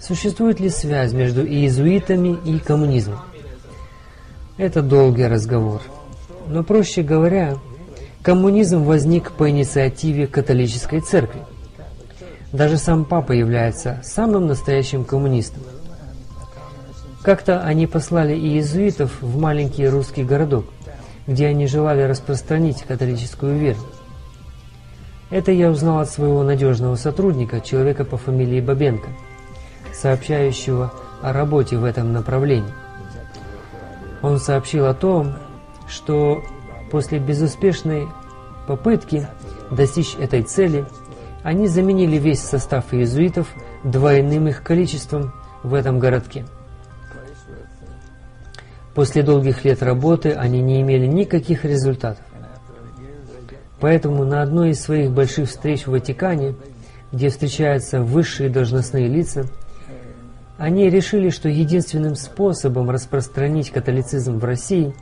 Существует ли связь между иезуитами и коммунизмом? Это долгий разговор. Но проще говоря, коммунизм возник по инициативе католической церкви. Даже сам папа является самым настоящим коммунистом. Как-то они послали иезуитов в маленький русский городок, где они желали распространить католическую веру. Это я узнал от своего надежного сотрудника, человека по фамилии Бабенко, сообщающего о работе в этом направлении. Он сообщил о том, что после безуспешной попытки достичь этой цели, они заменили весь состав иезуитов двойным их количеством в этом городке. После долгих лет работы они не имели никаких результатов. Поэтому на одной из своих больших встреч в Ватикане, где встречаются высшие должностные лица, они решили, что единственным способом распространить католицизм в России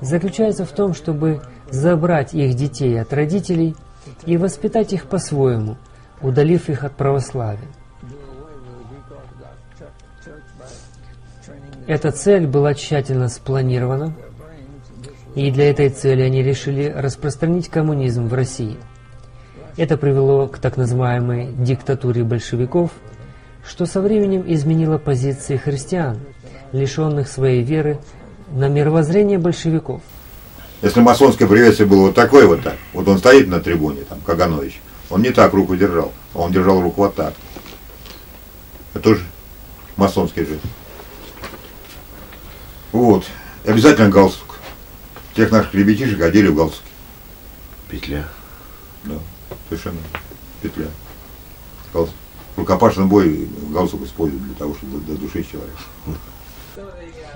заключается в том, чтобы забрать их детей от родителей и воспитать их по-своему, удалив их от православия. Эта цель была тщательно спланирована, и для этой цели они решили распространить коммунизм в России. Это привело к так называемой диктатуре большевиков, что со временем изменило позиции христиан, лишенных своей веры, на мировоззрение большевиков. Если масонское приветствие было вот такое вот так, вот он стоит на трибуне, там, Каганович, он не так руку держал, а он держал руку вот так. Это тоже масонский же. Вот. И обязательно галстук. Тех наших ребятишек одели в галстуки. Петля. Да, совершенно. Петля. Галстук. В рукопашном бой галстук используют для того, чтобы додушить человека.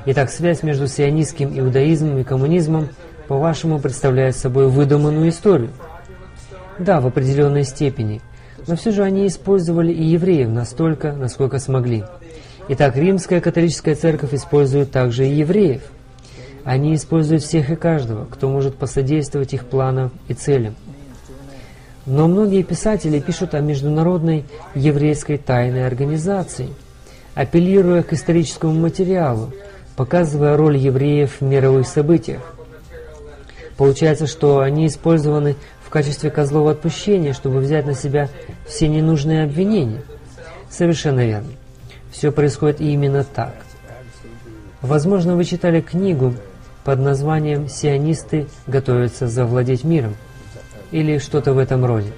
Итак, связь между сионистским иудаизмом и коммунизмом, по-вашему, представляет собой выдуманную историю? Да, в определенной степени. Но все же они использовали и евреев настолько, насколько смогли. Итак, римская католическая церковь использует также и евреев – они используют всех и каждого, кто может посодействовать их планам и целям. Но многие писатели пишут о международной еврейской тайной организации, апеллируя к историческому материалу, показывая роль евреев в мировых событиях. Получается, что они использованы в качестве козлов отпущения, чтобы взять на себя все ненужные обвинения. Совершенно верно. Все происходит именно так. Возможно, вы читали книгу под названием «Сионисты готовятся завладеть миром» или что-то в этом роде.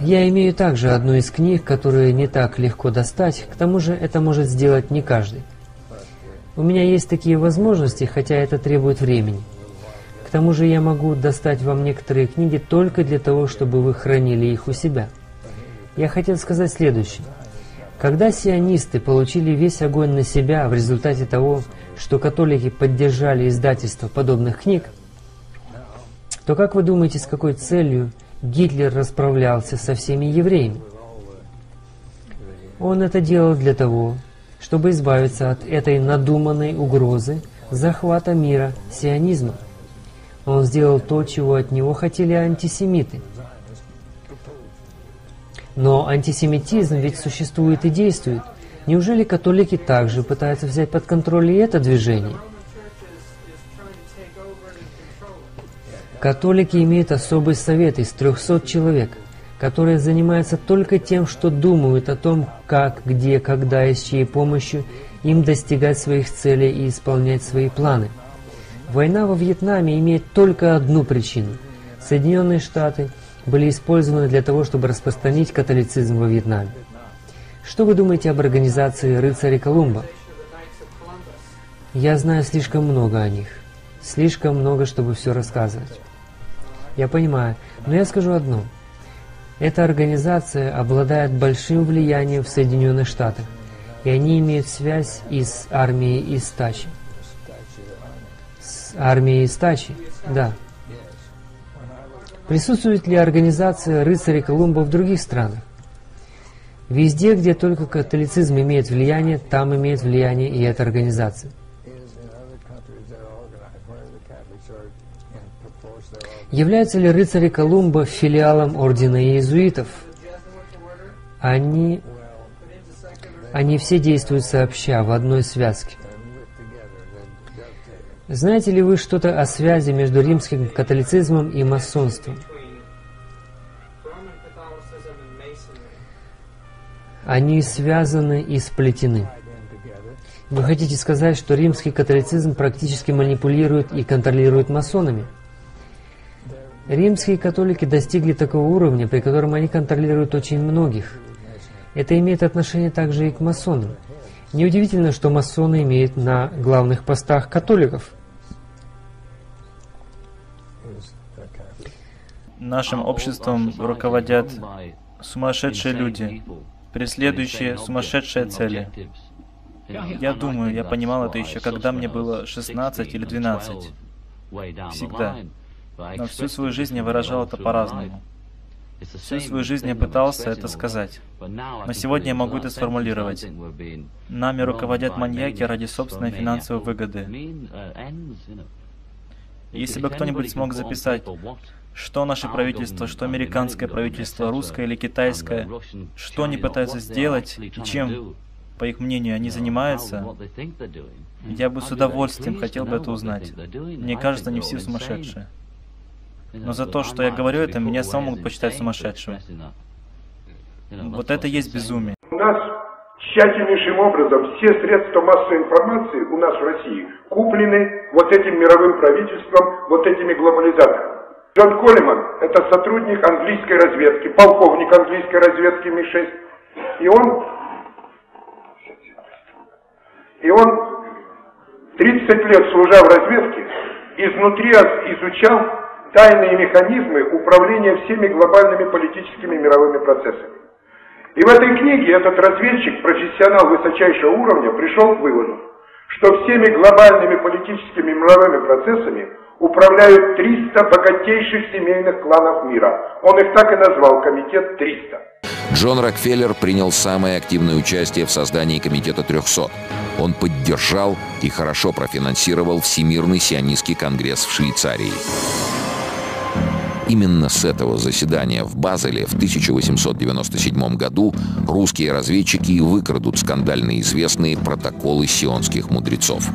Я имею также одну из книг, которую не так легко достать, к тому же это может сделать не каждый. У меня есть такие возможности, хотя это требует времени. К тому же я могу достать вам некоторые книги только для того, чтобы вы хранили их у себя. Я хотел сказать следующее. Когда сионисты получили весь огонь на себя в результате того, что католики поддержали издательство подобных книг, то как вы думаете, с какой целью Гитлер расправлялся со всеми евреями? Он это делал для того, чтобы избавиться от этой надуманной угрозы захвата мира сионизма. Он сделал то, чего от него хотели антисемиты – но антисемитизм ведь существует и действует. Неужели католики также пытаются взять под контроль и это движение? Католики имеют особый совет из 300 человек, которые занимаются только тем, что думают о том, как, где, когда и с чьей помощью им достигать своих целей и исполнять свои планы. Война во Вьетнаме имеет только одну причину. Соединенные Штаты – были использованы для того, чтобы распространить католицизм во Вьетнаме. Что вы думаете об организации рыцарей Колумба? Я знаю слишком много о них. Слишком много, чтобы все рассказывать. Я понимаю, но я скажу одно. Эта организация обладает большим влиянием в Соединенных Штатах, и они имеют связь и с армией Истачи. С армией Истачи? Да. Присутствует ли организация рыцарей Колумба в других странах? Везде, где только католицизм имеет влияние, там имеет влияние и эта организация. Являются ли рыцари Колумба филиалом ордена иезуитов? Они Они все действуют сообща, в одной связке. Знаете ли вы что-то о связи между римским католицизмом и масонством? Они связаны и сплетены. Вы хотите сказать, что римский католицизм практически манипулирует и контролирует масонами? Римские католики достигли такого уровня, при котором они контролируют очень многих. Это имеет отношение также и к масонам. Неудивительно, что масоны имеют на главных постах католиков. Нашим обществом руководят сумасшедшие люди, преследующие сумасшедшие цели. Я думаю, я понимал это еще, когда мне было 16 или 12. Всегда. Но всю свою жизнь я выражал это по-разному. Всю свою жизнь я пытался это сказать. Но сегодня я могу это сформулировать. Нами руководят маньяки ради собственной финансовой выгоды. Если бы кто-нибудь смог записать, что наше правительство, что американское правительство, русское или китайское, что они пытаются сделать и чем, по их мнению, они занимаются, я бы с удовольствием хотел бы это узнать. Мне кажется, они все сумасшедшие. Но за то, что я говорю это, меня самого могут посчитать сумасшедшим. Вот это есть безумие. У нас тщательнейшим образом все средства массовой информации у нас в России куплены вот этим мировым правительством, вот этими глобализаторами. Джон Коллиман – это сотрудник английской разведки, полковник английской разведки Ми-6. И он, и он 30 лет служа в разведке, изнутри изучал тайные механизмы управления всеми глобальными политическими мировыми процессами. И в этой книге этот разведчик, профессионал высочайшего уровня, пришел к выводу, что всеми глобальными политическими мировыми процессами управляют 300 богатейших семейных кланов мира. Он их так и назвал Комитет 300. Джон Рокфеллер принял самое активное участие в создании Комитета 300. Он поддержал и хорошо профинансировал Всемирный сионистский конгресс в Швейцарии. Именно с этого заседания в Базеле в 1897 году русские разведчики выкрадут скандально известные протоколы сионских мудрецов.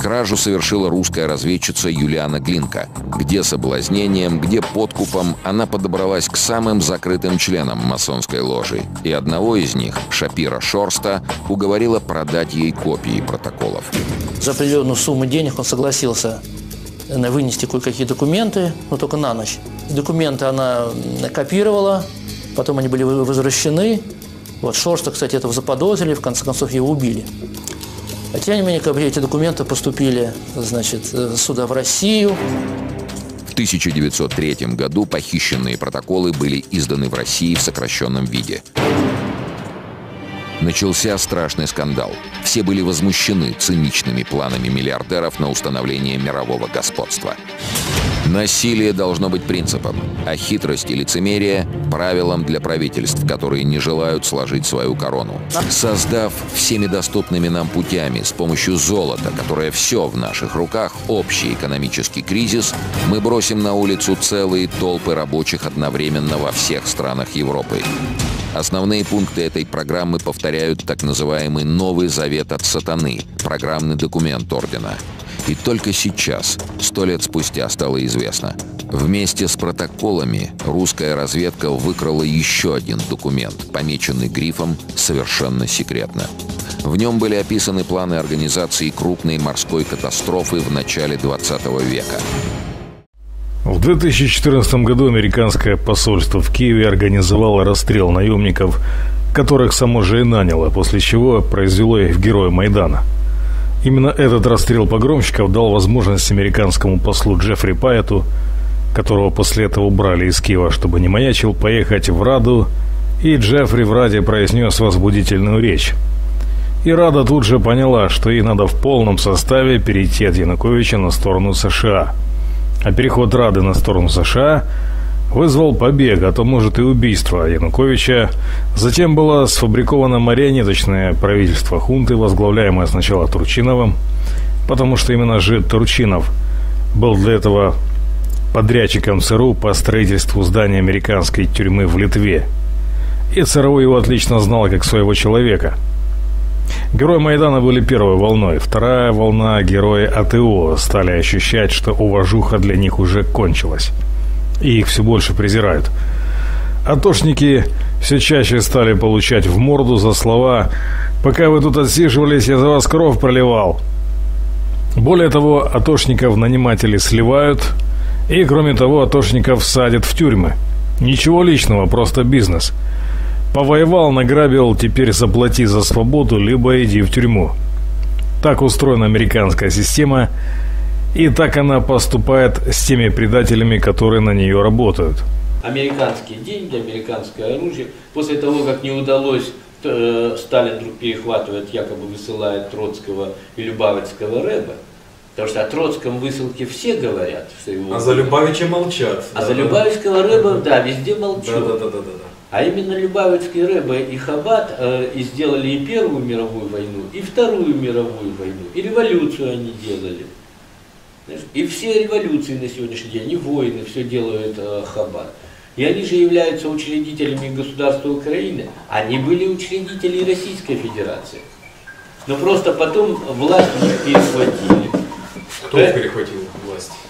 Кражу совершила русская разведчица Юлиана Глинка. Где соблазнением, где подкупом она подобралась к самым закрытым членам масонской ложи. И одного из них, Шапира Шорста, уговорила продать ей копии протоколов. За определенную сумму денег он согласился вынести кое-какие документы, но только на ночь. Документы она копировала, потом они были возвращены. Вот Шорста, кстати, этого заподозрили, в конце концов его убили. А тем не менее, как эти документы поступили значит, сюда, в Россию. В 1903 году похищенные протоколы были изданы в России в сокращенном виде. Начался страшный скандал. Все были возмущены циничными планами миллиардеров на установление мирового господства. Насилие должно быть принципом, а хитрость и лицемерие – правилом для правительств, которые не желают сложить свою корону. Создав всеми доступными нам путями с помощью золота, которое все в наших руках, общий экономический кризис, мы бросим на улицу целые толпы рабочих одновременно во всех странах Европы. Основные пункты этой программы повторяют так называемый «Новый завет от сатаны» — программный документ Ордена. И только сейчас, сто лет спустя, стало известно. Вместе с протоколами русская разведка выкрала еще один документ, помеченный грифом «Совершенно секретно». В нем были описаны планы организации крупной морской катастрофы в начале 20 века. В 2014 году американское посольство в Киеве организовало расстрел наемников, которых само же и наняло, после чего произвело их в героя Майдана. Именно этот расстрел погромщиков дал возможность американскому послу Джеффри Пайету, которого после этого убрали из Киева, чтобы не маячил, поехать в Раду, и Джеффри в Раде произнес возбудительную речь. И Рада тут же поняла, что ей надо в полном составе перейти от Януковича на сторону США – а переход Рады на сторону США вызвал побег, а то, может, и убийство Януковича. Затем было сфабриковано марионеточное правительство хунты, возглавляемое сначала Турчиновым, потому что именно же Турчинов был для этого подрядчиком ЦРУ по строительству здания американской тюрьмы в Литве. и ЦРУ его отлично знал как своего человека. Герои Майдана были первой волной. Вторая волна герои АТО стали ощущать, что уважуха для них уже кончилась. И их все больше презирают. Атошники все чаще стали получать в морду за слова «Пока вы тут отсиживались, я за вас кровь проливал». Более того, атошников наниматели сливают, и, кроме того, атошников садят в тюрьмы. Ничего личного, просто бизнес. Повоевал, награбил, теперь заплати за свободу, либо иди в тюрьму. Так устроена американская система, и так она поступает с теми предателями, которые на нее работают. Американские деньги, американское оружие. После того, как не удалось э, Сталин вдруг перехватывает, якобы высылает Троцкого и Любавицкого Рэба, Потому что о Троцком высылке все говорят. Что его а за Любавича молчат. А да, за Любавичского Рэба, да, везде молчат. Да, да, да, да, да. А именно Любавицкий Рэба и Хаббат э, и сделали и Первую мировую войну, и Вторую мировую войну, и революцию они делали. Знаешь, и все революции на сегодняшний день, и войны, все делают э, Хаббат. И они же являются учредителями государства Украины. Они были учредители Российской Федерации. Но просто потом власть их перехватили. Кто да? перехватил?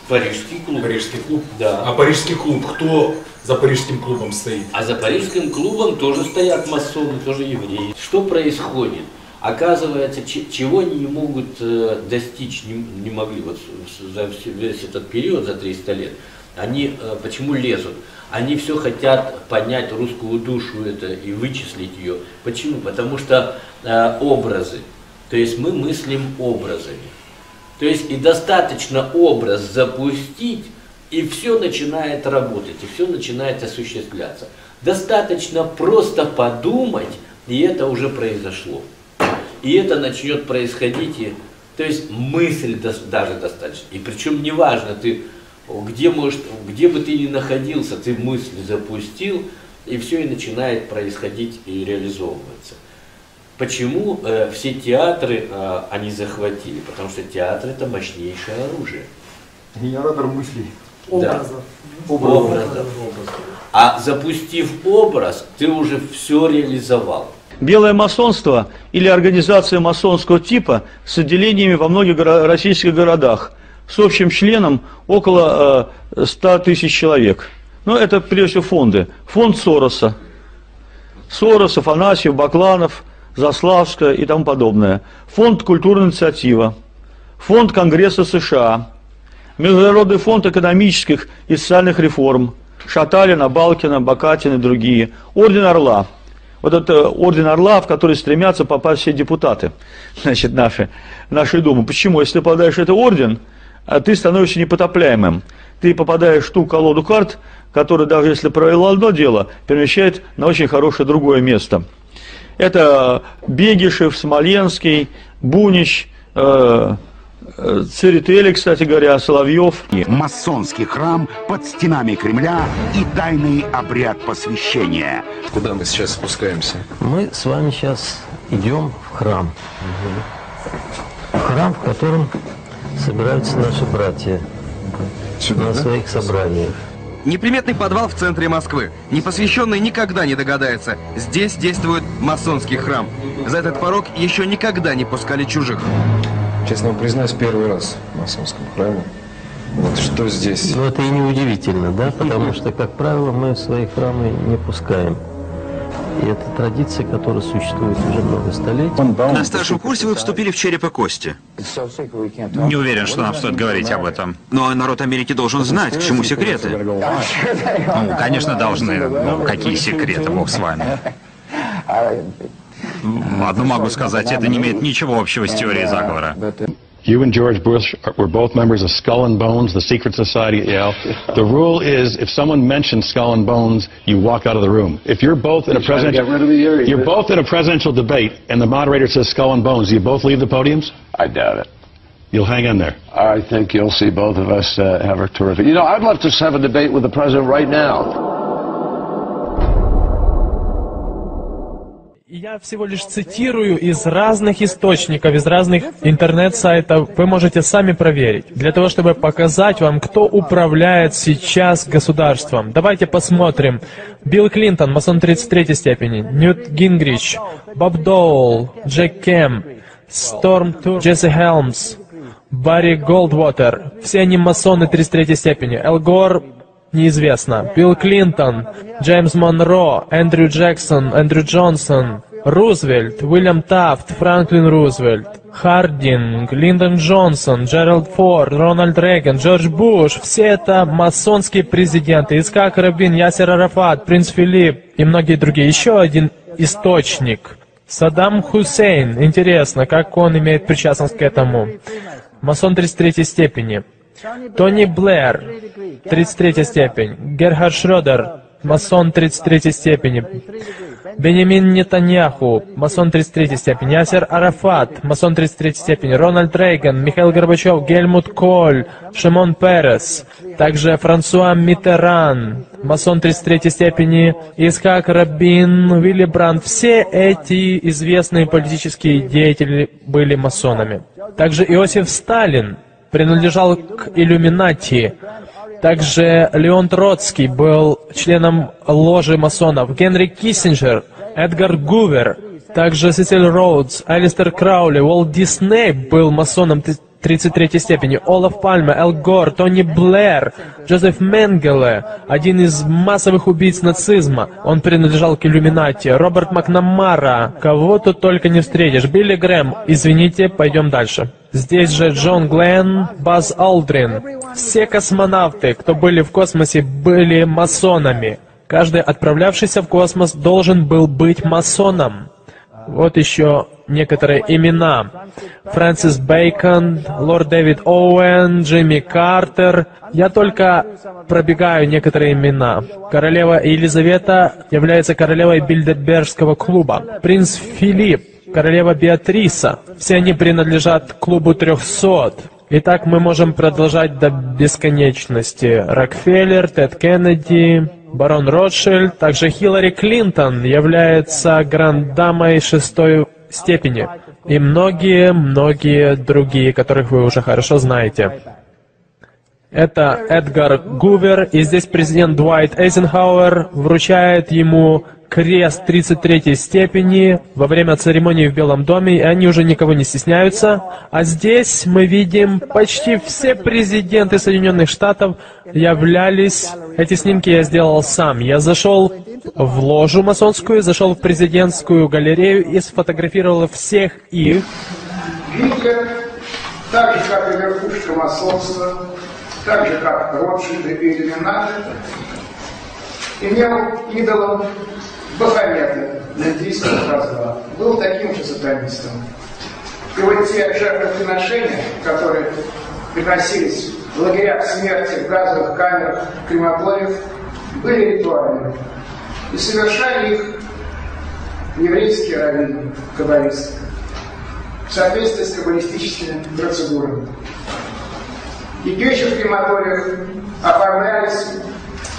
Парижский клуб. Парижский клуб? Да. А Парижский клуб, кто за Парижским клубом стоит? А за Парижским клубом тоже стоят масоны, тоже евреи. Что происходит? Оказывается, чего они не могут э, достичь, не, не могли вот за весь этот период, за 300 лет, они э, почему лезут? Они все хотят поднять русскую душу это и вычислить ее. Почему? Потому что э, образы. То есть мы мыслим образами. То есть и достаточно образ запустить, и все начинает работать, и все начинает осуществляться. Достаточно просто подумать, и это уже произошло. И это начнет происходить, и, то есть мысль даже достаточно. И причем неважно, ты где, может, где бы ты ни находился, ты мысль запустил, и все и начинает происходить и реализовываться. Почему э, все театры э, они захватили? Потому что театр это мощнейшее оружие. Генератор мыслей. Образов. Да. Образов. Образов. А запустив образ, ты уже все реализовал. Белое масонство или организация масонского типа с отделениями во многих российских городах с общим членом около э, 100 тысяч человек. Ну, это прежде всего фонды. Фонд Сороса. Сорос, Афанасьев, Бакланов – Заславская и тому подобное. Фонд «Культурная инициатива», Фонд Конгресса США, Международный фонд экономических и социальных реформ, Шаталина, Балкина, Бакатин и другие, Орден Орла. Вот это Орден Орла, в который стремятся попасть все депутаты, значит, наши, нашей Думы. Почему? Если ты попадаешь в этот орден, а ты становишься непотопляемым. Ты попадаешь в ту колоду карт, которая даже если провела одно дело, перемещает на очень хорошее другое место. Это Бегишев, Смоленский, Бунич, э, э, Церетели, кстати говоря, Соловьев. Масонский храм под стенами Кремля и тайный обряд посвящения. Куда мы сейчас спускаемся? Мы с вами сейчас идем в храм. Угу. Храм, в котором собираются наши братья Сюда, на да? своих собраниях. Неприметный подвал в центре Москвы. Непосвященный никогда не догадается. Здесь действует масонский храм. За этот порог еще никогда не пускали чужих. Честно вам признаюсь, первый раз в масонском храме. Вот что здесь? Ну, это и не удивительно, да? Потому что, как правило, мы в свои храмы не пускаем. И это традиция, которая существует уже много столетий. На старшем курсе вы вступили в череп и кости. Не уверен, что нам стоит говорить об этом. Но народ Америки должен знать, к чему секреты. Ну, конечно, должны. Ну, какие секреты, бог с вами. Одно могу сказать, это не имеет ничего общего с теорией заговора. You and George Bush were both members of Skull and Bones, the secret society at Yale. The rule is if someone mentions Skull and Bones, you walk out of the room. If you're both in a presidential, you're both in a presidential debate, and the moderator says Skull and Bones, you both leave the podiums? I doubt it. You'll hang in there. I think you'll see both of us uh, have a terrific. You know, I'd love to have a debate with the president right now. Я всего лишь цитирую из разных источников, из разных интернет-сайтов. Вы можете сами проверить. Для того, чтобы показать вам, кто управляет сейчас государством. Давайте посмотрим. Билл Клинтон, масон 33 степени. Ньют Гингрич. Боб Доул. Джек Кемп. Стром Термонд. Джесси Хелмс. Барри Голдвотер. Все они масоны 33 степени. Эл Гор неизвестно. Билл Клинтон, Джеймс Монро, Эндрю Джексон, Эндрю Джонсон, Рузвельт, Уильям Тафт, Франклин Рузвельт, Хардинг, Линдон Джонсон, Джеральд Форд, Рональд Рейган, Джордж Буш. Все это масонские президенты. Ицхак Рабин, Ясер Арафат, Принц Филипп и многие другие. Еще один источник. Саддам Хусейн. Интересно, как он имеет причастность к этому. Масон 33 степени. Тони Блэр, 33 степень. Герхард Шрёдер, масон 33 степени. Бенемин Нетаньяху, масон 33 степени. Ясер Арафат, масон 33 степени. Рональд Рейган, Михаил Горбачев, Гельмут Коль, Шимон Перес. Также Франсуа Митеран, масон 33 степени. Исхак Рабин, Вилли Брандт. Все эти известные политические деятели были масонами. Также Иосиф Сталин, принадлежал к иллюминати. Также Леон Троцкий был членом ложи масонов. Генри Киссинджер, Эдгар Гувер, также Сесиль Роудс, Алистер Краули, Уолт Дисней был масоном 33 степени, Олаф Пальме, Эл Гор, Тони Блэр, Джозеф Менгеле, один из массовых убийц нацизма. Он принадлежал к иллюминати. Роберт Макнамара, кого тут только не встретишь. Билли Грэм, извините, пойдем дальше. Здесь же Джон Гленн, Баз Алдрин. Все космонавты, кто были в космосе, были масонами. Каждый отправлявшийся в космос должен был быть масоном. Вот еще некоторые имена. Фрэнсис Бейкон, лорд Дэвид Оуэн, Джимми Картер. Я только пробегаю некоторые имена. Королева Елизавета является королевой Бильдербергского клуба. Принц Филипп, королева Беатриса. Все они принадлежат клубу 300. Итак, мы можем продолжать до бесконечности. Рокфеллер, Тед Кеннеди, барон Ротшильд, также Хиллари Клинтон является гранд-дамой шестой степени. И многие-многие другие, которых вы уже хорошо знаете. Это Эдгар Гувер, и здесь президент Дуайт Эйзенхауэр вручает ему крест 33 степени во время церемонии в Белом доме, и они уже никого не стесняются. А здесь мы видим почти все президенты Соединенных Штатов являлись... Эти снимки я сделал сам. Я зашел в ложу масонскую, зашел в президентскую галерею и сфотографировал всех их. Гитлер, так же, как и верхушка масонства, так же, как Ротшильды и иллюминаты, имел идолом Бахамета, Лентийского братства, был таким же сатанистом. И вот те жертвоприношения, которые приносились в лагерях смерти, в газовых камерах, крематориев, были ритуальными. И совершали их еврейские раввины, каббалисты, в соответствии с каббалистическими процедурами. И в крематориях оформлялись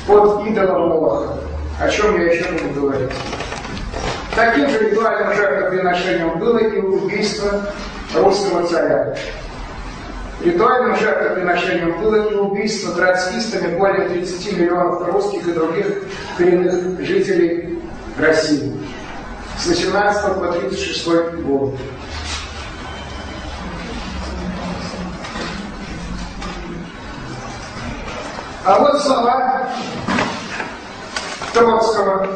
под идолом Молоха о чем я еще буду говорить. Таким же ритуальным жертвоприношением было и убийство русского царя. Ритуальным жертвоприношением было и убийство троцкистами более 30 миллионов русских и других коренных жителей России с 18 по 36 год. А вот слова Троцкого.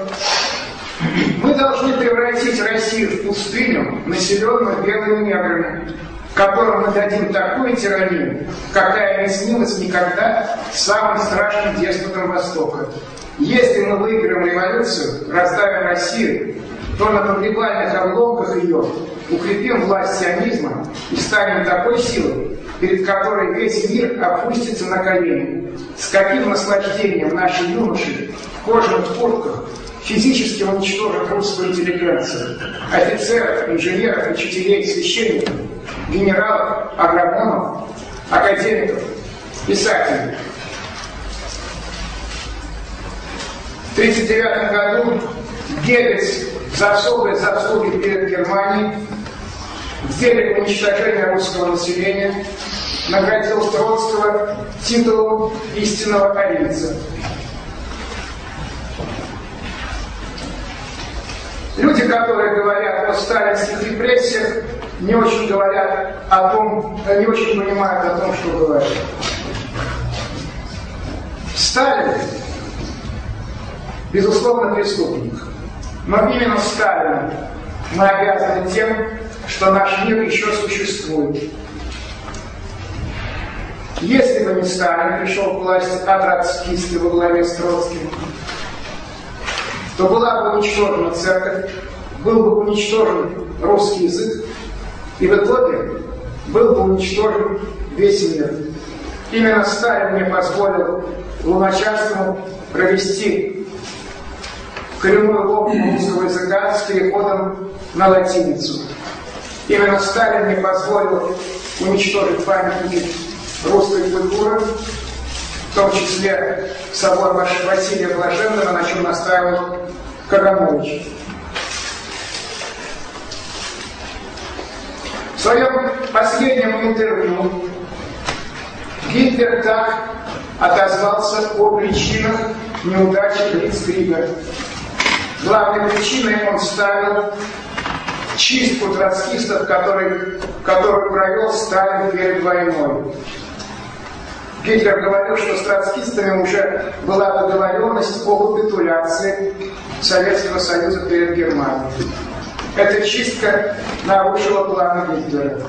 Мы должны превратить Россию в пустыню, населенную белыми неграми, которым мы дадим такую тиранию, какая не снилась никогда самым страшным деспотом Востока. Если мы выиграем революцию, раздавим Россию, то на погребальных обломках ее укрепим власть сионизма и станем такой силой, перед которой весь мир опустится на колени. С каким наслаждением наши юноши в кожаных куртках физически уничтожат русскую интеллигенцию, офицеров, инженеров, учителей, священников, генералов, агрономов, академиков, писателей. В 1939 году Геббельс за особые заслуги перед Германией деле уничтожения русского населения наградил Троцкого титулом истинного арийца. Люди, которые говорят о сталинских репрессиях, не очень говорят о том, не очень понимают о том, что говорят. Сталин, безусловно, преступник. Но именно Сталину мы обязаны тем, что наш мир еще существует. Если бы не Сталин пришел к власти от троцкисты во главе с Троцким, то была бы уничтожена церковь, был бы уничтожен русский язык, и в итоге был бы уничтожен весь мир. Именно Сталин мне позволил Луначарскому провести коренную логику русского языка с переходом на латиницу. Именно Сталин мне позволил уничтожить памятники русской культуры, в том числе собор Василия Блаженного, на чем настаивал Каганович. В своем последнем интервью Гитлер так отозвался о причинах неудачи Блицкрига. Главной причиной он ставил чистку троцкистов, который, которую провел Сталин перед войной. Гитлер говорил, что с троцкистами уже была договоренность о капитуляции Советского Союза перед Германией. Эта чистка нарушила планы Гитлера.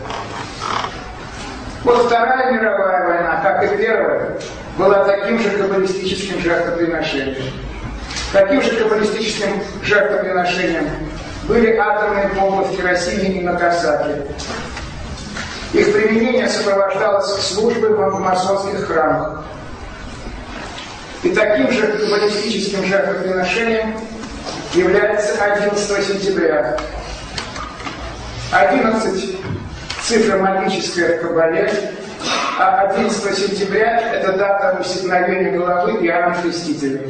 Вот Вторая мировая война, как и Первая, была таким же каббалистическим жертвоприношением. Таким же каббалистическим жертвоприношением были атомные бомбы в Хиросиме и Нагасаки. Их применение сопровождалось службой в масонских храмах. И таким же каббалистическим жертвоприношением является 11 сентября. 11 цифра магическая в Кабале, а 11 сентября – это дата усекновения головы Иоанна Крестителя.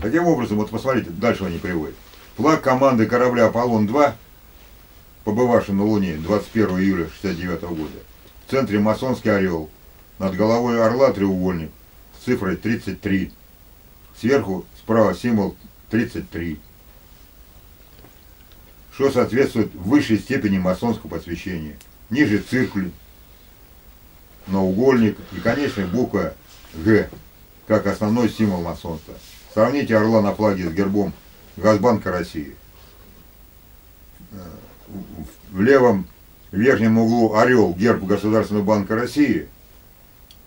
Таким образом, вот посмотрите, дальше они приводят. Флаг команды корабля «Аполлон-2», побывавший на Луне 21 июля 1969 года, в центре масонский орел, над головой орла треугольник с цифрой 33, сверху справа символ 33, что соответствует высшей степени масонского посвящения. Ниже циркуль, наугольник и конечная буква Г, как основной символ масонства. Сравните орла на флаге с гербом Газбанка России. В левом верхнем углу орел, герб Государственного банка России.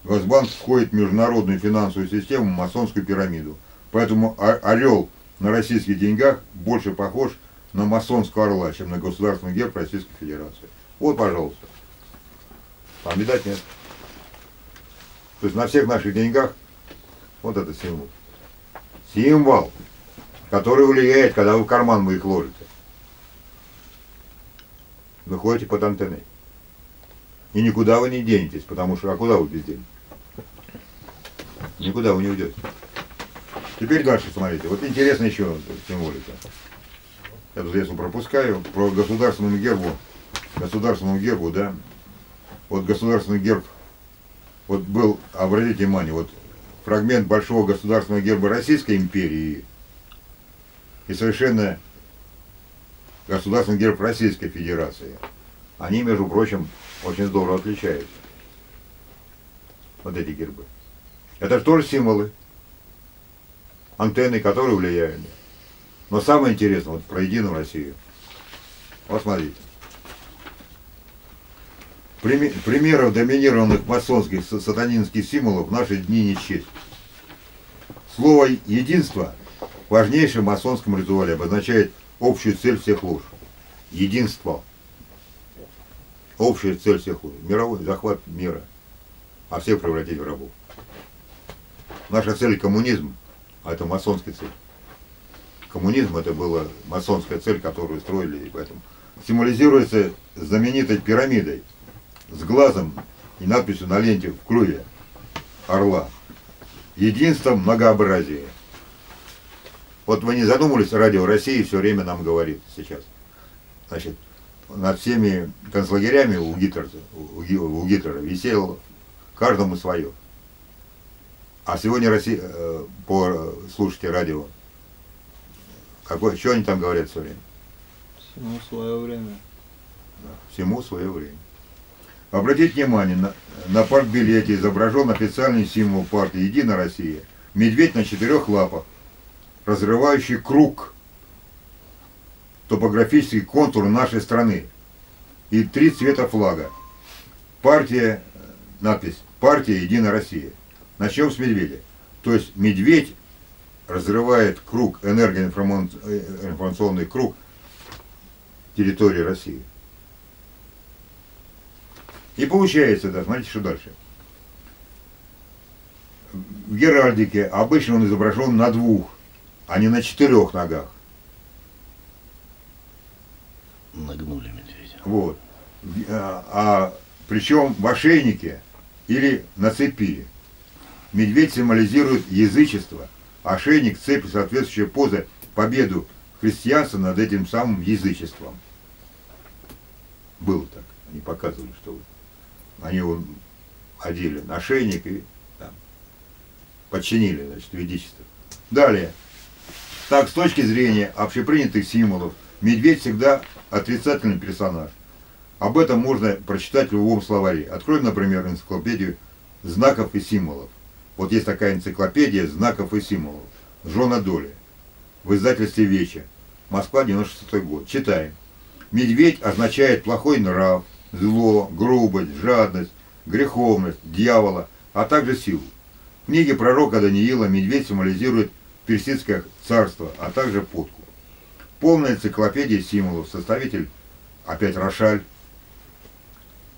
Госбанк входит в международную финансовую систему, масонскую пирамиду. Поэтому орел на российских деньгах больше похож на масонского орла, чем на государственный герб Российской Федерации. Вот, пожалуйста. Там, видать, нет. То есть на всех наших деньгах вот это символ. Символ, который влияет, когда вы в карман вы их ложите. Вы ходите под антенной. И никуда вы не денетесь, потому что а куда вы без денег? Никуда вы не уйдете. Теперь дальше смотрите. Вот интересно еще символика. Я тут если пропускаю. Про государственному гербу. Государственному гербу, да. Вот государственный герб. Вот был, обратите внимание, вот фрагмент большого государственного герба Российской империи и совершенно государственный герб Российской Федерации. Они, между прочим, очень здорово отличаются. Вот эти гербы. Это же тоже символы антенны, которые влияют. Но самое интересное, вот про Единую Россию. Вот смотрите. Примеров доминированных масонских сатанинских символов в наши дни не честь. Слово «единство» важнейшем масонском ритуале обозначает общую цель всех лож. Единство. Общая цель всех лож. Мировой захват мира. А всех превратить в рабов. Наша цель коммунизм а это масонская цель. Коммунизм это была масонская цель, которую строили, и поэтому символизируется знаменитой пирамидой с глазом и надписью на ленте в клюве орла. Единство многообразия. Вот вы не задумывались, Радио России все время нам говорит сейчас. Значит, над всеми концлагерями у Гитлера, у Гитлера висело каждому свое. А сегодня Россия, э, по слушайте радио, какое, что они там говорят все время? Всему свое время. Да, всему свое время. Обратите внимание, на, на партбилете изображен официальный символ партии «Единая Россия» – медведь на четырех лапах, разрывающий круг, топографический контур нашей страны и три цвета флага. Партия, надпись «Партия Единая Россия». Начнем с медведя. То есть медведь разрывает круг, энергоинформационный круг территории России. И получается, да, смотрите, что дальше. В Геральдике обычно он изображен на двух, а не на четырех ногах. Нагнули медведя. Вот. А, а причем в ошейнике или на цепи. Медведь символизирует язычество, ошейник, цепь соответствующая поза победу христианства над этим самым язычеством. Было так. Они показывали, что они его одели на ошейник и там, подчинили, значит, ведичество. Далее. Так, с точки зрения общепринятых символов, медведь всегда отрицательный персонаж. Об этом можно прочитать в любом словаре. Откроем, например, энциклопедию знаков и символов. Вот есть такая энциклопедия знаков и символов. Жона Доли. В издательстве Веча. Москва, 96 год. Читаем. Медведь означает плохой нрав, зло, грубость, жадность, греховность, дьявола, а также силу. В книге пророка Даниила медведь символизирует персидское царство, а также подку. Полная энциклопедия символов, составитель, опять Рошаль,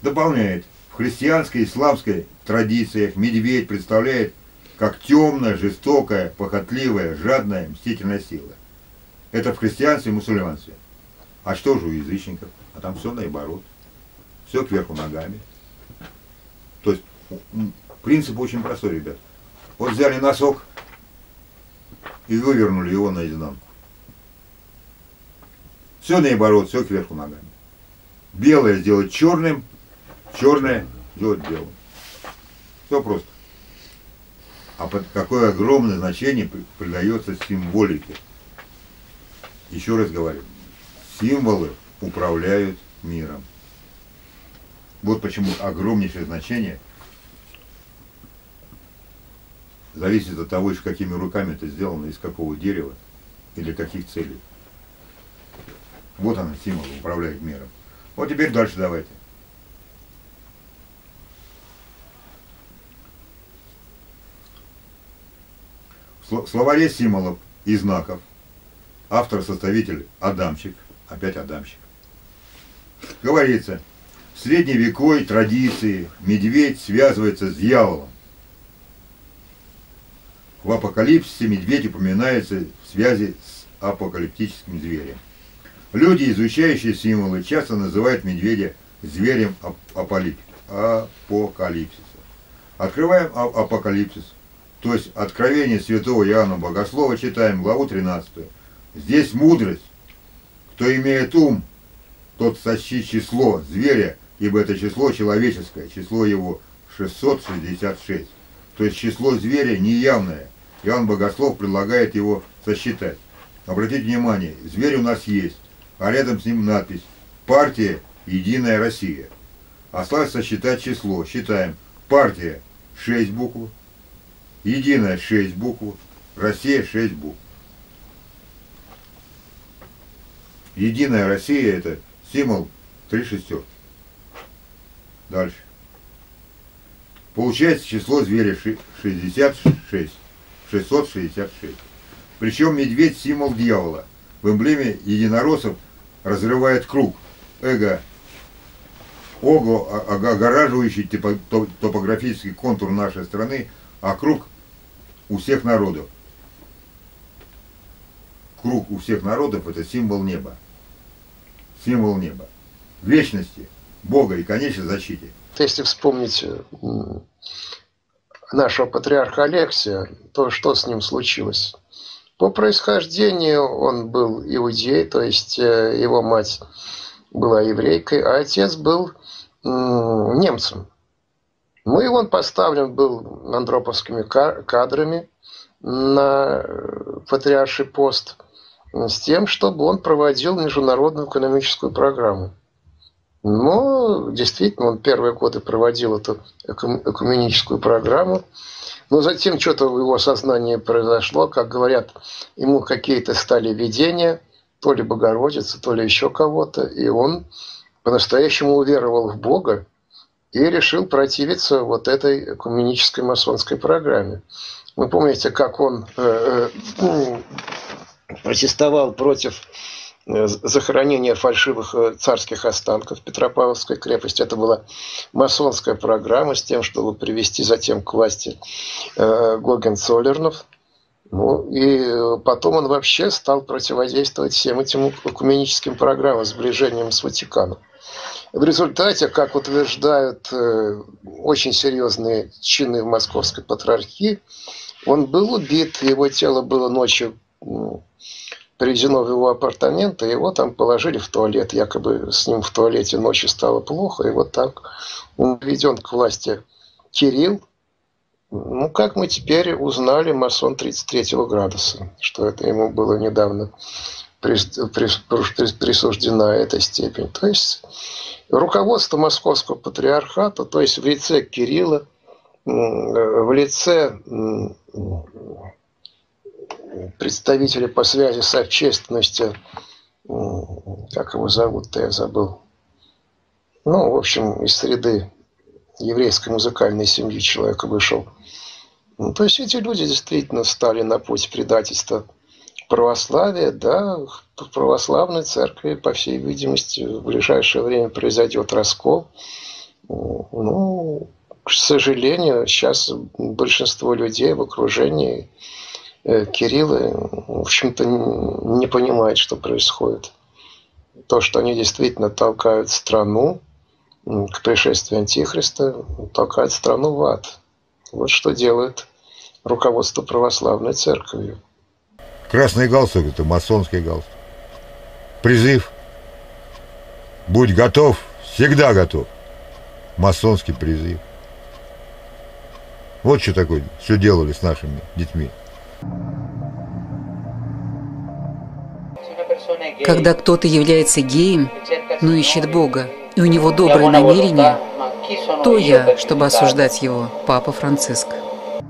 дополняет, в христианской и исламской традициях медведь представляет как темная, жестокая, похотливая, жадная, мстительная сила. Это в христианстве и мусульманстве. А что же у язычников? А там все наоборот. Все кверху ногами. То есть принцип очень простой, ребят. Вот взяли носок и вывернули его наизнанку. Все наоборот, все кверху ногами. Белое сделать черным, черное сделать белым. Все просто. А под какое огромное значение придается символике. Еще раз говорю, символы управляют миром. Вот почему огромнейшее значение зависит от того, какими руками это сделано, из какого дерева и для каких целей. Вот она, символ, управляет миром. Вот теперь дальше давайте. В словаре символов и знаков автор-составитель Адамчик, опять Адамчик, говорится, в средневековой традиции медведь связывается с дьяволом. В апокалипсисе медведь упоминается в связи с апокалиптическим зверем. Люди, изучающие символы, часто называют медведя зверем апокалипсиса. Открываем апокалипсис, то есть Откровение святого Иоанна Богослова, читаем главу 13. Здесь мудрость. Кто имеет ум, тот сочти число зверя, ибо это число человеческое, число его 666. То есть число зверя неявное. Иоанн Богослов предлагает его сосчитать. Обратите внимание, зверь у нас есть, а рядом с ним надпись «Партия Единая Россия». Осталось сосчитать число. Считаем. Партия 6 букв, Единая 6 букв, Россия 6 букв. Единая Россия это символ три шестерки. Дальше. Получается число зверя 66. 666. Причем медведь символ дьявола. В эмблеме единороссов разрывает круг. Эго Ого, огораживающий топографический контур нашей страны, а круг у всех народов. Круг у всех народов – это символ неба. Символ неба. Вечности, Бога и конечной защите. Если вспомнить нашего патриарха Алексия, то что с ним случилось? По происхождению он был иудей, то есть э, его мать была еврейкой, а отец был немцем. Ну и он поставлен был андроповскими кадрами на э, патриарший пост с тем, чтобы он проводил международную экономическую программу. Но действительно он первые годы проводил эту экуменическую программу. Но затем что-то в его сознании произошло, как говорят, ему какие-то стали видения, то ли Богородицы, то ли еще кого-то, и он по-настоящему уверовал в Бога и решил противиться вот этой экуменической масонской программе. Вы помните, как он э, э, протестовал против э, захоронения фальшивых э, царских останков Петропавловской крепости. Это была масонская программа с тем, чтобы привести затем к власти э, Гогенцоллернов. Ну, и потом он вообще стал противодействовать всем этим экуменическим программам, сближением с Ватиканом. В результате, как утверждают очень серьезные чины в Московской патриархии, он был убит, его тело было ночью привезено в его апартаменты, его там положили в туалет. Якобы с ним в туалете ночью стало плохо, и вот так он введен к власти Кирилл. Ну, как мы теперь узнали, масон 33 градуса, что это ему было недавно присуждена эта степень. То есть руководство московского патриархата, то есть в лице Кирилла, в лице представителя по связи с общественностью, как его зовут-то, я забыл. Ну, в общем, из среды еврейской музыкальной семьи человека вышел. Ну, то есть эти люди действительно стали на путь предательства православия, да, в православной церкви, по всей видимости, в ближайшее время произойдет раскол. Ну, к сожалению, сейчас большинство людей в окружении Кирилла, в общем-то, не понимает, что происходит. То, что они действительно толкают страну к пришествию Антихриста, толкают страну в ад. Вот что делает руководство православной церковью. Красный галстук – это масонский галстук. Призыв. Будь готов, всегда готов. Масонский призыв. Вот что такое все делали с нашими детьми. Когда кто-то является геем, но ищет Бога, и у него добрые намерения, то я, чтобы осуждать его, Папа Франциск.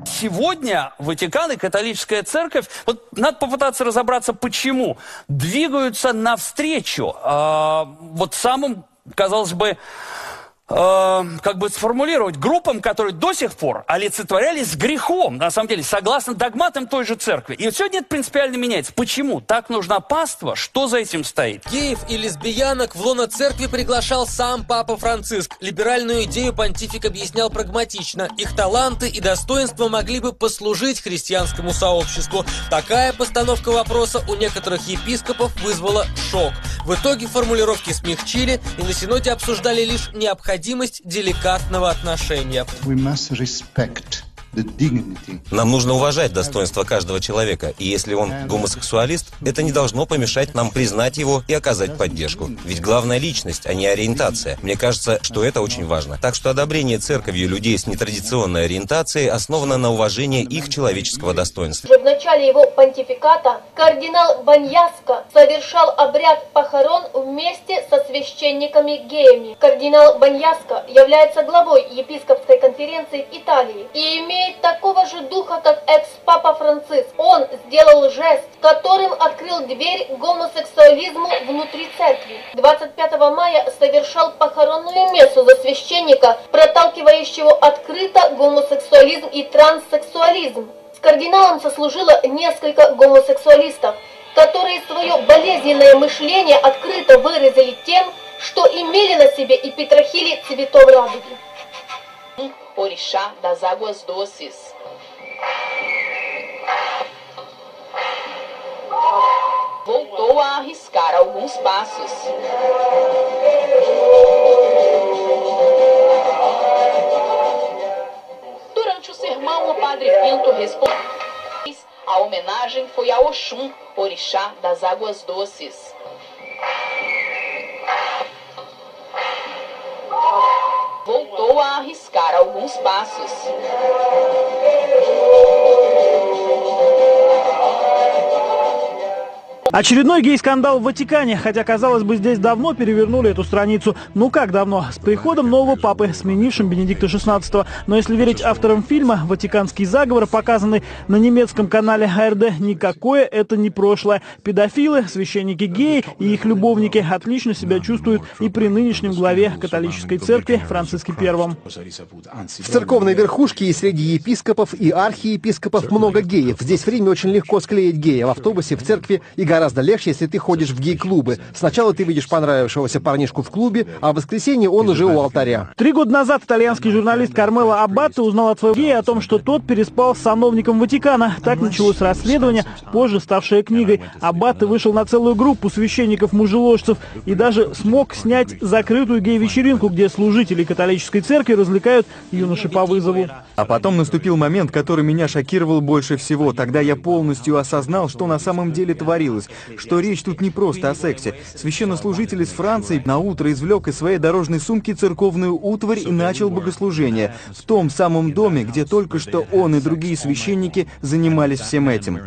Сегодня Ватикан и католическая церковь, вот надо попытаться разобраться, почему, двигаются навстречу э, вот самым, казалось бы, э, как бы сформулировать, группам, которые до сих пор олицетворялись грехом, на самом деле, согласно догматам той же церкви. И сегодня это принципиально меняется. Почему? Так нужна паства? Что за этим стоит? Геев и лесбиянок в лоно церкви приглашал сам Папа Франциск. Либеральную идею понтифик объяснял прагматично. Их таланты и достоинства могли бы послужить христианскому сообществу. Такая постановка вопроса у некоторых епископов вызвала шок. В итоге формулировки смягчили и на Синоде обсуждали лишь необходимость необходимость деликатного отношения. We must respect нам нужно уважать достоинство каждого человека, и если он гомосексуалист, это не должно помешать нам признать его и оказать поддержку. Ведь главная личность, а не ориентация. Мне кажется, что это очень важно. Так что одобрение церковью людей с нетрадиционной ориентацией основано на уважении их человеческого достоинства. В начале его понтификата кардинал Баньяско совершал обряд похорон вместе со священниками-геями. Кардинал Баньяско является главой епископской конференции Италии и имеет имеет такого же духа, как экс-папа Франциск. Он сделал жест, которым открыл дверь гомосексуализму внутри церкви. 25 мая совершал похоронную мессу за священника, проталкивающего открыто гомосексуализм и транссексуализм. С кардиналом сослужило несколько гомосексуалистов, которые свое болезненное мышление открыто выразили тем, что имели на себе и петрохили цветов радуги. Orixá das águas doces. Voltou a arriscar alguns passos. Durante o sermão, o padre Pinto respondeu A homenagem foi a Oxum, orixá das águas doces. A arriscar alguns passos. Очередной гей-скандал в Ватикане, хотя, казалось бы, здесь давно перевернули эту страницу. Ну как давно? С приходом нового папы, сменившим Бенедикта XVI. Но если верить авторам фильма, «Ватиканский заговор», показанный на немецком канале АРД, никакое это не прошлое. Педофилы, священники геи и их любовники отлично себя чувствуют и при нынешнем главе католической церкви Франциске I. В церковной верхушке и среди епископов и архиепископов много геев. Здесь в Риме очень легко склеить гея в автобусе, в церкви и гораздо гораздо легче, если ты ходишь в гей-клубы. Сначала ты видишь понравившегося парнишку в клубе, а в воскресенье он уже у алтаря. Три года назад итальянский журналист Кармело Аббатте узнал от своего гея о том, что тот переспал с сановником Ватикана. Так началось расследование, позже ставшее книгой. Аббатте вышел на целую группу священников-мужеложцев и даже смог снять закрытую гей-вечеринку, где служители католической церкви развлекают юноши по вызову. А потом наступил момент, который меня шокировал больше всего. Тогда я полностью осознал, что на самом деле творилось что речь тут не просто о сексе. Священнослужитель из Франции на утро извлек из своей дорожной сумки церковную утварь и начал богослужение в том самом доме, где только что он и другие священники занимались всем этим.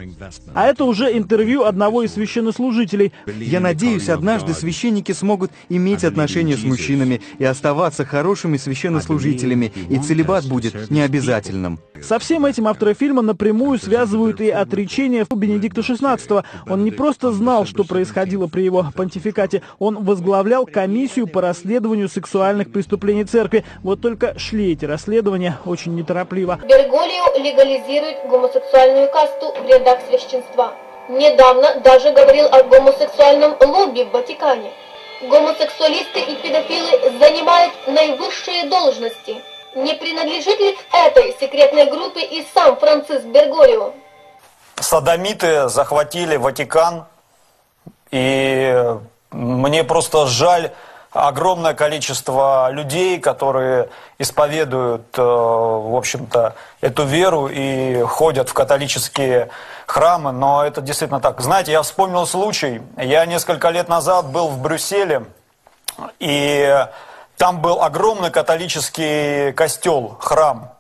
А это уже интервью одного из священнослужителей. Я надеюсь, однажды священники смогут иметь отношения с мужчинами и оставаться хорошими священнослужителями, и целебат будет необязательным. Со всем этим авторы фильма напрямую связывают и отречение Бенедикта XVI. Он не просто просто знал, что происходило при его понтификате. Он возглавлял комиссию по расследованию сексуальных преступлений церкви. Вот только шли эти расследования очень неторопливо. Берголио легализирует гомосексуальную касту в рядах священства. Недавно даже говорил о гомосексуальном лобби в Ватикане. Гомосексуалисты и педофилы занимают наивысшие должности. Не принадлежит ли к этой секретной группе и сам Франциск Берголио? Садомиты захватили Ватикан, и мне просто жаль огромное количество людей, которые исповедуют, э, в общем-то, эту веру и ходят в католические храмы, но это действительно так. Знаете, я вспомнил случай, я несколько лет назад был в Брюсселе, и там был огромный католический костел, храм,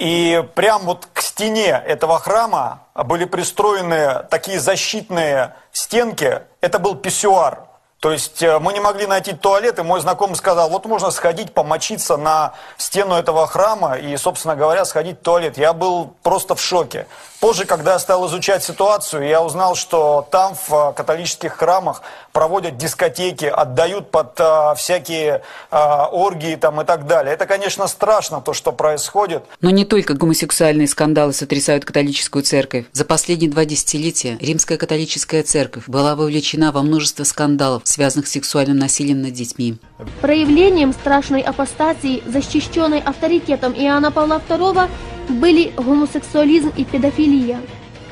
и прям вот к стене этого храма были пристроены такие защитные стенки. Это был писсуар. То есть э, мы не могли найти туалет, и мой знакомый сказал, вот можно сходить, помочиться на стену этого храма и, собственно говоря, сходить в туалет. Я был просто в шоке. Позже, когда я стал изучать ситуацию, я узнал, что там в э, католических храмах проводят дискотеки, отдают под а, всякие а, оргии там и так далее. Это, конечно, страшно, то, что происходит. Но не только гомосексуальные скандалы сотрясают католическую церковь. За последние два десятилетия Римская католическая церковь была вовлечена во множество скандалов, связанных с сексуальным насилием над детьми. Проявлением страшной апостазии, защищенной авторитетом Иоанна Павла II, были гомосексуализм и педофилия.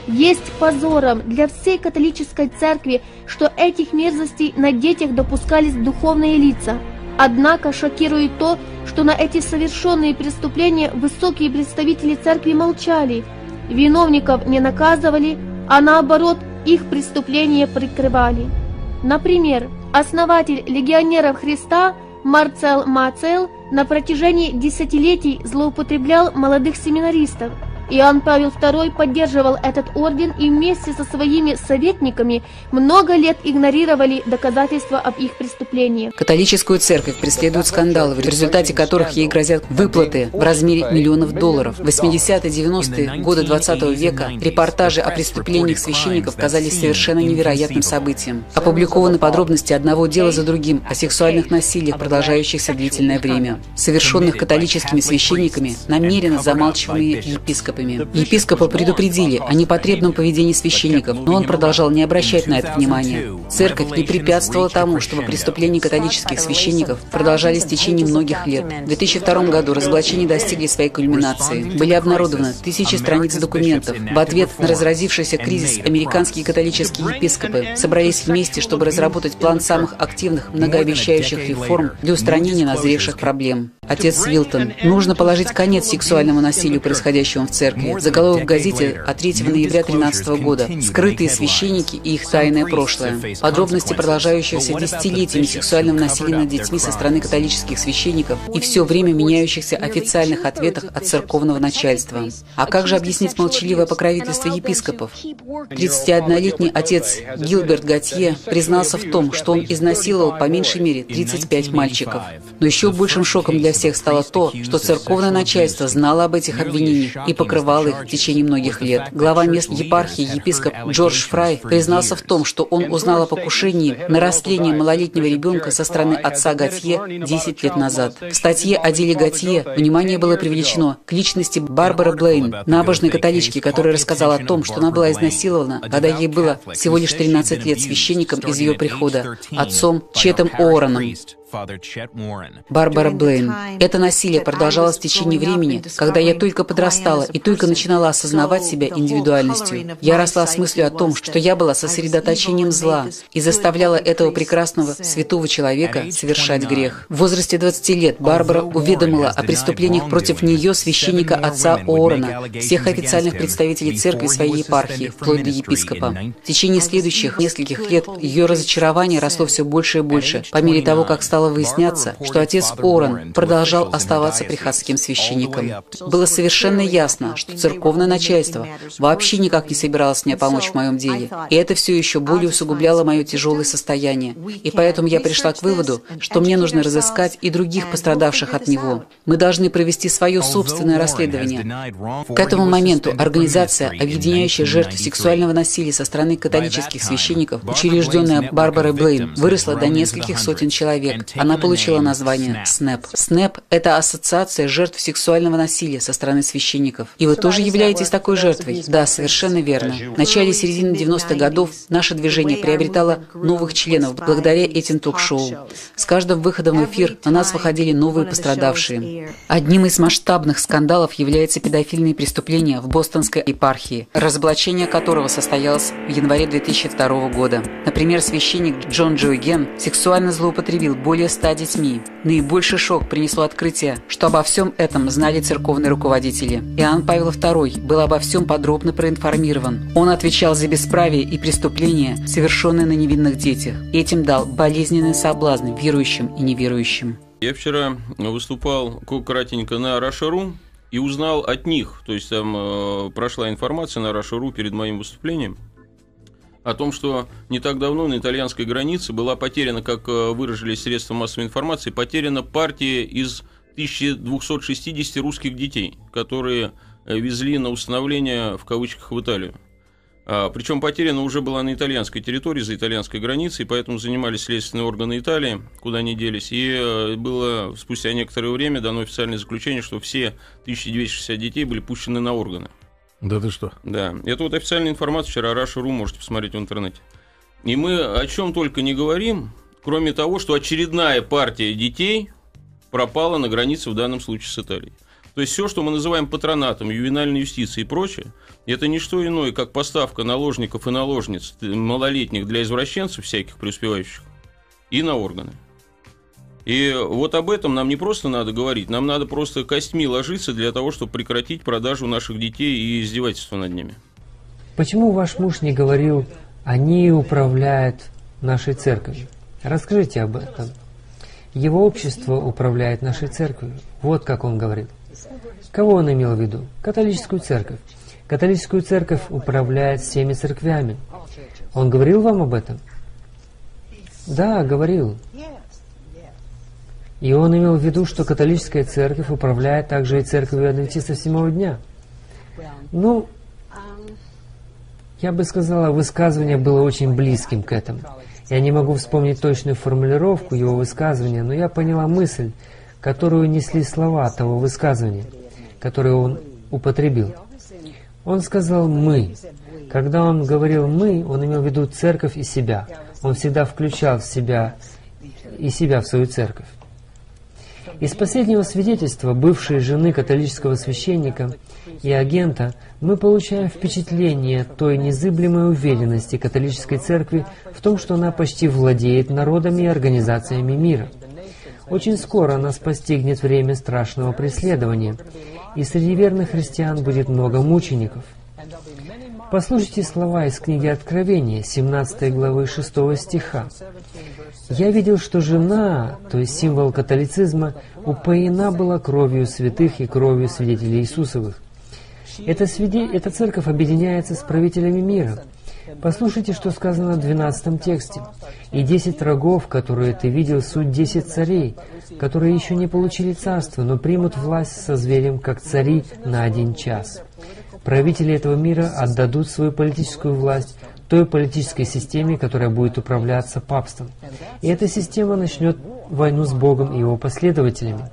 Есть позором для всей католической церкви, что этих мерзостей на детях допускались духовные лица. Однако шокирует то, что на эти совершенные преступления высокие представители церкви молчали, виновников не наказывали, а наоборот их преступления прикрывали. Например, основатель легионеров Христа Марцел Мацел на протяжении десятилетий злоупотреблял молодых семинаристов – Иоанн Павел II поддерживал этот орден и вместе со своими советниками много лет игнорировали доказательства об их преступлениях. Католическую церковь преследуют скандалы, в результате которых ей грозят выплаты в размере миллионов долларов. В 80-90-е годы 20 века репортажи о преступлениях священников казались совершенно невероятным событием. Опубликованы подробности одного дела за другим о сексуальных насилиях, продолжающихся длительное время, совершенных католическими священниками, намеренно замалчиваемые епископами епископами. Епископы предупредили о непотребном поведении священников, но он продолжал не обращать на это внимания. Церковь не препятствовала тому, чтобы преступления католических священников продолжались в течение многих лет. В 2002 году разоблачения достигли своей кульминации. Были обнародованы тысячи страниц документов. В ответ на разразившийся кризис американские католические епископы собрались вместе, чтобы разработать план самых активных, многообещающих реформ для устранения назревших проблем. Отец Вилтон, нужно положить конец сексуальному насилию, происходящему в церкви. Заголовок в газете от 3 ноября 2013 года. Скрытые священники и их тайное прошлое. Подробности продолжающегося десятилетиями сексуального насилия над детьми со стороны католических священников и все время меняющихся официальных ответах от церковного начальства. А как же объяснить молчаливое покровительство епископов? 31-летний отец Гилберт Готье признался в том, что он изнасиловал по меньшей мере 35 мальчиков. Но еще большим шоком для всех стало то, что церковное начальство знало об этих обвинениях и покрывало их в течение многих лет. Глава мест епархии, епископ Джордж Фрай, признался в том, что он узнал о покушении на растление малолетнего ребенка со стороны отца Готье 10 лет назад. В статье о деле Готье внимание было привлечено к личности Барбары Блейн, набожной католички, которая рассказала о том, что она была изнасилована, когда ей было всего лишь 13 лет священником из ее прихода, отцом Четом Уорреном. Барбара Блейн. Это насилие продолжалось в течение времени, когда я только подрастала и только начинала осознавать себя индивидуальностью. Я росла с мыслью о том, что я была сосредоточением зла и заставляла этого прекрасного святого человека совершать грех. В возрасте 20 лет Барбара уведомила о преступлениях против нее священника отца Оорона, всех официальных представителей церкви своей епархии, вплоть до епископа. В течение следующих нескольких лет ее разочарование росло все больше и больше, по мере того, как стало стало выясняться, что отец Орен продолжал оставаться приходским священником. Было совершенно ясно, что церковное начальство вообще никак не собиралось мне помочь в моем деле, и это все еще более усугубляло мое тяжелое состояние. И поэтому я пришла к выводу, что мне нужно разыскать и других пострадавших от него. Мы должны провести свое собственное расследование. К этому моменту организация, объединяющая жертв сексуального насилия со стороны католических священников, учрежденная Барбарой Блейн, выросла до нескольких сотен человек. Она получила название СНЭП. СНЭП – это ассоциация жертв сексуального насилия со стороны священников. И вы тоже являетесь такой жертвой? Да, совершенно верно. В начале середины 90-х годов наше движение приобретало новых членов благодаря этим ток-шоу. С каждым выходом в эфир на нас выходили новые пострадавшие. Одним из масштабных скандалов является педофильные преступления в бостонской епархии, разоблачение которого состоялось в январе 2002 года. Например, священник Джон Джойген сексуально злоупотребил более более ста детьми. Наибольший шок принесло открытие, что обо всем этом знали церковные руководители. Иоанн Павел II был обо всем подробно проинформирован. Он отвечал за бесправие и преступления, совершенные на невинных детях. Этим дал болезненный соблазн верующим и неверующим. Я вчера выступал кратенько на Рашару и узнал от них, то есть там э, прошла информация на Рашару перед моим выступлением, о том, что не так давно на итальянской границе была потеряна, как э, выразились средства массовой информации, потеряна партия из 1260 русских детей, которые э, везли на установление, в кавычках, в Италию. А, причем потеряна уже была на итальянской территории, за итальянской границей, поэтому занимались следственные органы Италии, куда они делись. И э, было спустя некоторое время дано официальное заключение, что все 1260 детей были пущены на органы. Да ты что? Да. Это вот официальная информация вчера Раша.ру можете посмотреть в интернете. И мы о чем только не говорим, кроме того, что очередная партия детей пропала на границе в данном случае с Италией. То есть все, что мы называем патронатом, ювенальной юстицией и прочее, это не что иное, как поставка наложников и наложниц малолетних для извращенцев всяких преуспевающих и на органы. И вот об этом нам не просто надо говорить, нам надо просто костьми ложиться для того, чтобы прекратить продажу наших детей и издевательство над ними. Почему ваш муж не говорил, они управляют нашей церковью? Расскажите об этом. Его общество управляет нашей церковью. Вот как он говорил. Кого он имел в виду? Католическую церковь. Католическую церковь управляет всеми церквями. Он говорил вам об этом? Да, говорил. И он имел в виду, что католическая церковь управляет также и церковью адвентистов седьмого дня. Ну, я бы сказала, высказывание было очень близким к этому. Я не могу вспомнить точную формулировку его высказывания, но я поняла мысль, которую несли слова того высказывания, которое он употребил. Он сказал «мы». Когда он говорил «мы», он имел в виду церковь и себя. Он всегда включал в себя и себя в свою церковь. Из последнего свидетельства бывшей жены католического священника и агента мы получаем впечатление той незыблемой уверенности католической церкви в том, что она почти владеет народами и организациями мира. Очень скоро нас постигнет время страшного преследования, и среди верных христиан будет много мучеников. Послушайте слова из книги Откровения, 17 главы 6 стиха. «Я видел, что жена, то есть символ католицизма, упоена была кровью святых и кровью свидетелей Иисусовых. Эта, свиде... Эта церковь объединяется с правителями мира. Послушайте, что сказано в 12 тексте. «И десять рогов, которые ты видел, суть десять царей, которые еще не получили царство, но примут власть со зверем, как цари на один час». Правители этого мира отдадут свою политическую власть той политической системе, которая будет управляться папством. И эта система начнет войну с Богом и его последователями.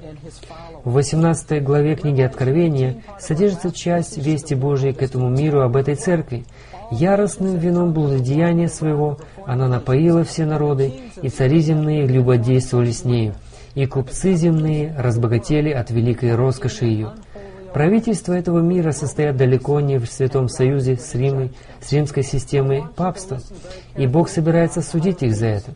В 18 главе книги Откровения содержится часть вести Божией к этому миру об этой церкви. Яростным вином блудодеяния своего она напоила все народы, и цари земные любодействовали с нею, и купцы земные разбогатели от великой роскоши ее. Правительства этого мира состоят далеко не в Святом Союзе с, Римой, с римской системой папства, и Бог собирается судить их за это.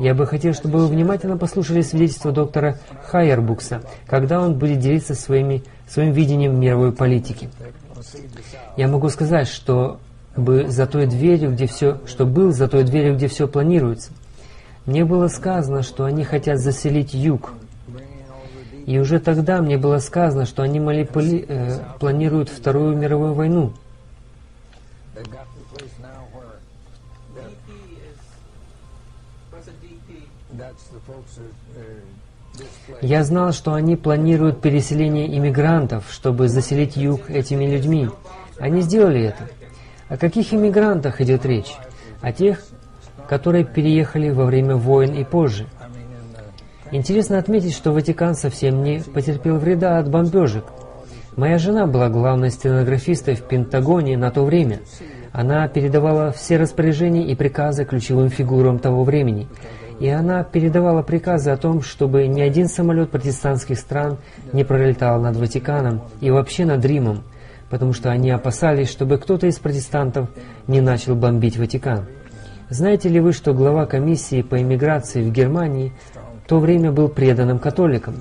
Я бы хотел, чтобы вы внимательно послушали свидетельство доктора Хайербукса, когда он будет делиться своими, своим видением мировой политики. Я могу сказать, что бы за той дверью, где все, что был за той дверью, где все планируется. Мне было сказано, что они хотят заселить юг, и уже тогда мне было сказано, что они манипули... э, планируют Вторую мировую войну. Я знал, что они планируют переселение иммигрантов, чтобы заселить юг этими людьми. Они сделали это. О каких иммигрантах идет речь? О тех, которые переехали во время войн и позже. Интересно отметить, что Ватикан совсем не потерпел вреда от бомбежек. Моя жена была главной стенографистой в Пентагоне на то время. Она передавала все распоряжения и приказы ключевым фигурам того времени. И она передавала приказы о том, чтобы ни один самолет протестантских стран не пролетал над Ватиканом и вообще над Римом, потому что они опасались, чтобы кто-то из протестантов не начал бомбить Ватикан. Знаете ли вы, что глава комиссии по иммиграции в Германии в то время был преданным католиком.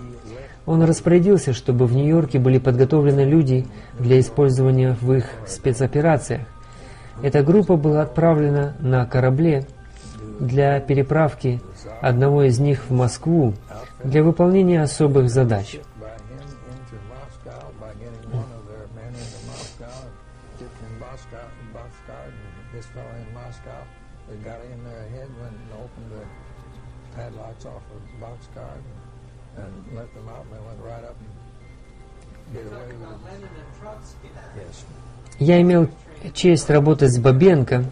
Он распорядился, чтобы в Нью-Йорке были подготовлены люди для использования в их спецоперациях. Эта группа была отправлена на корабле для переправки одного из них в Москву для выполнения особых задач. Я имел честь работать с Бабенко,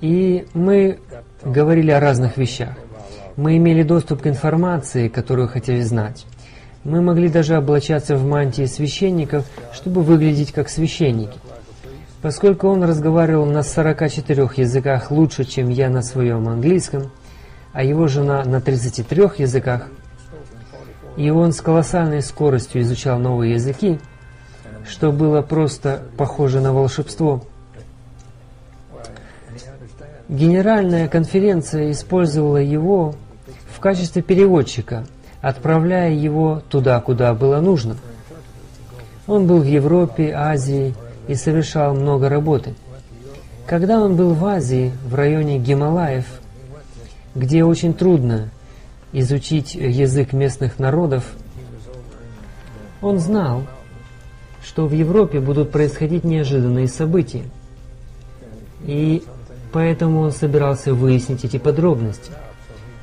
и мы говорили о разных вещах. Мы имели доступ к информации, которую хотели знать. Мы могли даже облачаться в мантии священников, чтобы выглядеть как священники. Поскольку он разговаривал на 44 языках лучше, чем я на своем английском, а его жена на 33 языках, и он с колоссальной скоростью изучал новые языки, что было просто похоже на волшебство. Генеральная конференция использовала его в качестве переводчика, отправляя его туда, куда было нужно. Он был в Европе, Азии и совершал много работы. Когда он был в Азии, в районе Гималаев, где очень трудно изучить язык местных народов, он знал, что в Европе будут происходить неожиданные события. И поэтому он собирался выяснить эти подробности.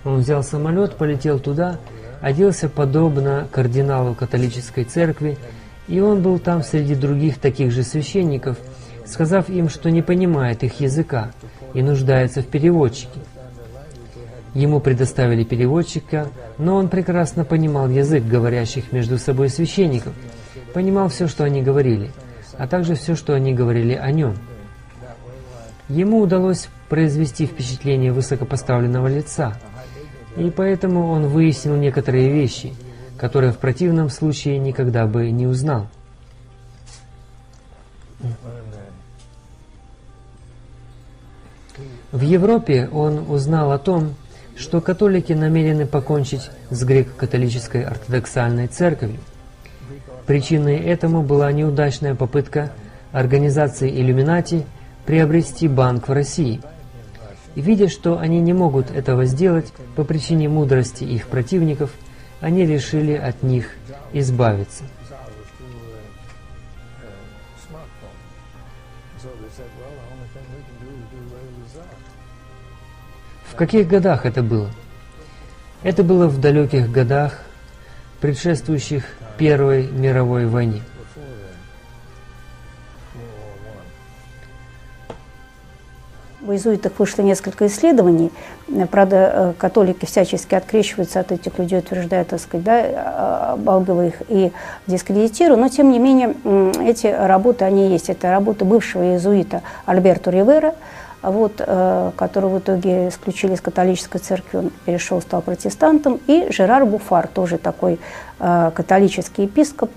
Он взял самолет, полетел туда, оделся подобно кардиналу католической церкви, и он был там среди других таких же священников, сказав им, что не понимает их языка и нуждается в переводчике. Ему предоставили переводчика, но он прекрасно понимал язык говорящих между собой священников – понимал все, что они говорили, а также все, что они говорили о нем. Ему удалось произвести впечатление высокопоставленного лица, и поэтому он выяснил некоторые вещи, которые в противном случае никогда бы не узнал. В Европе он узнал о том, что католики намерены покончить с греко-католической ортодоксальной церковью – Причиной этому была неудачная попытка организации иллюминати приобрести банк в России. И видя, что они не могут этого сделать по причине мудрости их противников, они решили от них избавиться. В каких годах это было? Это было в далеких годах, предшествующих Первой мировой войне. В иезуитах вышло несколько исследований. Правда, э, католики всячески открещиваются от этих людей, утверждают, так сказать, да, обалгивая их и дискредитируют. Но, тем не менее, эти работы, они есть. Это работы бывшего иезуита Альберто Ривера, вот, э, который в итоге исключили из католической церкви, он перешел, стал протестантом, и Жерар Буфар, тоже такой э, католический епископ,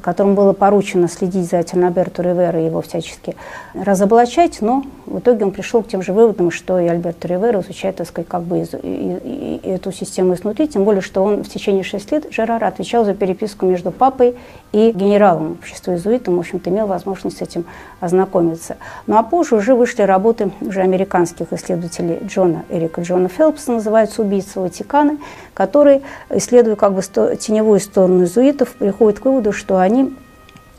которому было поручено следить за этим Альберту Ривера и его всячески разоблачать, но в итоге он пришел к тем же выводам, что и Альберто Ривера изучает, так сказать, как бы из, и, и, эту систему изнутри, тем более, что он в течение шести лет, Жерара, отвечал за переписку между папой и генералом общества иезуитом, в общем-то, имел возможность с этим ознакомиться. Ну а позже уже вышли работы уже американских исследователей Джона Эрика Джона Фелпса, называются «Убийца Ватикана», которые, исследуя как бы теневую сторону иезуитов, приходят к выводу, что они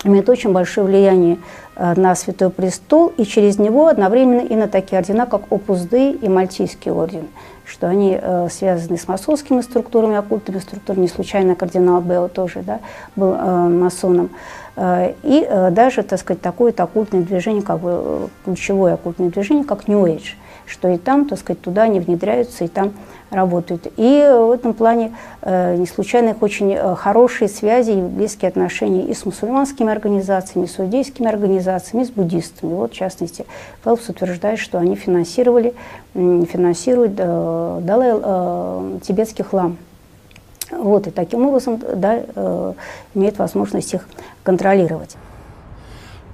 имеют очень большое влияние э, на Святой Престол и через него одновременно и на такие ордена, как Опус Дей и Мальтийский орден, что они э, связаны с масонскими структурами, оккультными структурами, не случайно кардинал Бео тоже да, был э, масоном. Э, и э, даже, так сказать, такое-то оккультное движение, как бы э, ключевое оккультное движение, как New Age, что и там, так сказать, туда они внедряются, и там работают. И в этом плане э, не случайно их очень э, хорошие связи и близкие отношения и с мусульманскими организациями, и с иудейскими организациями, и с буддистами. Вот, в частности, Фелпс утверждает, что они финансировали, финансируют э, Далай, э, тибетских лам. Вот, и таким образом да, э, имеет возможность их контролировать.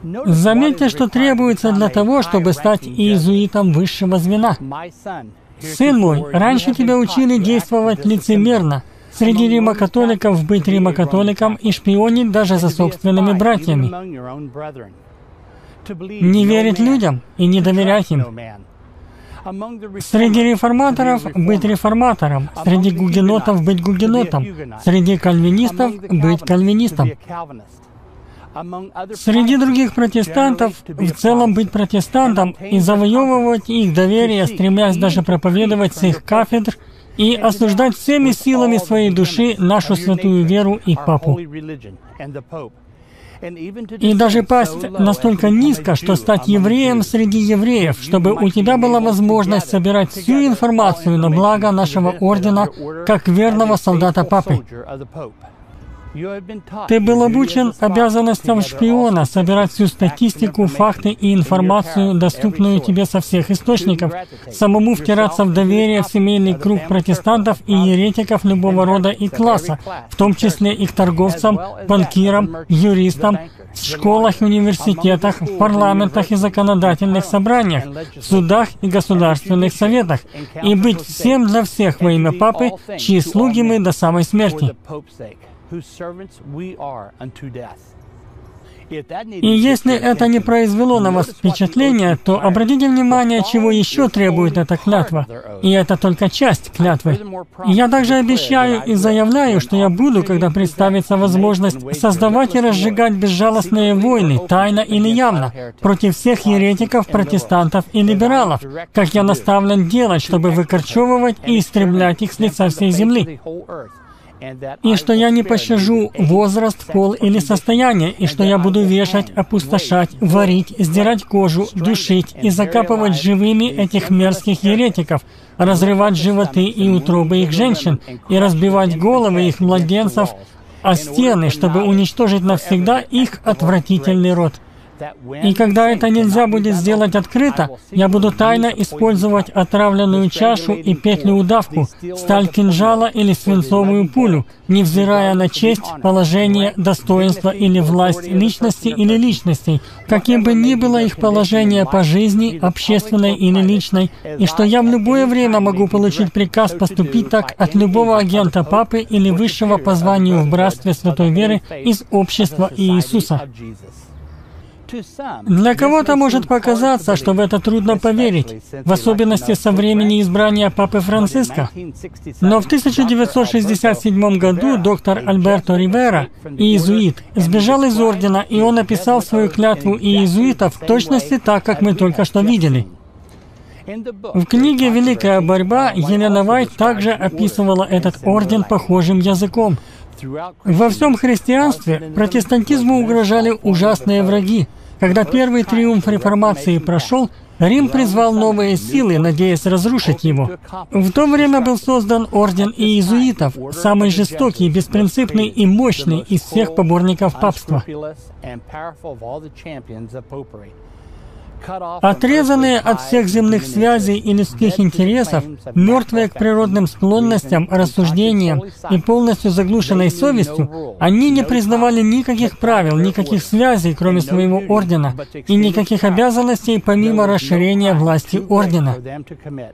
Заметьте, что требуется для того, чтобы стать иезуитом высшего звена. Сын мой, раньше тебя учили действовать лицемерно. Среди римокатоликов быть римокатоликом и шпионить даже за собственными братьями. Не верить людям и не доверять им. Среди реформаторов быть реформатором, среди гугенотов быть гугенотом, среди кальвинистов быть кальвинистом. Среди других протестантов в целом быть протестантом и завоевывать их доверие, стремясь даже проповедовать с их кафедр и осуждать всеми силами своей души нашу святую веру и папу. И даже пасть настолько низко, что стать евреем среди евреев, чтобы у тебя была возможность собирать всю информацию на благо нашего ордена, как верного солдата папы. Ты был обучен обязанностям шпиона собирать всю статистику, факты и информацию, доступную тебе со всех источников, самому втираться в доверие в семейный круг протестантов и еретиков любого рода и класса, в том числе и к торговцам, банкирам, юристам, в школах университетах, в парламентах и законодательных собраниях, в судах и государственных советах, и быть всем для всех во имя Папы, чьи слуги мы до самой смерти. И если это не произвело на вас впечатление, то обратите внимание, чего еще требует эта клятва. И это только часть клятвы. И я также обещаю и заявляю, что я буду, когда представится возможность, создавать и разжигать безжалостные войны, тайно или явно, против всех еретиков, протестантов и либералов, как я наставлен делать, чтобы выкорчевывать и истреблять их с лица всей земли и что я не пощажу возраст, пол или состояние, и что я буду вешать, опустошать, варить, сдирать кожу, душить и закапывать живыми этих мерзких еретиков, разрывать животы и утробы их женщин, и разбивать головы их младенцев о стены, чтобы уничтожить навсегда их отвратительный род. И когда это нельзя будет сделать открыто, я буду тайно использовать отравленную чашу и петлю-удавку, сталь кинжала или свинцовую пулю, невзирая на честь, положение, достоинство или власть личности или личностей, каким бы ни было их положение по жизни, общественной или личной, и что я в любое время могу получить приказ поступить так от любого агента Папы или высшего по званию в братстве Святой Веры из общества Иисуса. Для кого-то может показаться, что в это трудно поверить, в особенности со времени избрания Папы Франциска. Но в 1967 году доктор Альберто Ривера, иезуит, сбежал из ордена, и он описал свою клятву иезуитов в точности так, как мы только что видели. В книге «Великая борьба» Елена Вайт также описывала этот орден похожим языком. Во всем христианстве протестантизму угрожали ужасные враги, когда первый триумф реформации прошел, Рим призвал новые силы, надеясь разрушить его. В то время был создан орден иезуитов, самый жестокий, беспринципный и мощный из всех поборников папства. Отрезанные от всех земных связей и людских интересов, мертвые к природным склонностям, рассуждениям и полностью заглушенной совестью, они не признавали никаких правил, никаких связей, кроме своего ордена, и никаких обязанностей помимо расширения власти ордена.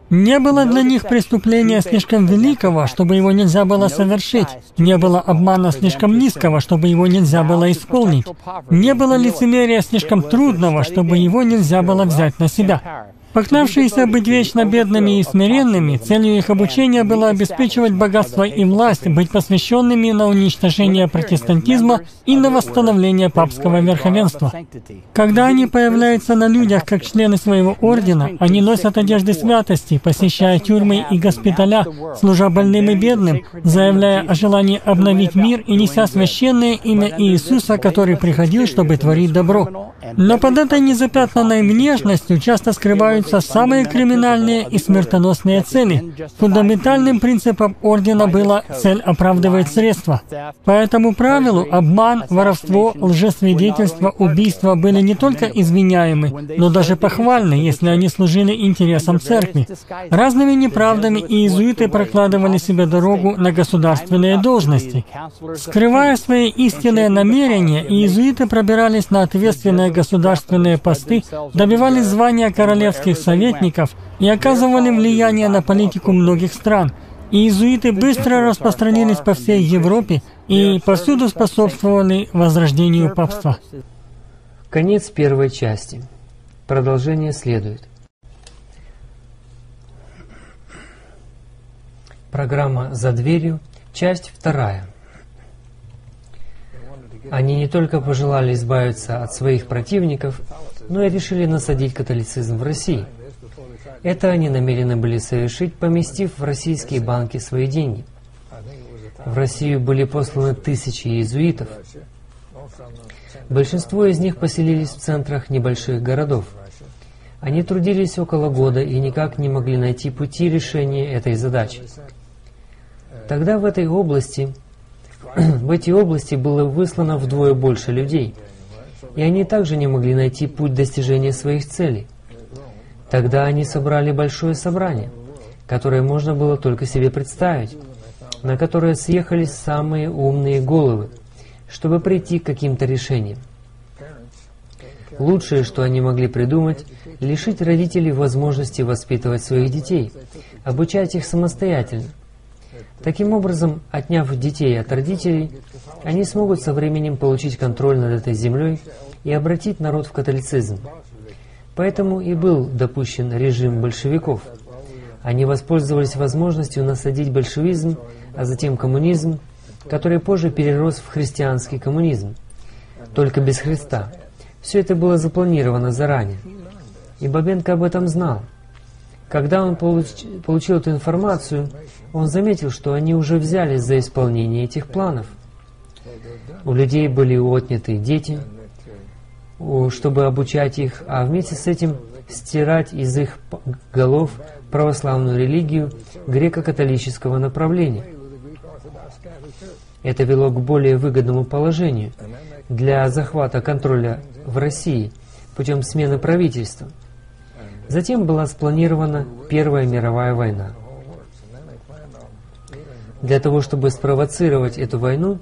Не было для них преступления слишком великого, чтобы его нельзя было совершить. Не было обмана слишком низкого, чтобы его нельзя было исполнить. Не было лицемерия слишком трудного, чтобы его нельзя нельзя было взять на себя. Поклявшиеся быть вечно бедными и смиренными, целью их обучения было обеспечивать богатство и власть, быть посвященными на уничтожение протестантизма и на восстановление папского верховенства. Когда они появляются на людях как члены своего ордена, они носят одежды святости, посещая тюрьмы и госпиталя, служа больным и бедным, заявляя о желании обновить мир и неся священное имя Иисуса, который приходил, чтобы творить добро. Но под этой незапятнанной внешностью часто скрываются преследуются самые криминальные и смертоносные цели. Фундаментальным принципом ордена было «цель оправдывает средства». По этому правилу обман, воровство, лжесвидетельство, убийство были не только извиняемы, но даже похвальны, если они служили интересам церкви. Разными неправдами иезуиты прокладывали себе дорогу на государственные должности. Скрывая свои истинные намерения, иезуиты пробирались на ответственные государственные посты, добивались звания королевских своих советников и оказывали влияние на политику многих стран. И иезуиты быстро распространились по всей Европе и повсюду способствовали возрождению папства. Конец первой части. Продолжение следует. Программа «За дверью», часть вторая. Они не только пожелали избавиться от своих противников, но и решили насадить католицизм в России. Это они намерены были совершить, поместив в российские банки свои деньги. В Россию были посланы тысячи иезуитов. Большинство из них поселились в центрах небольших городов. Они трудились около года и никак не могли найти пути решения этой задачи. Тогда в этой области, в эти области было выслано вдвое больше людей – и они также не могли найти путь достижения своих целей. Тогда они собрали большое собрание, которое можно было только себе представить, на которое съехались самые умные головы, чтобы прийти к каким-то решениям. Лучшее, что они могли придумать, лишить родителей возможности воспитывать своих детей, обучать их самостоятельно. Таким образом, отняв детей от родителей, они смогут со временем получить контроль над этой землей и обратить народ в католицизм. Поэтому и был допущен режим большевиков. Они воспользовались возможностью насадить большевизм, а затем коммунизм, который позже перерос в христианский коммунизм, только без Христа. Все это было запланировано заранее. И Бабенко об этом знал. Когда он получ, получил эту информацию, он заметил, что они уже взялись за исполнение этих планов. У людей были отняты дети, чтобы обучать их, а вместе с этим стирать из их голов православную религию греко-католического направления. Это вело к более выгодному положению для захвата контроля в России путем смены правительства. Затем была спланирована Первая мировая война. Для того, чтобы спровоцировать эту войну,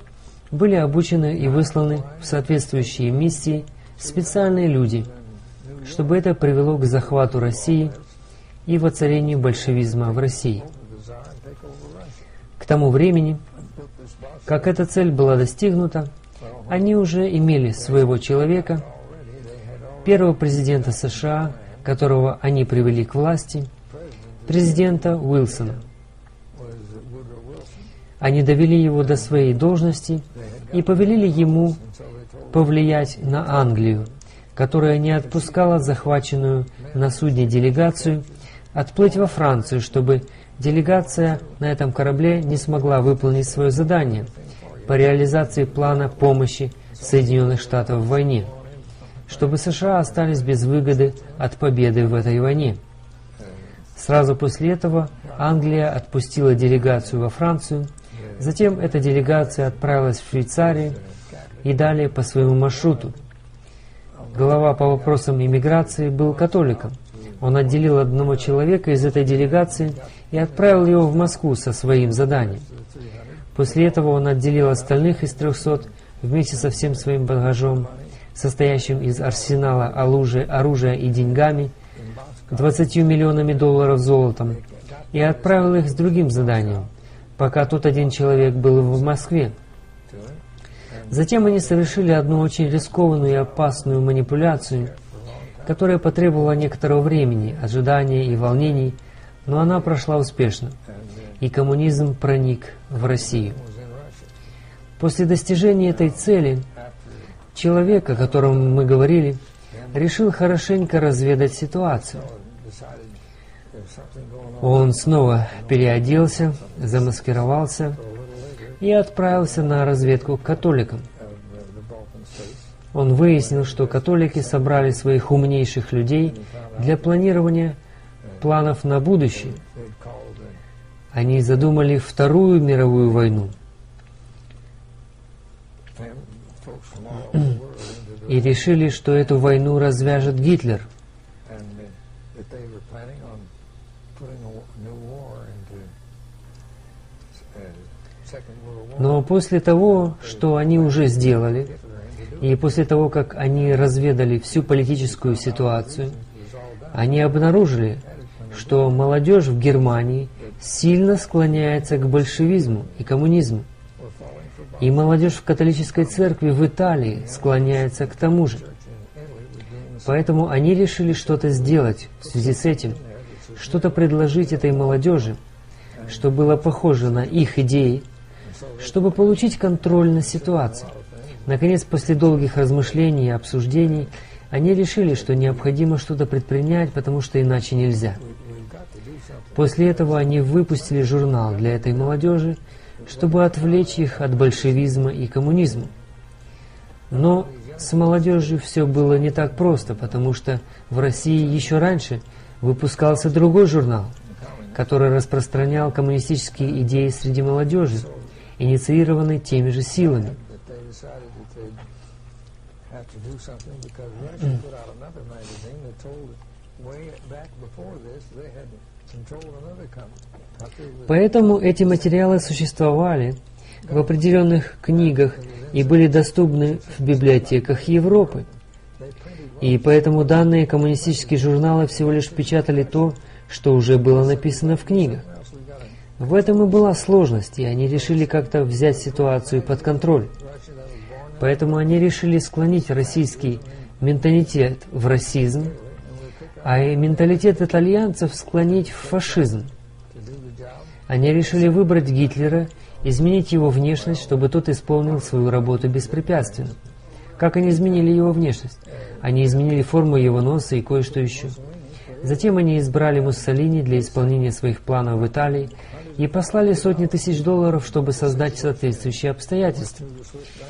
были обучены и высланы в соответствующие миссии специальные люди, чтобы это привело к захвату России и воцарению большевизма в России. К тому времени, как эта цель была достигнута, они уже имели своего человека, первого президента США, которого они привели к власти, президента Уилсона. Они довели его до своей должности и повелели ему повлиять на Англию, которая не отпускала захваченную на судне делегацию отплыть во Францию, чтобы делегация на этом корабле не смогла выполнить свое задание по реализации плана помощи Соединенных Штатов в войне, чтобы США остались без выгоды от победы в этой войне. Сразу после этого Англия отпустила делегацию во Францию, затем эта делегация отправилась в Швейцарию и далее по своему маршруту. Глава по вопросам иммиграции был католиком. Он отделил одного человека из этой делегации и отправил его в Москву со своим заданием. После этого он отделил остальных из трехсот вместе со всем своим багажом, состоящим из арсенала оружия, оружия и деньгами, 20 миллионами долларов золотом, и отправил их с другим заданием, пока тот один человек был в Москве. Затем они совершили одну очень рискованную и опасную манипуляцию, которая потребовала некоторого времени, ожидания и волнений, но она прошла успешно, и коммунизм проник в Россию. После достижения этой цели, человек, о котором мы говорили, решил хорошенько разведать ситуацию. Он снова переоделся, замаскировался и отправился на разведку к католикам. Он выяснил, что католики собрали своих умнейших людей для планирования планов на будущее. Они задумали Вторую мировую войну и решили, что эту войну развяжет Гитлер. Но после того, что они уже сделали, и после того, как они разведали всю политическую ситуацию, они обнаружили, что молодежь в Германии сильно склоняется к большевизму и коммунизму. И молодежь в католической церкви в Италии склоняется к тому же. Поэтому они решили что-то сделать в связи с этим, что-то предложить этой молодежи, что было похоже на их идеи, чтобы получить контроль над ситуацией. Наконец, после долгих размышлений и обсуждений, они решили, что необходимо что-то предпринять, потому что иначе нельзя. После этого они выпустили журнал для этой молодежи, чтобы отвлечь их от большевизма и коммунизма. Но с молодежью все было не так просто, потому что в России еще раньше выпускался другой журнал, который распространял коммунистические идеи среди молодежи, инициированный теми же силами. Поэтому эти материалы существовали в определенных книгах и были доступны в библиотеках Европы. И поэтому данные коммунистические журналы всего лишь печатали то, что уже было написано в книгах. В этом и была сложность, и они решили как-то взять ситуацию под контроль. Поэтому они решили склонить российский менталитет в расизм, а менталитет итальянцев склонить в фашизм. Они решили выбрать Гитлера, изменить его внешность, чтобы тот исполнил свою работу беспрепятственно. Как они изменили его внешность? Они изменили форму его носа и кое-что еще. Затем они избрали Муссолини для исполнения своих планов в Италии и послали сотни тысяч долларов, чтобы создать соответствующие обстоятельства.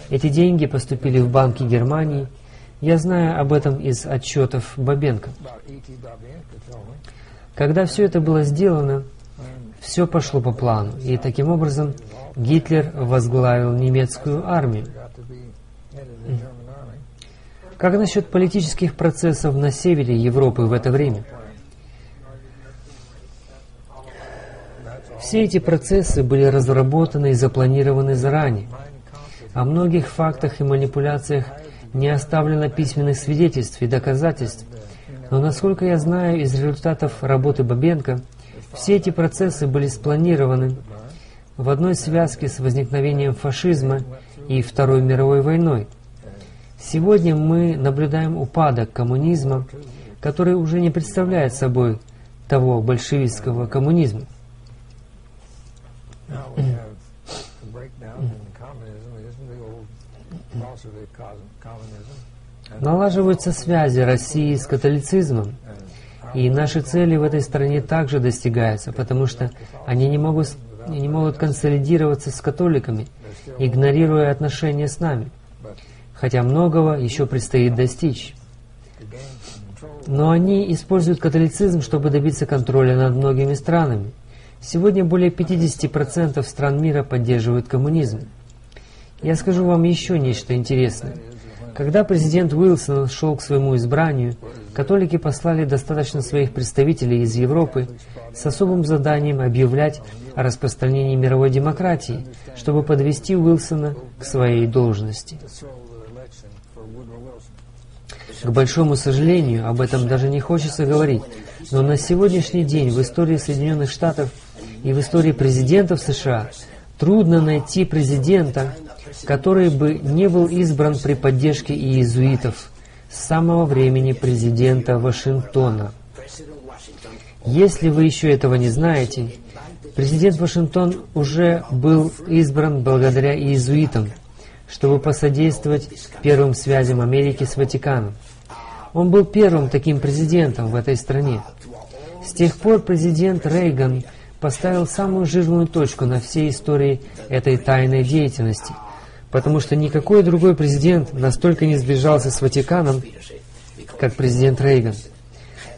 Эти деньги поступили в банки Германии. Я знаю об этом из отчетов Бабенко. Когда все это было сделано, все пошло по плану, и таким образом Гитлер возглавил немецкую армию. Как насчет политических процессов на севере Европы в это время? Все эти процессы были разработаны и запланированы заранее. О многих фактах и манипуляциях не оставлено письменных свидетельств и доказательств, но насколько я знаю из результатов работы Бабенко, все эти процессы были спланированы в одной связке с возникновением фашизма и Второй мировой войной – Сегодня мы наблюдаем упадок коммунизма, который уже не представляет собой того большевистского коммунизма. Налаживаются связи России с католицизмом, и наши цели в этой стране также достигаются, потому что они не могут, не могут консолидироваться с католиками, игнорируя отношения с нами. Хотя многого еще предстоит достичь. Но они используют католицизм, чтобы добиться контроля над многими странами. Сегодня более 50% стран мира поддерживают коммунизм. Я скажу вам еще нечто интересное. Когда президент Уилсон шел к своему избранию, католики послали достаточно своих представителей из Европы с особым заданием объявлять о распространении мировой демократии, чтобы подвести Уилсона к своей должности. К большому сожалению, об этом даже не хочется говорить, но на сегодняшний день в истории Соединенных Штатов и в истории президентов США трудно найти президента, который бы не был избран при поддержке иезуитов с самого времени президента Вашингтона. Если вы еще этого не знаете, президент Вашингтон уже был избран благодаря иезуитам, чтобы посодействовать первым связям Америки с Ватиканом. Он был первым таким президентом в этой стране. С тех пор президент Рейган поставил самую жирную точку на всей истории этой тайной деятельности, потому что никакой другой президент настолько не сближался с Ватиканом, как президент Рейган.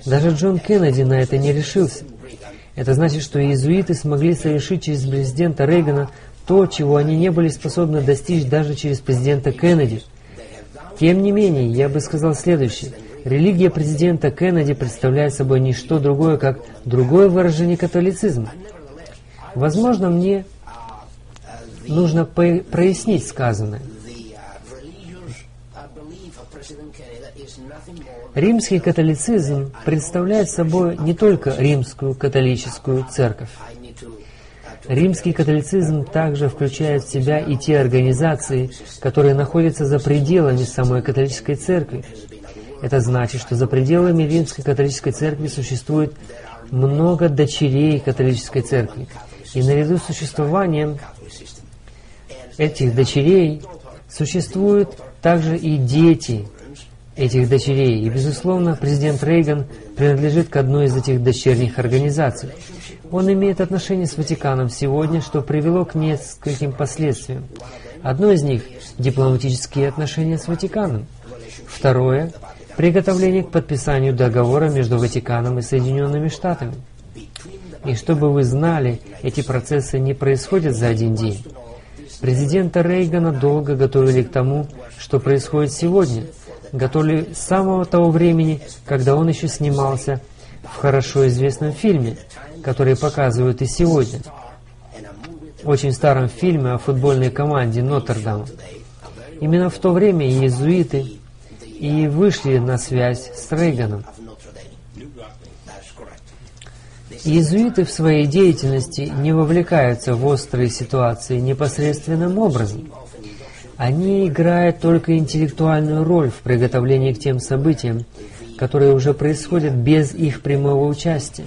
Даже Джон Кеннеди на это не решился. Это значит, что иезуиты смогли совершить через президента Рейгана то, чего они не были способны достичь даже через президента Кеннеди. Тем не менее, я бы сказал следующее – Религия президента Кеннеди представляет собой не что другое, как другое выражение католицизма. Возможно, мне нужно прояснить сказанное. Римский католицизм представляет собой не только римскую католическую церковь. Римский католицизм также включает в себя и те организации, которые находятся за пределами самой католической церкви. Это значит, что за пределами Римской католической церкви существует много дочерей католической церкви. И наряду с существованием этих дочерей существуют также и дети этих дочерей. И, безусловно, президент Рейган принадлежит к одной из этих дочерних организаций. Он имеет отношение с Ватиканом сегодня, что привело к нескольким последствиям. Одно из них – дипломатические отношения с Ватиканом. Второе приготовление к подписанию договора между Ватиканом и Соединенными Штатами. И чтобы вы знали, эти процессы не происходят за один день. Президента Рейгана долго готовили к тому, что происходит сегодня. Готовили с самого того времени, когда он еще снимался в хорошо известном фильме, который показывают и сегодня. Очень старом фильме о футбольной команде Нотр-Дам. Именно в то время иезуиты и вышли на связь с Рейганом. Иезуиты в своей деятельности не вовлекаются в острые ситуации непосредственным образом. Они играют только интеллектуальную роль в приготовлении к тем событиям, которые уже происходят без их прямого участия.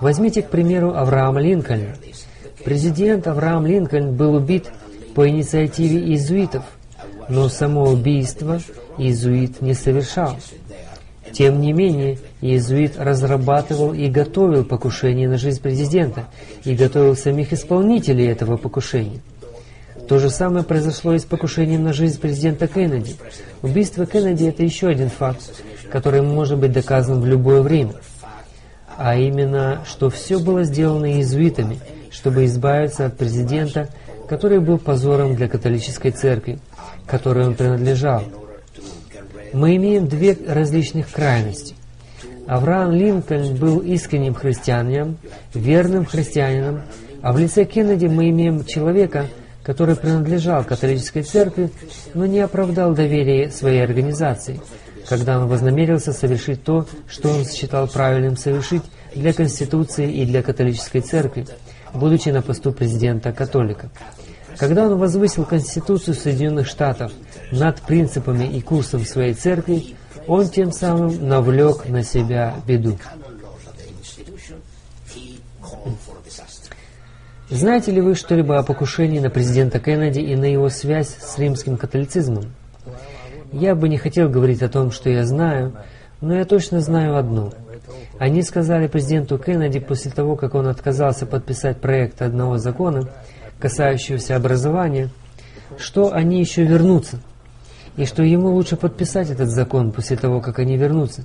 Возьмите, к примеру, Авраама Линкольна. Президент Авраам Линкольн был убит по инициативе иезуитов, но само убийство иезуит не совершал. Тем не менее, иезуит разрабатывал и готовил покушение на жизнь президента и готовил самих исполнителей этого покушения. То же самое произошло и с покушением на жизнь президента Кеннеди. Убийство Кеннеди – это еще один факт, который может быть доказан в любое время. а именно, что все было сделано иезуитами, чтобы избавиться от президента, который был позором для католической церкви, которой он принадлежал. Мы имеем две различных крайности. Авраам Линкольн был искренним христианином, верным христианином, а в лице Кеннеди мы имеем человека, который принадлежал католической церкви, но не оправдал доверие своей организации, когда он вознамерился совершить то, что он считал правильным совершить для Конституции и для католической церкви, будучи на посту президента-католика. Когда он возвысил Конституцию Соединенных Штатов над принципами и курсом своей церкви, он тем самым навлек на себя беду. Знаете ли вы что-либо о покушении на президента Кеннеди и на его связь с римским католицизмом? Я бы не хотел говорить о том, что я знаю, но я точно знаю одно. Они сказали президенту Кеннеди после того, как он отказался подписать проект одного закона, касающегося образования, что они еще вернутся, и что ему лучше подписать этот закон после того, как они вернутся.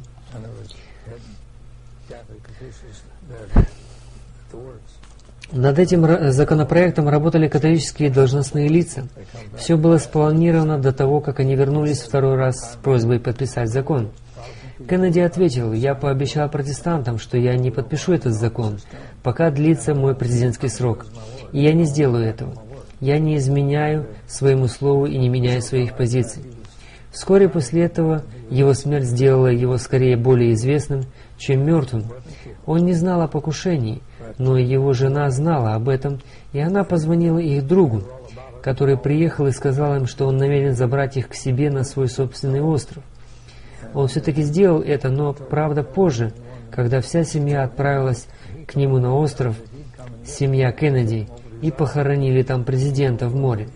Над этим законопроектом работали католические должностные лица. Все было спланировано до того, как они вернулись второй раз с просьбой подписать закон. Кеннеди ответил, я пообещал протестантам, что я не подпишу этот закон, пока длится мой президентский срок. И я не сделаю этого. Я не изменяю своему слову и не меняю своих позиций. Вскоре после этого его смерть сделала его скорее более известным, чем мертвым. Он не знал о покушении, но его жена знала об этом, и она позвонила их другу, который приехал и сказал им, что он намерен забрать их к себе на свой собственный остров. Он все-таки сделал это, но, правда, позже, когда вся семья отправилась к нему на остров, семья Кеннеди, и похоронили там президента в море.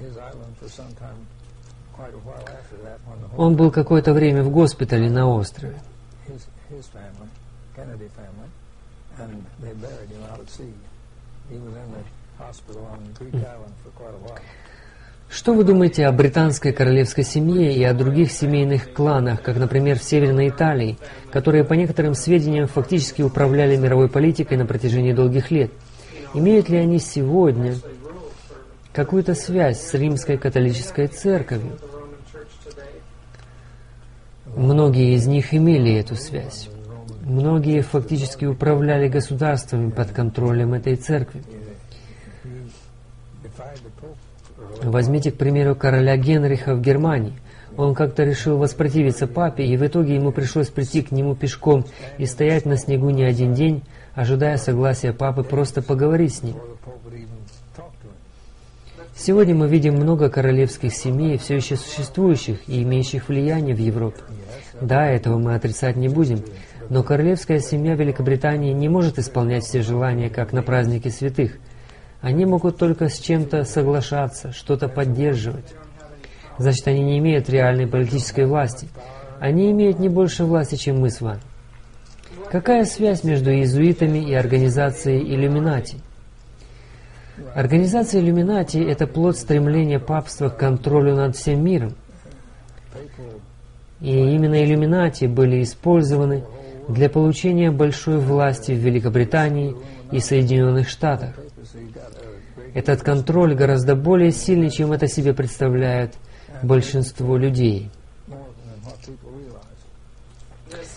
Он был какое-то время в госпитале на острове. Что вы думаете о британской королевской семье и о других семейных кланах, как, например, в Северной Италии, которые, по некоторым сведениям, фактически управляли мировой политикой на протяжении долгих лет? Имеют ли они сегодня какую-то связь с римской католической церковью? Многие из них имели эту связь. Многие фактически управляли государствами под контролем этой церкви. Возьмите, к примеру, короля Генриха в Германии. Он как-то решил воспротивиться папе, и в итоге ему пришлось прийти к нему пешком и стоять на снегу не один день, ожидая согласия папы просто поговорить с ним. Сегодня мы видим много королевских семей, все еще существующих и имеющих влияние в Европе. Да, этого мы отрицать не будем, но королевская семья Великобритании не может исполнять все желания, как на празднике святых. Они могут только с чем-то соглашаться, что-то поддерживать. Значит, они не имеют реальной политической власти. Они имеют не больше власти, чем мы с вами. Какая связь между иезуитами и организацией иллюминати? Организация иллюминати – это плод стремления папства к контролю над всем миром. И именно иллюминати были использованы для получения большой власти в Великобритании и Соединенных Штатах. Этот контроль гораздо более сильный, чем это себе представляет большинство людей.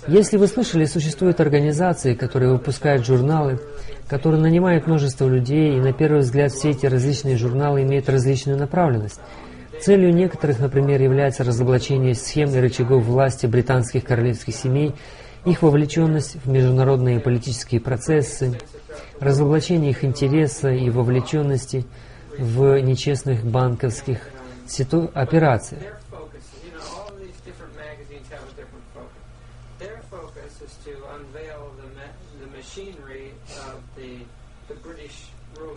Если вы слышали, существуют организации, которые выпускают журналы, которые нанимают множество людей, и на первый взгляд все эти различные журналы имеют различную направленность. Целью некоторых, например, является разоблачение схем и рычагов власти британских королевских семей, их вовлеченность в международные политические процессы, разоблачение их интереса и вовлеченности в нечестных банковских операциях.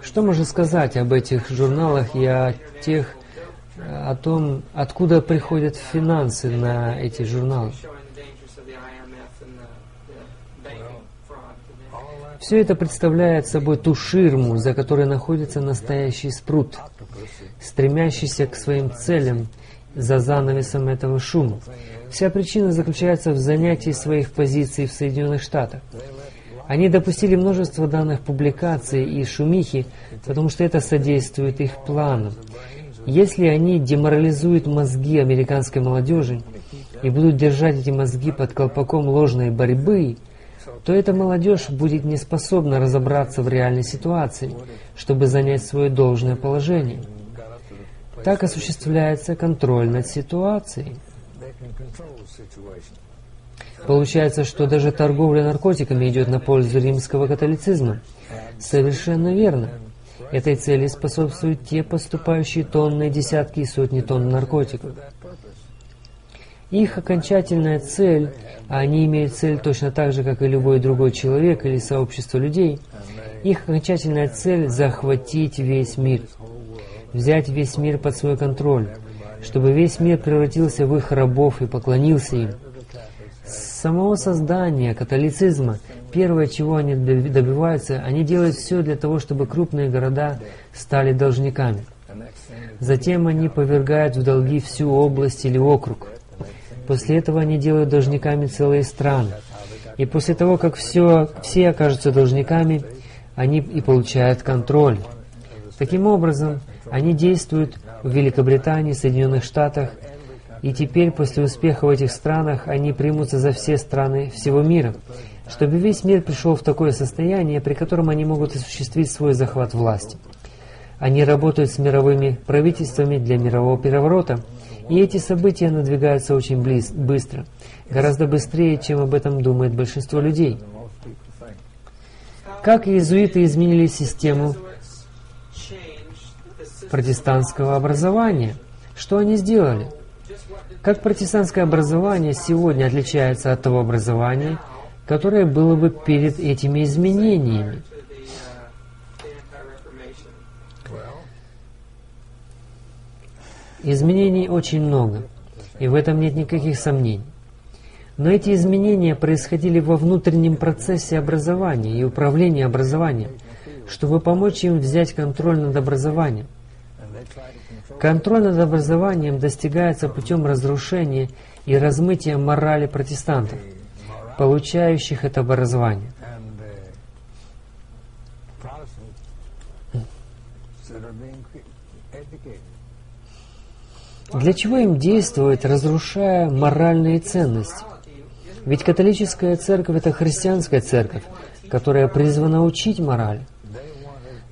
Что можно сказать об этих журналах и о тех, о том, откуда приходят финансы на эти журналы? Все это представляет собой ту ширму, за которой находится настоящий спрут, стремящийся к своим целям за занавесом этого шума. Вся причина заключается в занятии своих позиций в Соединенных Штатах. Они допустили множество данных публикаций и шумихи, потому что это содействует их планам. Если они деморализуют мозги американской молодежи и будут держать эти мозги под колпаком ложной борьбы, то эта молодежь будет не способна разобраться в реальной ситуации, чтобы занять свое должное положение. Так осуществляется контроль над ситуацией. Получается, что даже торговля наркотиками идет на пользу римского католицизма. Совершенно верно. Этой цели способствуют те поступающие тонны, десятки и сотни тонн наркотиков. Их окончательная цель, а они имеют цель точно так же, как и любой другой человек или сообщество людей, их окончательная цель – захватить весь мир, взять весь мир под свой контроль, чтобы весь мир превратился в их рабов и поклонился им. С самого создания католицизма, первое, чего они добиваются, они делают все для того, чтобы крупные города стали должниками. Затем они повергают в долги всю область или округ – После этого они делают должниками целые страны. И после того, как все, все окажутся должниками, они и получают контроль. Таким образом, они действуют в Великобритании, Соединенных Штатах, и теперь, после успеха в этих странах, они примутся за все страны всего мира, чтобы весь мир пришел в такое состояние, при котором они могут осуществить свой захват власти. Они работают с мировыми правительствами для мирового переворота – и эти события надвигаются очень близ, быстро, гораздо быстрее, чем об этом думает большинство людей. Как иезуиты изменили систему протестантского образования? Что они сделали? Как протестантское образование сегодня отличается от того образования, которое было бы перед этими изменениями? Изменений очень много, и в этом нет никаких сомнений. Но эти изменения происходили во внутреннем процессе образования и управления образованием, чтобы помочь им взять контроль над образованием. Контроль над образованием достигается путем разрушения и размытия морали протестантов, получающих это образование. Для чего им действовать, разрушая моральные ценности? Ведь католическая церковь – это христианская церковь, которая призвана учить мораль.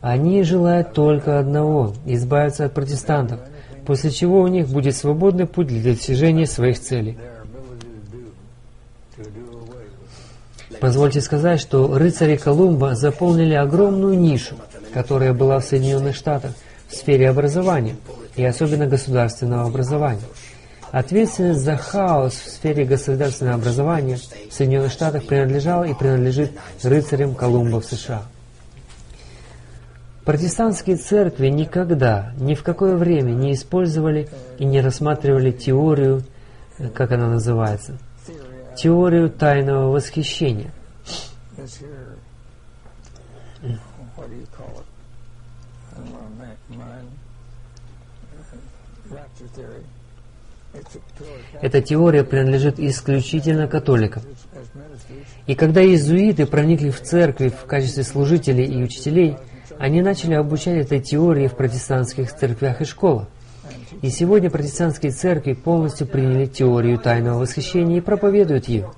Они желают только одного – избавиться от протестантов, после чего у них будет свободный путь для достижения своих целей. Позвольте сказать, что рыцари Колумба заполнили огромную нишу, которая была в Соединенных Штатах в сфере образования – и особенно государственного образования. Ответственность за хаос в сфере государственного образования в Соединенных Штатах принадлежала и принадлежит рыцарям Колумба в США. Протестантские церкви никогда, ни в какое время не использовали и не рассматривали теорию, как она называется, теорию тайного восхищения. Эта теория принадлежит исключительно католикам. И когда иезуиты проникли в церкви в качестве служителей и учителей, они начали обучать этой теории в протестантских церквях и школах. И сегодня протестантские церкви полностью приняли теорию тайного восхищения и проповедуют ее.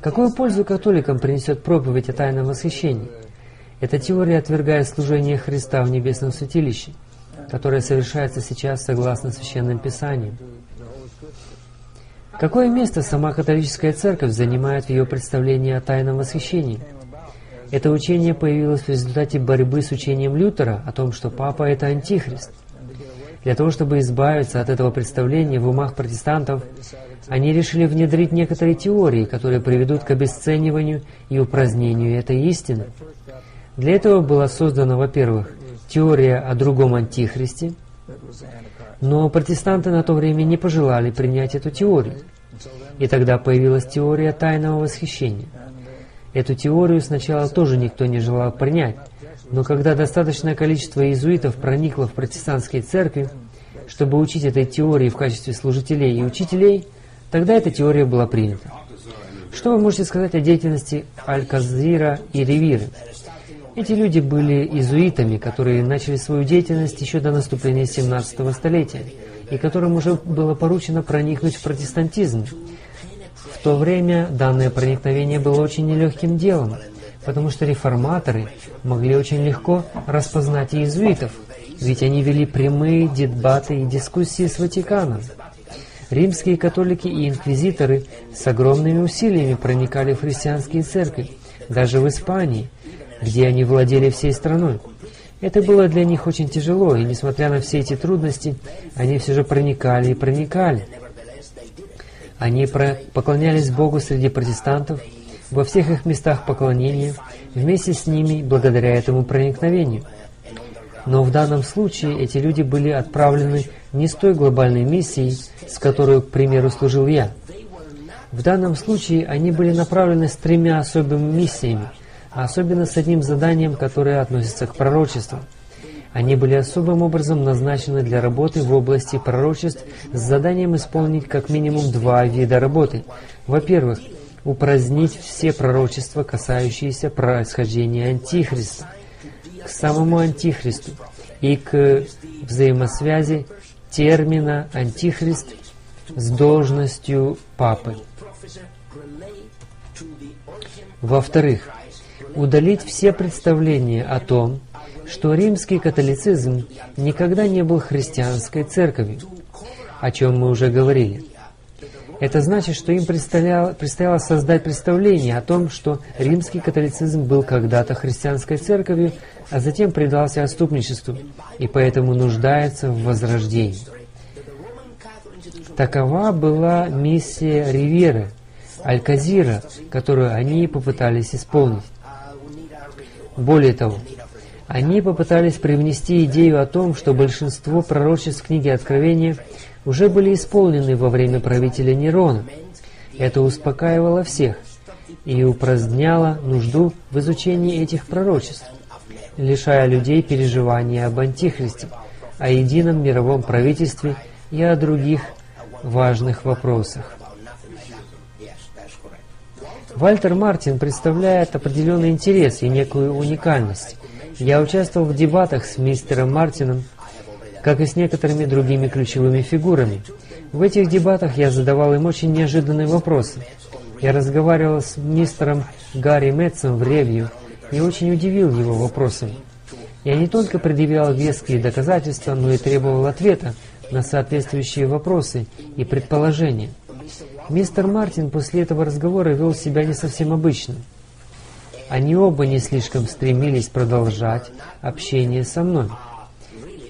Какую пользу католикам принесет проповедь о тайном восхищении? Эта теория отвергает служение Христа в небесном святилище – которое совершается сейчас согласно Священным Писаниям. Какое место сама католическая церковь занимает в ее представлении о тайном восхищении? Это учение появилось в результате борьбы с учением Лютера о том, что Папа – это Антихрист. Для того, чтобы избавиться от этого представления в умах протестантов, они решили внедрить некоторые теории, которые приведут к обесцениванию и упразднению этой истины. Для этого было создано, во-первых, теория о другом антихристе, но протестанты на то время не пожелали принять эту теорию. И тогда появилась теория тайного восхищения. Эту теорию сначала тоже никто не желал принять, но когда достаточное количество иезуитов проникло в протестантские церкви, чтобы учить этой теории в качестве служителей и учителей, тогда эта теория была принята. Что вы можете сказать о деятельности Аль-Казира и Ревиры? Эти люди были иезуитами, которые начали свою деятельность еще до наступления 17 столетия, и которым уже было поручено проникнуть в протестантизм. В то время данное проникновение было очень нелегким делом, потому что реформаторы могли очень легко распознать иезуитов, ведь они вели прямые дебаты и дискуссии с Ватиканом. Римские католики и инквизиторы с огромными усилиями проникали в христианские церкви, даже в Испании, где они владели всей страной. Это было для них очень тяжело, и несмотря на все эти трудности, они все же проникали и проникали. Они про поклонялись Богу среди протестантов, во всех их местах поклонения, вместе с ними благодаря этому проникновению. Но в данном случае эти люди были отправлены не с той глобальной миссией, с которой, к примеру, служил я. В данном случае они были направлены с тремя особыми миссиями, а особенно с одним заданием, которое относится к пророчеству. Они были особым образом назначены для работы в области пророчеств с заданием исполнить как минимум два вида работы. Во-первых, упразднить все пророчества, касающиеся происхождения Антихриста, к самому Антихристу и к взаимосвязи термина «антихрист» с должностью папы. Во-вторых, удалить все представления о том, что римский католицизм никогда не был христианской церковью, о чем мы уже говорили. Это значит, что им предстояло, предстояло создать представление о том, что римский католицизм был когда-то христианской церковью, а затем предался отступничеству и поэтому нуждается в возрождении. Такова была миссия Риверы, Аль-Казира, которую они попытались исполнить. Более того, они попытались привнести идею о том, что большинство пророчеств книги Откровения уже были исполнены во время правителя Нерона. Это успокаивало всех и упраздняло нужду в изучении этих пророчеств, лишая людей переживания об Антихристе, о едином мировом правительстве и о других важных вопросах. Вальтер Мартин представляет определенный интерес и некую уникальность. Я участвовал в дебатах с мистером Мартином, как и с некоторыми другими ключевыми фигурами. В этих дебатах я задавал им очень неожиданные вопросы. Я разговаривал с мистером Гарри Мэтсом в ревью и очень удивил его вопросами. Я не только предъявлял веские доказательства, но и требовал ответа на соответствующие вопросы и предположения. Мистер Мартин после этого разговора вел себя не совсем обычно. Они оба не слишком стремились продолжать общение со мной.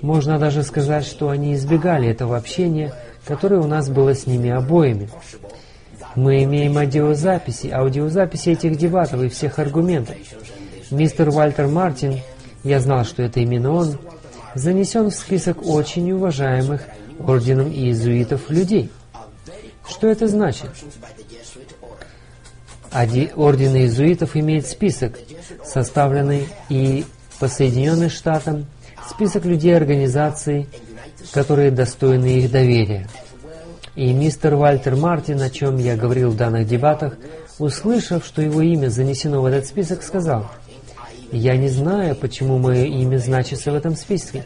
Можно даже сказать, что они избегали этого общения, которое у нас было с ними обоими. Мы имеем аудиозаписи, аудиозаписи этих дебатов и всех аргументов. Мистер Вальтер Мартин, я знал, что это именно он, занесен в список очень уважаемых орденом иезуитов людей – что это значит? Орден иезуитов имеет список, составленный и по Соединенным Штатам, список людей организаций, которые достойны их доверия. И мистер Вальтер Мартин, о чем я говорил в данных дебатах, услышав, что его имя занесено в этот список, сказал, «Я не знаю, почему мое имя значится в этом списке».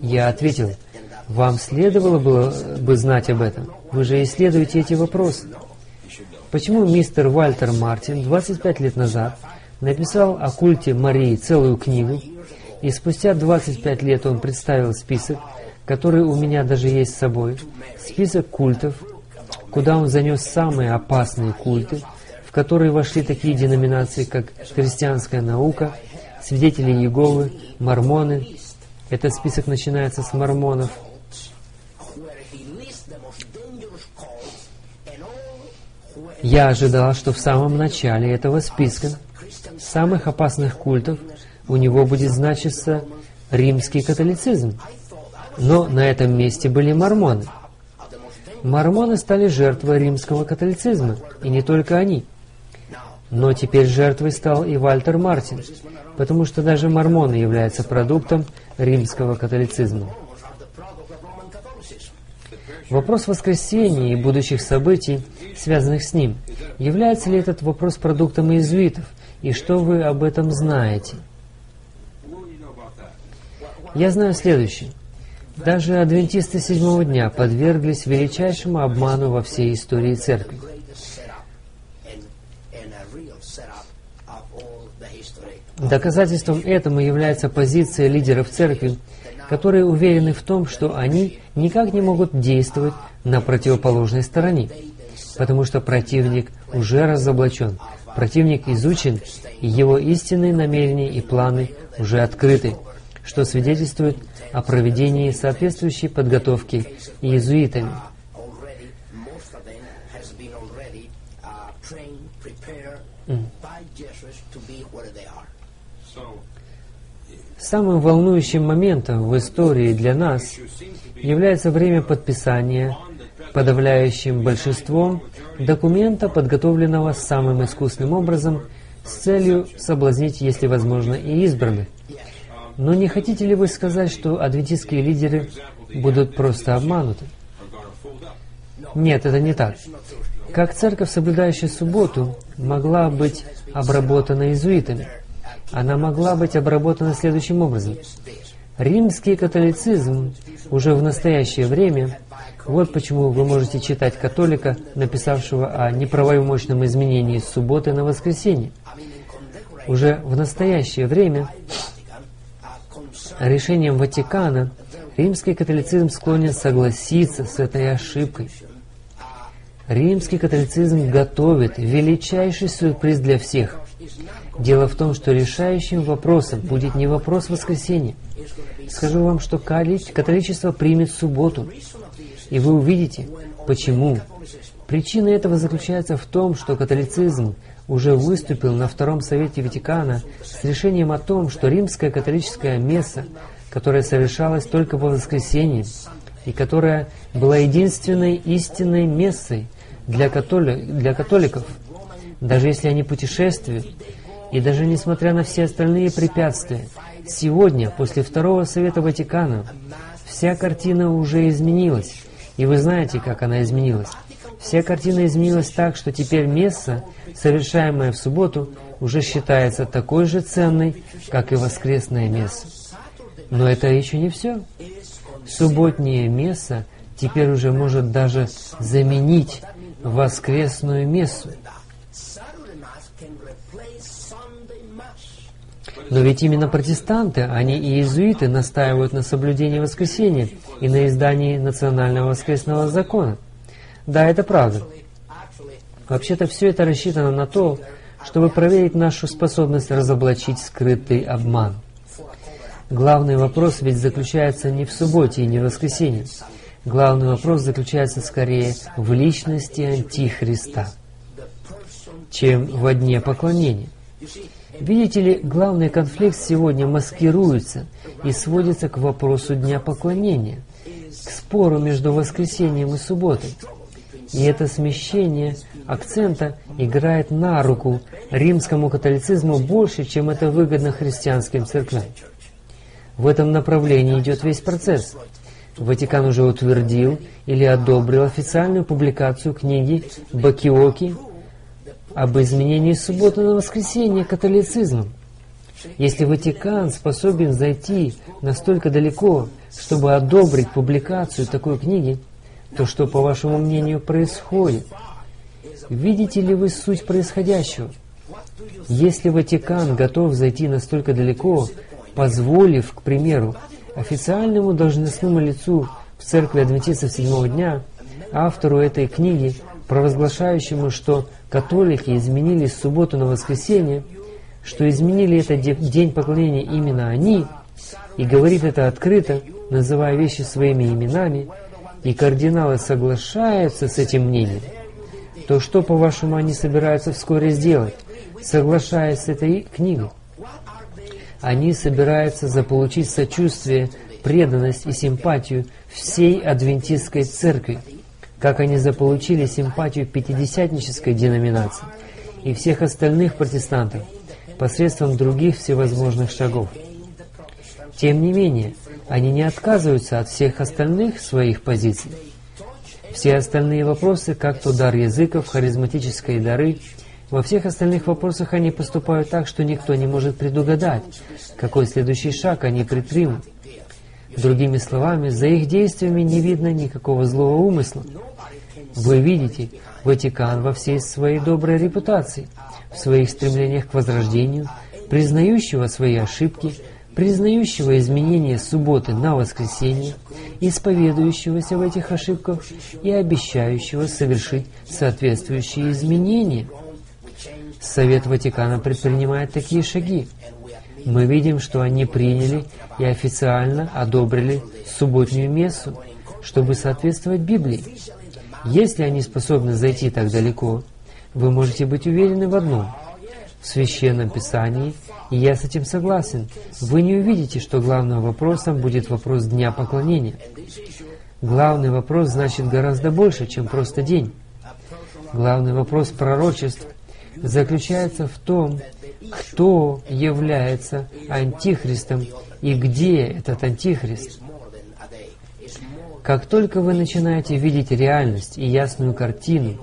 Я ответил, вам следовало бы, бы знать об этом. Вы же исследуете эти вопросы. Почему мистер Вальтер Мартин 25 лет назад написал о культе Марии целую книгу, и спустя 25 лет он представил список, который у меня даже есть с собой, список культов, куда он занес самые опасные культы, в которые вошли такие деноминации, как христианская наука, свидетели Иеговы, мормоны. Этот список начинается с мормонов – Я ожидал, что в самом начале этого списка самых опасных культов у него будет значиться римский католицизм. Но на этом месте были мормоны. Мормоны стали жертвой римского католицизма, и не только они. Но теперь жертвой стал и Вальтер Мартин, потому что даже мормоны являются продуктом римского католицизма. Вопрос воскресения и будущих событий, связанных с ним, является ли этот вопрос продуктом иезуитов, и что вы об этом знаете? Я знаю следующее. Даже адвентисты седьмого дня подверглись величайшему обману во всей истории церкви. Доказательством этому является позиция лидеров церкви, которые уверены в том, что они никак не могут действовать на противоположной стороне, потому что противник уже разоблачен, противник изучен, и его истинные намерения и планы уже открыты, что свидетельствует о проведении соответствующей подготовки иезуитами. Самым волнующим моментом в истории для нас является время подписания подавляющим большинством документа, подготовленного самым искусным образом с целью соблазнить, если возможно, и избранных. Но не хотите ли вы сказать, что адвентистские лидеры будут просто обмануты? Нет, это не так. Как церковь, соблюдающая субботу, могла быть обработана иезуитами – она могла быть обработана следующим образом. Римский католицизм уже в настоящее время, вот почему вы можете читать католика, написавшего о неправомочном изменении субботы на воскресенье. Уже в настоящее время решением Ватикана римский католицизм склонен согласиться с этой ошибкой. Римский католицизм готовит величайший сюрприз для всех – Дело в том, что решающим вопросом будет не вопрос воскресения. Скажу вам, что католичество примет субботу, и вы увидите, почему. Причина этого заключается в том, что католицизм уже выступил на Втором Совете Ватикана с решением о том, что римская католическая месса, которая совершалась только по воскресенье, и которая была единственной истинной мессой для, католи... для католиков, даже если они путешествуют, и даже несмотря на все остальные препятствия, сегодня, после Второго Совета Ватикана, вся картина уже изменилась. И вы знаете, как она изменилась. Вся картина изменилась так, что теперь месса, совершаемая в субботу, уже считается такой же ценной, как и воскресная месса. Но это еще не все. Субботняя месса теперь уже может даже заменить воскресную мессу. Но ведь именно протестанты, а не иезуиты, настаивают на соблюдении воскресения и на издании национального воскресного закона. Да, это правда. Вообще-то все это рассчитано на то, чтобы проверить нашу способность разоблачить скрытый обман. Главный вопрос ведь заключается не в субботе и не в воскресенье. Главный вопрос заключается скорее в личности Антихриста, чем в дне поклонения. Видите ли, главный конфликт сегодня маскируется и сводится к вопросу Дня Поклонения, к спору между воскресением и субботой. И это смещение акцента играет на руку римскому католицизму больше, чем это выгодно христианским церквям. В этом направлении идет весь процесс. Ватикан уже утвердил или одобрил официальную публикацию книги Бакиоки об изменении субботы на воскресенье католицизмом. Если Ватикан способен зайти настолько далеко, чтобы одобрить публикацию такой книги, то что, по вашему мнению, происходит? Видите ли вы суть происходящего? Если Ватикан готов зайти настолько далеко, позволив, к примеру, официальному должностному лицу в церкви адвентистов седьмого дня, автору этой книги, провозглашающему, что католики изменили субботу на воскресенье, что изменили этот день поклонения именно они, и говорит это открыто, называя вещи своими именами, и кардиналы соглашаются с этим мнением, то что, по-вашему, они собираются вскоре сделать, соглашаясь с этой книгой? Они собираются заполучить сочувствие, преданность и симпатию всей адвентистской церкви, как они заполучили симпатию пятидесятнической деноминации и всех остальных протестантов посредством других всевозможных шагов. Тем не менее, они не отказываются от всех остальных своих позиций. Все остальные вопросы, как то дар языков, харизматические дары, во всех остальных вопросах они поступают так, что никто не может предугадать, какой следующий шаг они предпримут. Другими словами, за их действиями не видно никакого злого умысла. Вы видите Ватикан во всей своей доброй репутации, в своих стремлениях к возрождению, признающего свои ошибки, признающего изменение субботы на воскресенье, исповедующегося в этих ошибках и обещающего совершить соответствующие изменения. Совет Ватикана предпринимает такие шаги. Мы видим, что они приняли и официально одобрили субботнюю мессу, чтобы соответствовать Библии. Если они способны зайти так далеко, вы можете быть уверены в одном. В Священном Писании, и я с этим согласен, вы не увидите, что главным вопросом будет вопрос Дня Поклонения. Главный вопрос значит гораздо больше, чем просто день. Главный вопрос пророчеств заключается в том, кто является антихристом и где этот антихрист. Как только вы начинаете видеть реальность и ясную картину,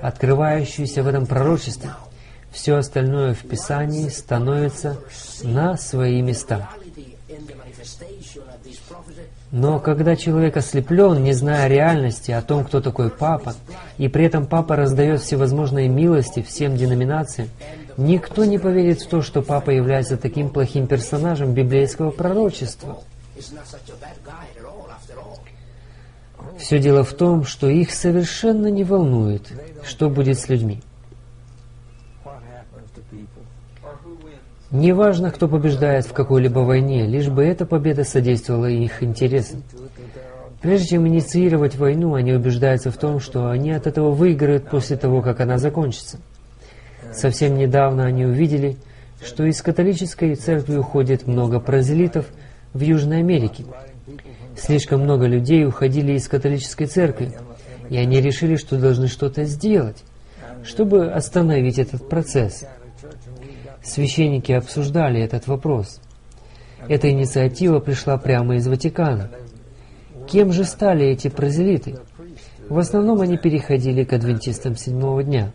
открывающуюся в этом пророчестве, все остальное в Писании становится на свои места. Но когда человек ослеплен, не зная реальности о том, кто такой папа, и при этом папа раздает всевозможные милости всем деноминациям, никто не поверит в то, что папа является таким плохим персонажем библейского пророчества. Все дело в том, что их совершенно не волнует, что будет с людьми. Неважно, кто побеждает в какой-либо войне, лишь бы эта победа содействовала их интересам. Прежде чем инициировать войну, они убеждаются в том, что они от этого выиграют после того, как она закончится. Совсем недавно они увидели, что из католической церкви уходит много прозелитов в Южной Америке. Слишком много людей уходили из католической церкви, и они решили, что должны что-то сделать, чтобы остановить этот процесс. Священники обсуждали этот вопрос. Эта инициатива пришла прямо из Ватикана. Кем же стали эти прозелиты? В основном они переходили к адвентистам седьмого дня.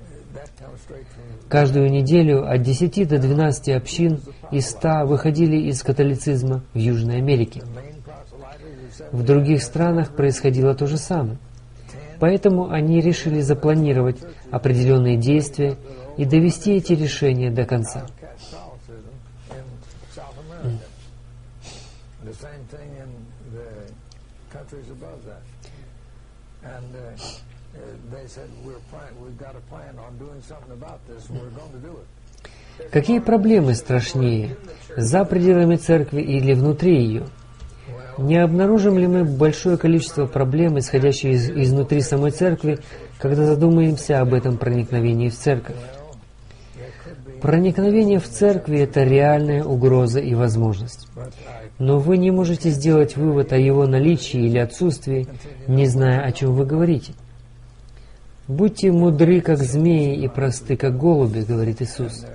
Каждую неделю от 10 до 12 общин из 100 выходили из католицизма в Южной Америке. В других странах происходило то же самое. Поэтому они решили запланировать определенные действия и довести эти решения до конца. Какие проблемы страшнее, за пределами церкви или внутри ее? Не обнаружим ли мы большое количество проблем, исходящих из, изнутри самой церкви, когда задумаемся об этом проникновении в церковь? Проникновение в церкви – это реальная угроза и возможность. Но вы не можете сделать вывод о его наличии или отсутствии, не зная, о чем вы говорите. «Будьте мудры, как змеи, и просты, как голуби», — говорит Иисус.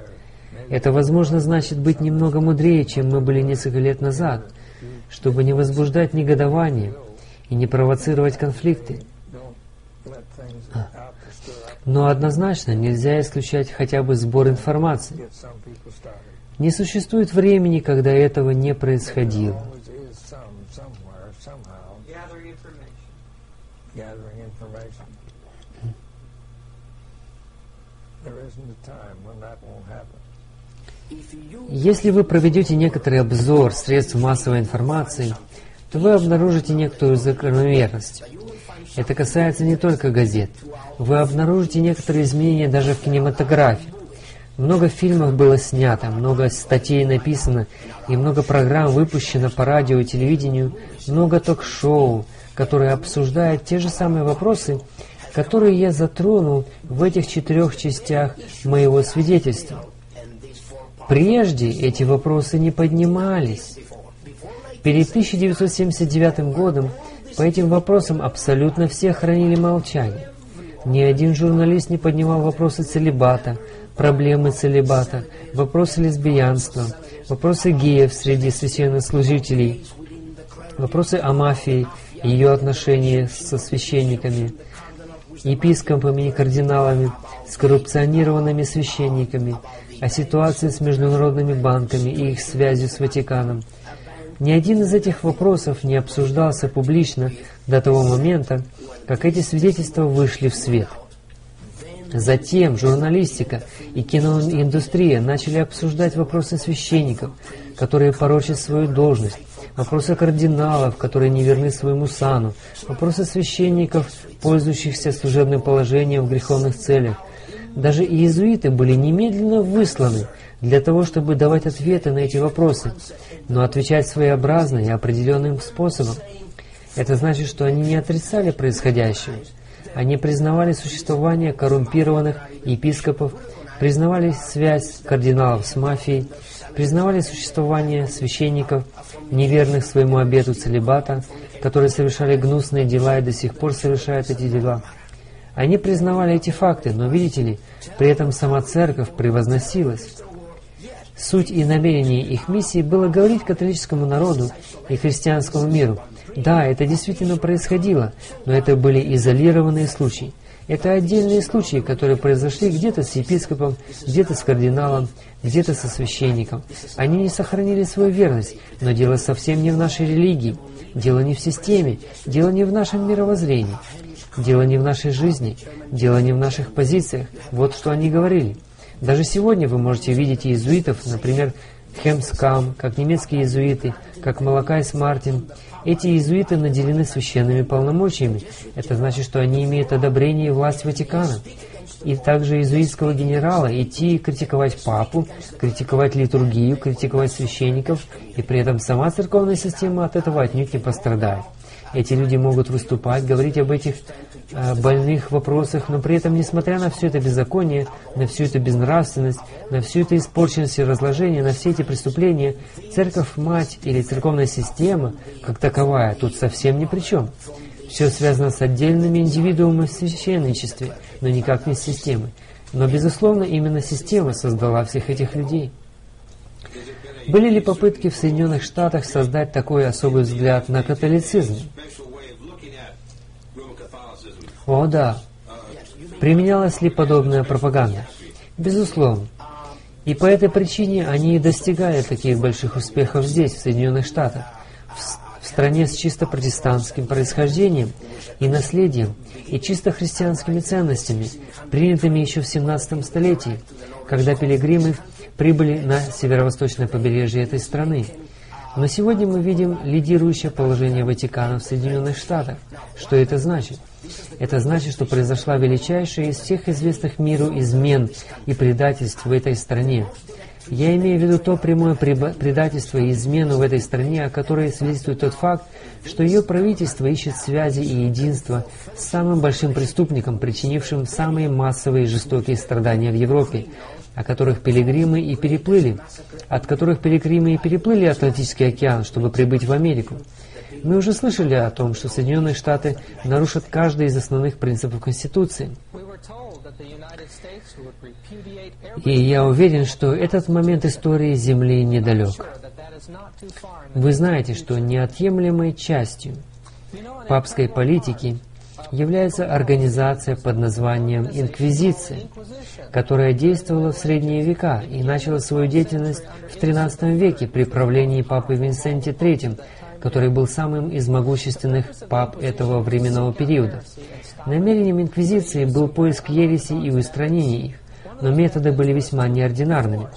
Это, возможно, значит быть немного мудрее, чем мы были несколько лет назад, чтобы не возбуждать негодование и не провоцировать конфликты. Но однозначно нельзя исключать хотя бы сбор информации. Не существует времени, когда этого не происходило. Если вы проведете некоторый обзор средств массовой информации, то вы обнаружите некоторую закономерность. Это касается не только газет. Вы обнаружите некоторые изменения даже в кинематографе. Много фильмов было снято, много статей написано, и много программ выпущено по радио и телевидению, много ток-шоу, которые обсуждают те же самые вопросы, которые я затронул в этих четырех частях моего свидетельства. Прежде эти вопросы не поднимались. Перед 1979 годом по этим вопросам абсолютно все хранили молчание. Ни один журналист не поднимал вопросы целебата, проблемы целебата, вопросы лесбиянства, вопросы геев среди священнослужителей, вопросы о мафии ее отношения со священниками, епископами и кардиналами, с коррупционированными священниками, о ситуации с международными банками и их связью с Ватиканом. Ни один из этих вопросов не обсуждался публично до того момента, как эти свидетельства вышли в свет. Затем журналистика и киноиндустрия начали обсуждать вопросы священников, которые порочат свою должность, вопросы кардиналов, которые не верны своему сану, вопросы священников, пользующихся служебным положением в греховных целях. Даже иезуиты были немедленно высланы для того, чтобы давать ответы на эти вопросы, но отвечать своеобразно и определенным способом. Это значит, что они не отрицали происходящее. Они признавали существование коррумпированных епископов, признавали связь кардиналов с мафией, признавали существование священников, неверных своему обету целебата, которые совершали гнусные дела и до сих пор совершают эти дела. Они признавали эти факты, но, видите ли, при этом сама церковь превозносилась. Суть и намерение их миссии было говорить католическому народу и христианскому миру. Да, это действительно происходило, но это были изолированные случаи. Это отдельные случаи, которые произошли где-то с епископом, где-то с кардиналом, где-то со священником. Они не сохранили свою верность, но дело совсем не в нашей религии, дело не в системе, дело не в нашем мировоззрении, дело не в нашей жизни, дело не в наших позициях. Вот что они говорили. Даже сегодня вы можете видеть иезуитов, например, Хемскам, как немецкие иезуиты, как Малакайс Мартин. Эти иезуиты наделены священными полномочиями. Это значит, что они имеют одобрение и власть Ватикана. И также иезуитского генерала идти и критиковать папу, критиковать литургию, критиковать священников, и при этом сама церковная система от этого отнюдь не пострадает. Эти люди могут выступать, говорить об этих э, больных вопросах, но при этом, несмотря на все это беззаконие, на всю эту безнравственность, на всю эту испорченность и разложение, на все эти преступления, церковь-мать или церковная система, как таковая, тут совсем ни при чем. Все связано с отдельными индивидуумами в священничестве, но никак не с системой. Но, безусловно, именно система создала всех этих людей. Были ли попытки в Соединенных Штатах создать такой особый взгляд на католицизм? О, да. Применялась ли подобная пропаганда? Безусловно. И по этой причине они и достигали таких больших успехов здесь, в Соединенных Штатах, в стране с чисто протестантским происхождением и наследием, и чисто христианскими ценностями, принятыми еще в 17 столетии, когда пилигримы прибыли на северо-восточное побережье этой страны. Но сегодня мы видим лидирующее положение Ватикана в Соединенных Штатах. Что это значит? Это значит, что произошла величайшая из всех известных миру измен и предательств в этой стране. Я имею в виду то прямое предательство и измену в этой стране, о которой свидетельствует тот факт, что ее правительство ищет связи и единства с самым большим преступником, причинившим самые массовые и жестокие страдания в Европе, о которых пилигримы и переплыли, от которых пилигримы и переплыли Атлантический океан, чтобы прибыть в Америку. Мы уже слышали о том, что Соединенные Штаты нарушат каждый из основных принципов Конституции. И я уверен, что этот момент истории Земли недалек. Вы знаете, что неотъемлемой частью папской политики является организация под названием Инквизиция, которая действовала в средние века и начала свою деятельность в XIII веке при правлении папы Винсенте III, который был самым из могущественных пап этого временного периода. Намерением Инквизиции был поиск ереси и устранение их, но методы были весьма неординарными.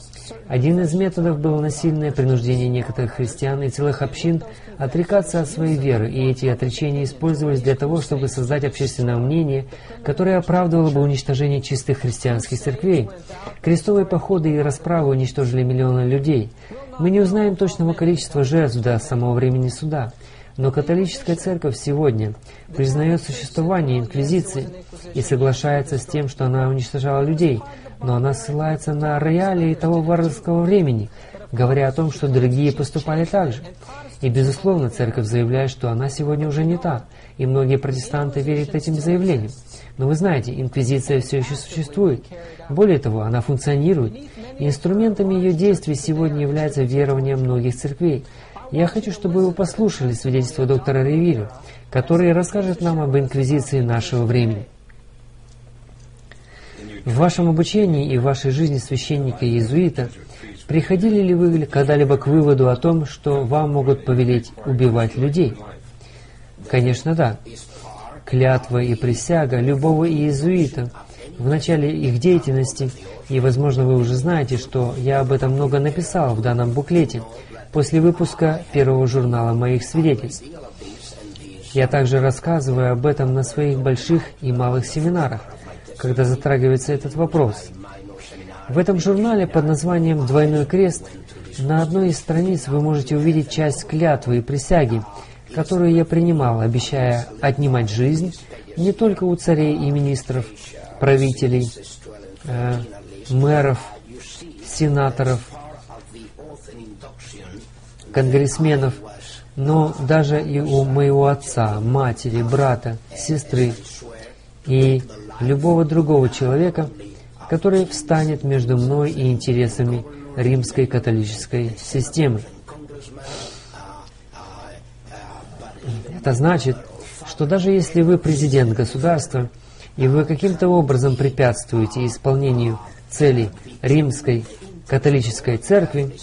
Один из методов было насильное принуждение некоторых христиан и целых общин отрекаться от своей веры, и эти отречения использовались для того, чтобы создать общественное мнение, которое оправдывало бы уничтожение чистых христианских церквей. Крестовые походы и расправы уничтожили миллионы людей. Мы не узнаем точного количества жертв до самого времени суда. Но католическая церковь сегодня признает существование инквизиции и соглашается с тем, что она уничтожала людей, но она ссылается на реалии того варварского времени, говоря о том, что другие поступали так же. И, безусловно, церковь заявляет, что она сегодня уже не та, и многие протестанты верят этим заявлениям. Но вы знаете, инквизиция все еще существует. Более того, она функционирует. Инструментами ее действий сегодня является верование многих церквей. Я хочу, чтобы вы послушали свидетельство доктора Ревиля, который расскажет нам об инквизиции нашего времени. В вашем обучении и в вашей жизни священника и иезуита приходили ли вы когда-либо к выводу о том, что вам могут повелеть убивать людей? Конечно, да. Клятва и присяга любого иезуита в начале их деятельности, и, возможно, вы уже знаете, что я об этом много написал в данном буклете после выпуска первого журнала моих свидетельств. Я также рассказываю об этом на своих больших и малых семинарах, когда затрагивается этот вопрос. В этом журнале под названием «Двойной крест» на одной из страниц вы можете увидеть часть клятвы и присяги, которую я принимал, обещая отнимать жизнь не только у царей и министров, правителей, э, мэров, сенаторов, конгрессменов, но даже и у моего отца, матери, брата, сестры и любого другого человека, который встанет между мной и интересами римской католической системы. Это значит, что даже если вы президент государства, и вы каким-то образом препятствуете исполнению целей римской католической церкви,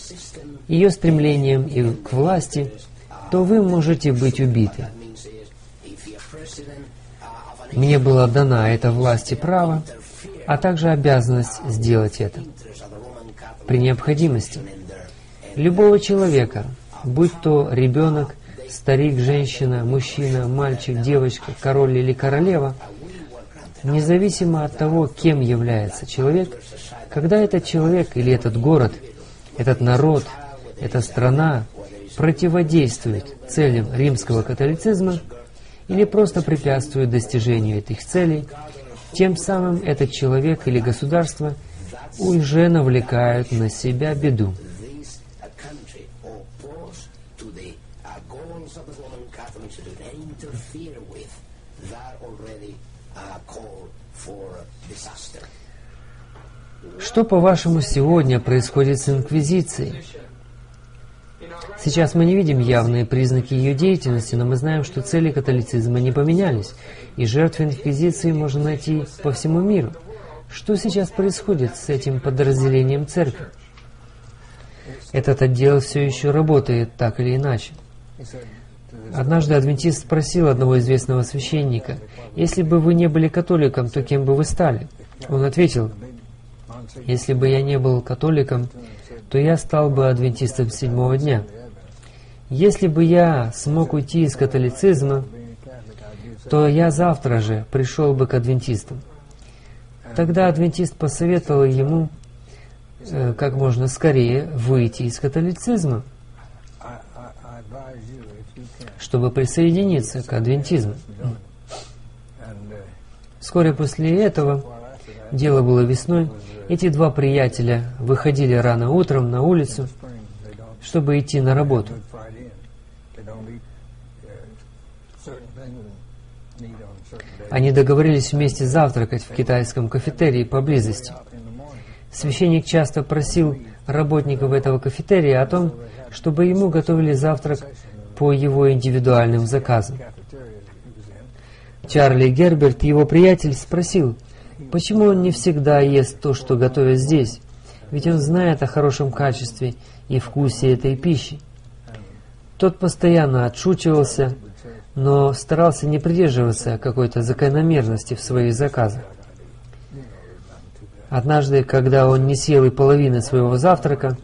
ее стремлением и к власти, то вы можете быть убиты. Мне была дана эта власть и право, а также обязанность сделать это при необходимости. Любого человека, будь то ребенок, старик, женщина, мужчина, мальчик, девочка, король или королева, независимо от того, кем является человек, когда этот человек или этот город, этот народ, эта страна противодействует целям римского католицизма или просто препятствует достижению этих целей, тем самым этот человек или государство уже навлекают на себя беду. Что, по-вашему, сегодня происходит с Инквизицией? Сейчас мы не видим явные признаки ее деятельности, но мы знаем, что цели католицизма не поменялись, и жертвы инквизиции можно найти по всему миру. Что сейчас происходит с этим подразделением церкви? Этот отдел все еще работает так или иначе. Однажды адвентист спросил одного известного священника, «Если бы вы не были католиком, то кем бы вы стали?» Он ответил, «Если бы я не был католиком, то я стал бы адвентистом седьмого дня». Если бы я смог уйти из католицизма, то я завтра же пришел бы к адвентистам. Тогда адвентист посоветовал ему э, как можно скорее выйти из католицизма, чтобы присоединиться к адвентизму. Вскоре после этого, дело было весной, эти два приятеля выходили рано утром на улицу, чтобы идти на работу. Они договорились вместе завтракать в китайском кафетерии поблизости. Священник часто просил работников этого кафетерия о том, чтобы ему готовили завтрак по его индивидуальным заказам. Чарли Герберт, его приятель, спросил, почему он не всегда ест то, что готовят здесь, ведь он знает о хорошем качестве и вкусе этой пищи. Тот постоянно отшучивался, но старался не придерживаться какой-то закономерности в своих заказах. Однажды, когда он не съел и половины своего завтрака,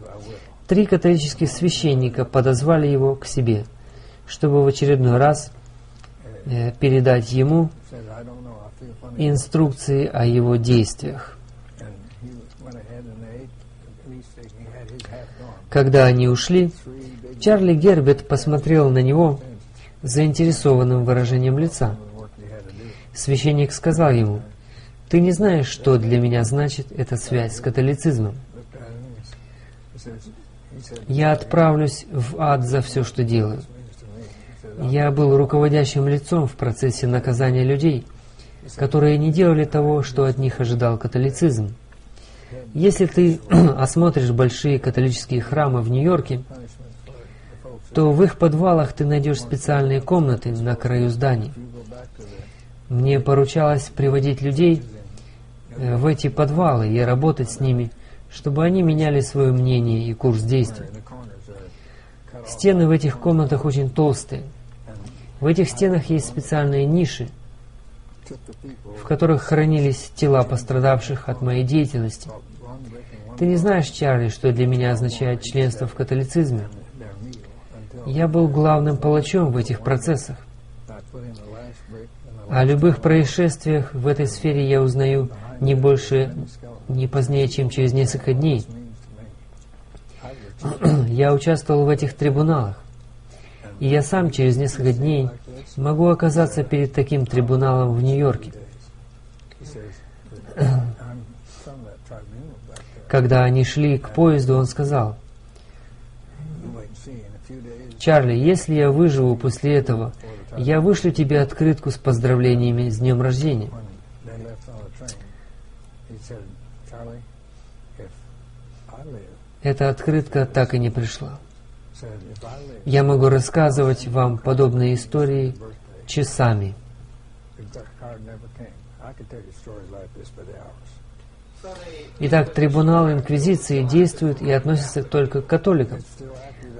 три католических священника подозвали его к себе, чтобы в очередной раз э, передать ему инструкции о его действиях. Когда они ушли, Чарли Гербет посмотрел на него заинтересованным выражением лица. Священник сказал ему, «Ты не знаешь, что для меня значит эта связь с католицизмом. Я отправлюсь в ад за все, что делаю. Я был руководящим лицом в процессе наказания людей, которые не делали того, что от них ожидал католицизм. Если ты осмотришь большие католические храмы в Нью-Йорке, то в их подвалах ты найдешь специальные комнаты на краю зданий. Мне поручалось приводить людей э, в эти подвалы и работать с ними, чтобы они меняли свое мнение и курс действий. Стены в этих комнатах очень толстые. В этих стенах есть специальные ниши, в которых хранились тела пострадавших от моей деятельности. Ты не знаешь, Чарли, что для меня означает членство в католицизме. Я был главным палачом в этих процессах. О любых происшествиях в этой сфере я узнаю не больше, не позднее, чем через несколько дней. Я участвовал в этих трибуналах. И я сам через несколько дней могу оказаться перед таким трибуналом в Нью-Йорке. Когда они шли к поезду, он сказал, «Чарли, если я выживу после этого, я вышлю тебе открытку с поздравлениями с днем рождения». Эта открытка так и не пришла. Я могу рассказывать вам подобные истории часами. Итак, трибунал Инквизиции действует и относится только к католикам.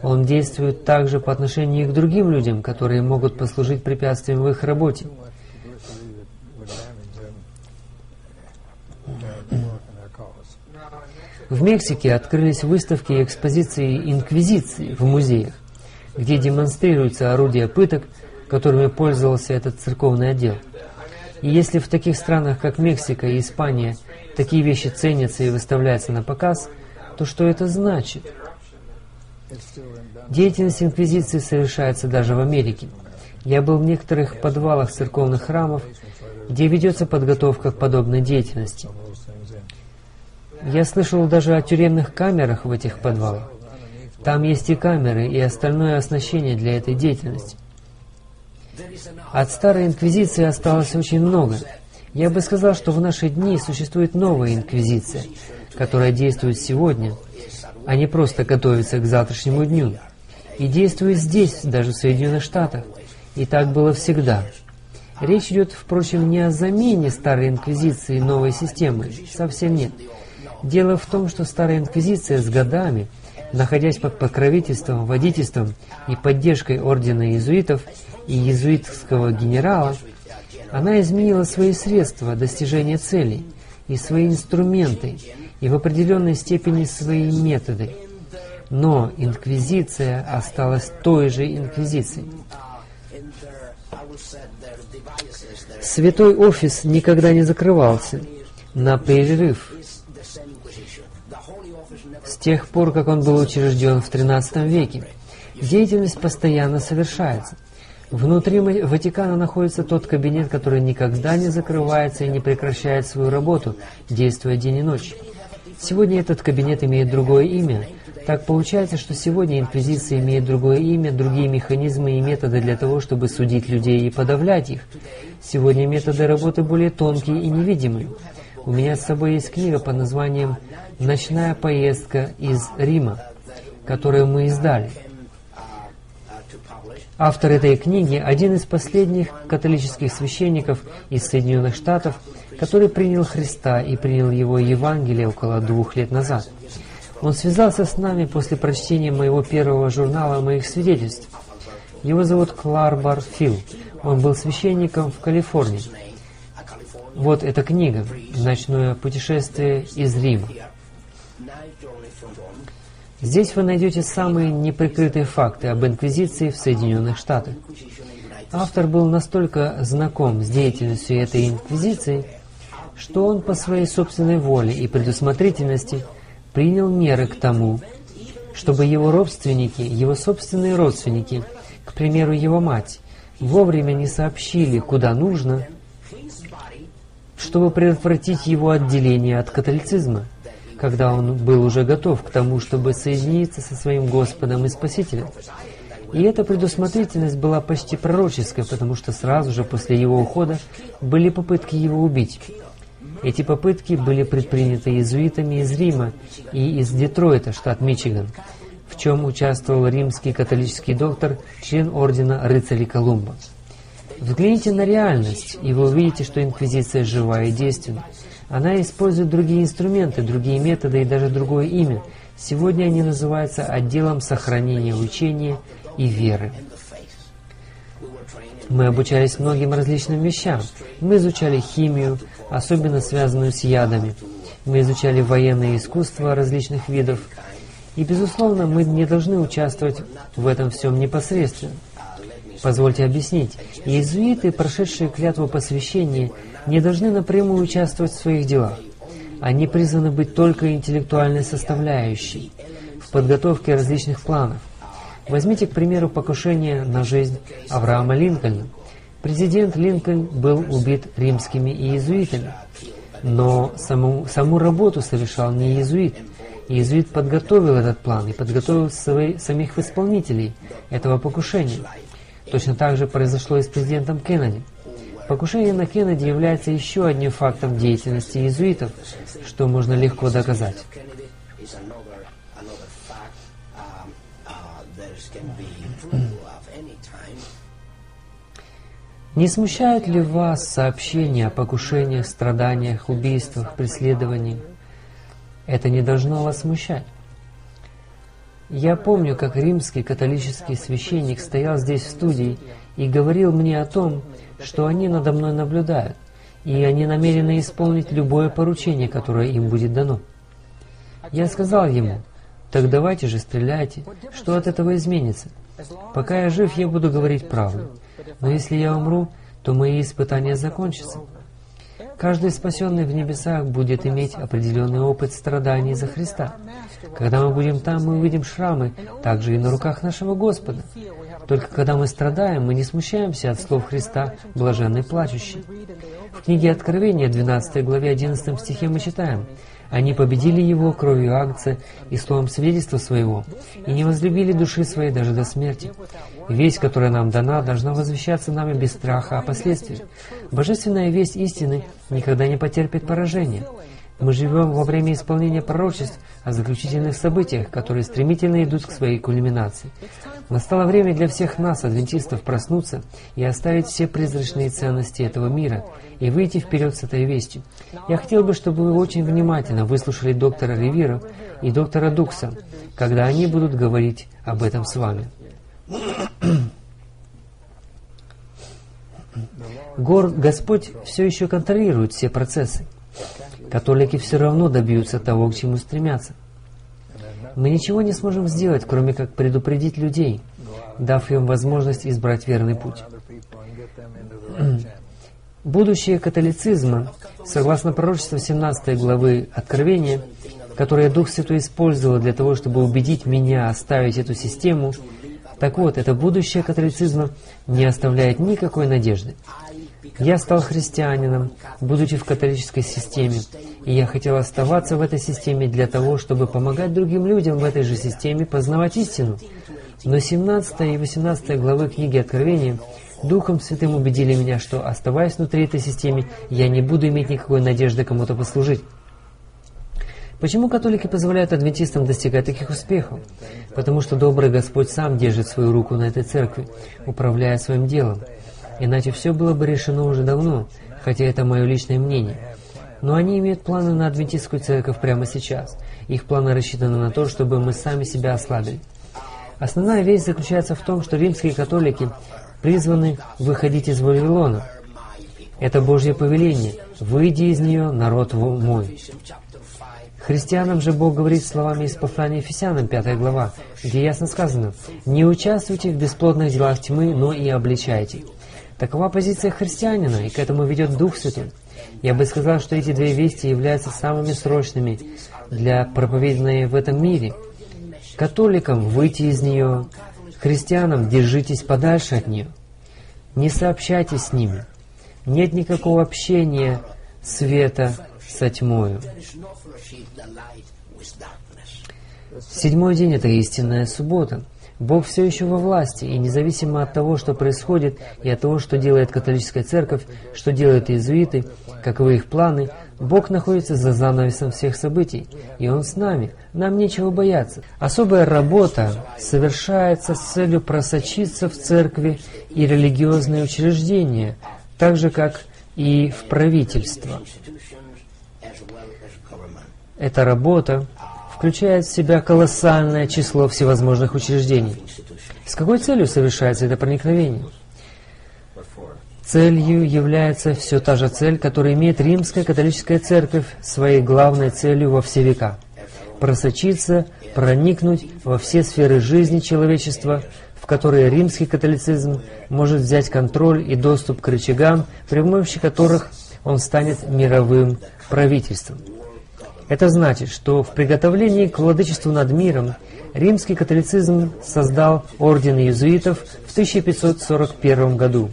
Он действует также по отношению к другим людям, которые могут послужить препятствием в их работе. В Мексике открылись выставки и экспозиции инквизиции в музеях, где демонстрируются орудия пыток, которыми пользовался этот церковный отдел. И если в таких странах, как Мексика и Испания, такие вещи ценятся и выставляются на показ, то что это значит? Деятельность инквизиции совершается даже в Америке. Я был в некоторых подвалах церковных храмов, где ведется подготовка к подобной деятельности – я слышал даже о тюремных камерах в этих подвалах. Там есть и камеры, и остальное оснащение для этой деятельности. От старой инквизиции осталось очень много. Я бы сказал, что в наши дни существует новая инквизиция, которая действует сегодня, а не просто готовится к завтрашнему дню. И действует здесь, даже в Соединенных Штатах. И так было всегда. Речь идет, впрочем, не о замене старой инквизиции новой системой. Совсем нет. Дело в том, что Старая Инквизиция с годами, находясь под покровительством, водительством и поддержкой ордена иезуитов и иезуитского генерала, она изменила свои средства достижения целей и свои инструменты, и в определенной степени свои методы. Но инквизиция осталась той же инквизицией. Святой офис никогда не закрывался на перерыв с тех пор, как он был учрежден в XIII веке. Деятельность постоянно совершается. Внутри Ватикана находится тот кабинет, который никогда не закрывается и не прекращает свою работу, действуя день и ночь. Сегодня этот кабинет имеет другое имя. Так получается, что сегодня Инквизиция имеет другое имя, другие механизмы и методы для того, чтобы судить людей и подавлять их. Сегодня методы работы более тонкие и невидимые. У меня с собой есть книга под названием «Ночная поездка из Рима», которую мы издали. Автор этой книги – один из последних католических священников из Соединенных Штатов, который принял Христа и принял Его Евангелие около двух лет назад. Он связался с нами после прочтения моего первого журнала моих свидетельств. Его зовут Кларбар Фил. Он был священником в Калифорнии. Вот эта книга «Ночное путешествие из Рима». Здесь вы найдете самые неприкрытые факты об Инквизиции в Соединенных Штатах. Автор был настолько знаком с деятельностью этой Инквизиции, что он по своей собственной воле и предусмотрительности принял меры к тому, чтобы его родственники, его собственные родственники, к примеру, его мать, вовремя не сообщили, куда нужно, чтобы предотвратить его отделение от католицизма – когда он был уже готов к тому, чтобы соединиться со своим Господом и Спасителем. И эта предусмотрительность была почти пророческой, потому что сразу же после его ухода были попытки его убить. Эти попытки были предприняты иезуитами из Рима и из Детройта, штат Мичиган. в чем участвовал римский католический доктор, член ордена рыцарей Колумба. Взгляните на реальность, и вы увидите, что инквизиция жива и действенна. Она использует другие инструменты, другие методы и даже другое имя. Сегодня они называются отделом сохранения учения и веры. Мы обучались многим различным вещам. Мы изучали химию, особенно связанную с ядами. Мы изучали военное искусство различных видов. И, безусловно, мы не должны участвовать в этом всем непосредственно. Позвольте объяснить. Иезуиты, прошедшие клятву посвящения, не должны напрямую участвовать в своих делах. Они призваны быть только интеллектуальной составляющей в подготовке различных планов. Возьмите, к примеру, покушение на жизнь Авраама Линкольна. Президент Линкольн был убит римскими иезуитами, но саму, саму работу совершал не иезуит. Иезуит подготовил этот план и подготовил свои, самих исполнителей этого покушения. Точно так же произошло и с президентом Кеннеди. Покушение на Кеннеди является еще одним фактом деятельности иезуитов, что можно легко доказать. Не смущают ли вас сообщения о покушениях, страданиях, убийствах, преследованиях? Это не должно вас смущать. Я помню, как римский католический священник стоял здесь в студии и говорил мне о том, что они надо мной наблюдают, и они намерены исполнить любое поручение, которое им будет дано. Я сказал ему, так давайте же стреляйте, что от этого изменится? Пока я жив, я буду говорить правду. Но если я умру, то мои испытания закончатся. Каждый спасенный в небесах будет иметь определенный опыт страданий за Христа. Когда мы будем там, мы увидим шрамы, также и на руках нашего Господа. Только когда мы страдаем, мы не смущаемся от слов Христа, блаженный плачущий. В книге Откровения, 12 главе 11 стихе мы читаем, «Они победили его кровью Агнца и словом свидетельства своего, и не возлюбили души своей даже до смерти. Весть, которая нам дана, должна возвещаться нами без страха о последствиях. Божественная весть истины никогда не потерпит поражения. Мы живем во время исполнения пророчеств о заключительных событиях, которые стремительно идут к своей кульминации. Настало время для всех нас, адвентистов, проснуться и оставить все призрачные ценности этого мира и выйти вперед с этой вестью. Я хотел бы, чтобы вы очень внимательно выслушали доктора Ривира и доктора Дукса, когда они будут говорить об этом с вами. Гор Господь все еще контролирует все процессы. Католики все равно добьются того, к чему стремятся. Мы ничего не сможем сделать, кроме как предупредить людей, дав им возможность избрать верный путь. Будущее католицизма, согласно пророчеству 17 главы Откровения, которое Дух Святой использовал для того, чтобы убедить меня оставить эту систему, так вот, это будущее католицизма не оставляет никакой надежды. Я стал христианином, будучи в католической системе, и я хотел оставаться в этой системе для того, чтобы помогать другим людям в этой же системе познавать истину. Но 17 и 18 главы книги Откровения Духом Святым убедили меня, что, оставаясь внутри этой системы, я не буду иметь никакой надежды кому-то послужить. Почему католики позволяют адвентистам достигать таких успехов? Потому что добрый Господь сам держит свою руку на этой церкви, управляя своим делом. Иначе все было бы решено уже давно, хотя это мое личное мнение. Но они имеют планы на адвентистскую церковь прямо сейчас. Их планы рассчитаны на то, чтобы мы сами себя ослабили. Основная вещь заключается в том, что римские католики призваны выходить из Вавилона. Это Божье повеление. «Выйди из нее, народ мой». Христианам же Бог говорит словами из послания Ефесянам, 5 глава, где ясно сказано «Не участвуйте в бесплодных делах тьмы, но и обличайте». Такова позиция христианина, и к этому ведет Дух Святой. Я бы сказал, что эти две вести являются самыми срочными для проповеданной в этом мире. Католикам выйти из нее, христианам держитесь подальше от нее. Не сообщайтесь с ними. Нет никакого общения света со тьмою. Седьмой день – это истинная суббота. Бог все еще во власти, и независимо от того, что происходит, и от того, что делает католическая церковь, что делают иезуиты, каковы их планы, Бог находится за занавесом всех событий, и Он с нами. Нам нечего бояться. Особая работа совершается с целью просочиться в церкви и религиозные учреждения, так же, как и в правительство. Эта работа включает в себя колоссальное число всевозможных учреждений. С какой целью совершается это проникновение? Целью является все та же цель, которую имеет Римская католическая церковь своей главной целью во все века – просочиться, проникнуть во все сферы жизни человечества, в которые римский католицизм может взять контроль и доступ к рычагам, при помощи которых он станет мировым правительством. Это значит, что в приготовлении к владычеству над миром римский католицизм создал орден иезуитов в 1541 году.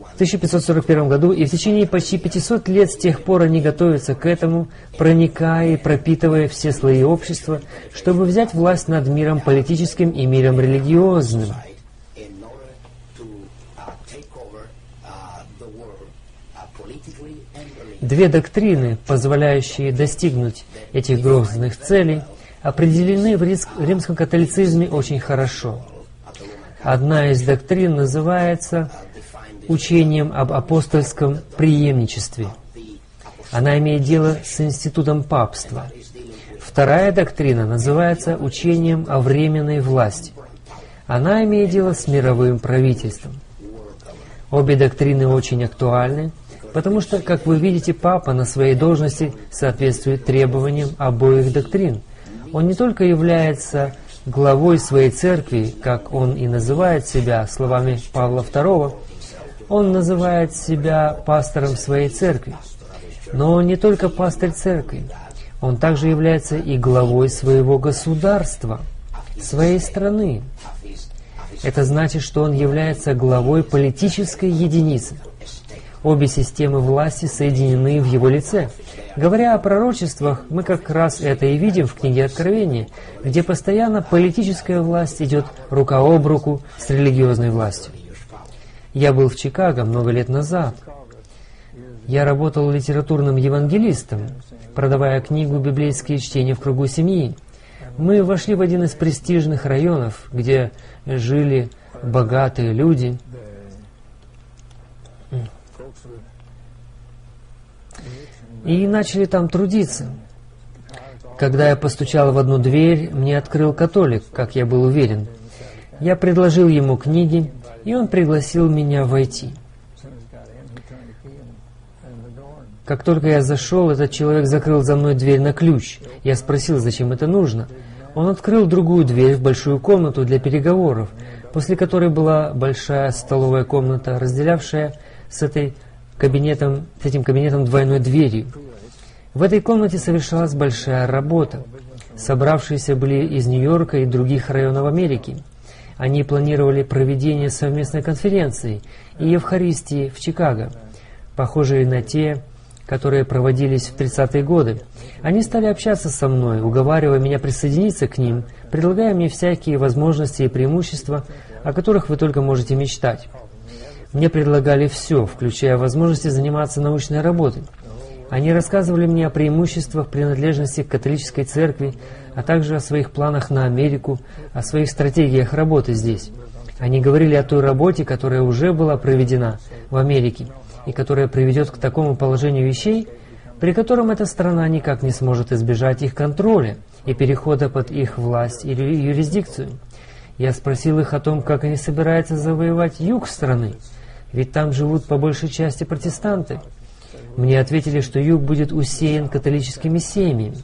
В 1541 году и в течение почти 500 лет с тех пор они готовятся к этому, проникая и пропитывая все слои общества, чтобы взять власть над миром политическим и миром религиозным – Две доктрины, позволяющие достигнуть этих грозных целей, определены в римском католицизме очень хорошо. Одна из доктрин называется учением об апостольском преемничестве. Она имеет дело с институтом папства. Вторая доктрина называется учением о временной власти. Она имеет дело с мировым правительством. Обе доктрины очень актуальны, Потому что, как вы видите, папа на своей должности соответствует требованиям обоих доктрин. Он не только является главой своей церкви, как он и называет себя словами Павла II, он называет себя пастором своей церкви. Но он не только пастырь церкви, он также является и главой своего государства, своей страны. Это значит, что он является главой политической единицы – Обе системы власти соединены в его лице. Говоря о пророчествах, мы как раз это и видим в книге Откровения, где постоянно политическая власть идет рука об руку с религиозной властью. Я был в Чикаго много лет назад. Я работал литературным евангелистом, продавая книгу «Библейские чтения в кругу семьи». Мы вошли в один из престижных районов, где жили богатые люди – и начали там трудиться. Когда я постучал в одну дверь, мне открыл католик, как я был уверен. Я предложил ему книги, и он пригласил меня войти. Как только я зашел, этот человек закрыл за мной дверь на ключ. Я спросил, зачем это нужно. Он открыл другую дверь в большую комнату для переговоров, после которой была большая столовая комната, разделявшая с этой кабинетом, с этим кабинетом двойной дверью. В этой комнате совершалась большая работа. Собравшиеся были из Нью-Йорка и других районов Америки. Они планировали проведение совместной конференции и Евхаристии в Чикаго, похожие на те, которые проводились в 30-е годы. Они стали общаться со мной, уговаривая меня присоединиться к ним, предлагая мне всякие возможности и преимущества, о которых вы только можете мечтать. Мне предлагали все, включая возможности заниматься научной работой. Они рассказывали мне о преимуществах принадлежности к католической церкви, а также о своих планах на Америку, о своих стратегиях работы здесь. Они говорили о той работе, которая уже была проведена в Америке и которая приведет к такому положению вещей, при котором эта страна никак не сможет избежать их контроля и перехода под их власть или юрисдикцию. Я спросил их о том, как они собираются завоевать юг страны, ведь там живут по большей части протестанты. Мне ответили, что юг будет усеян католическими семьями.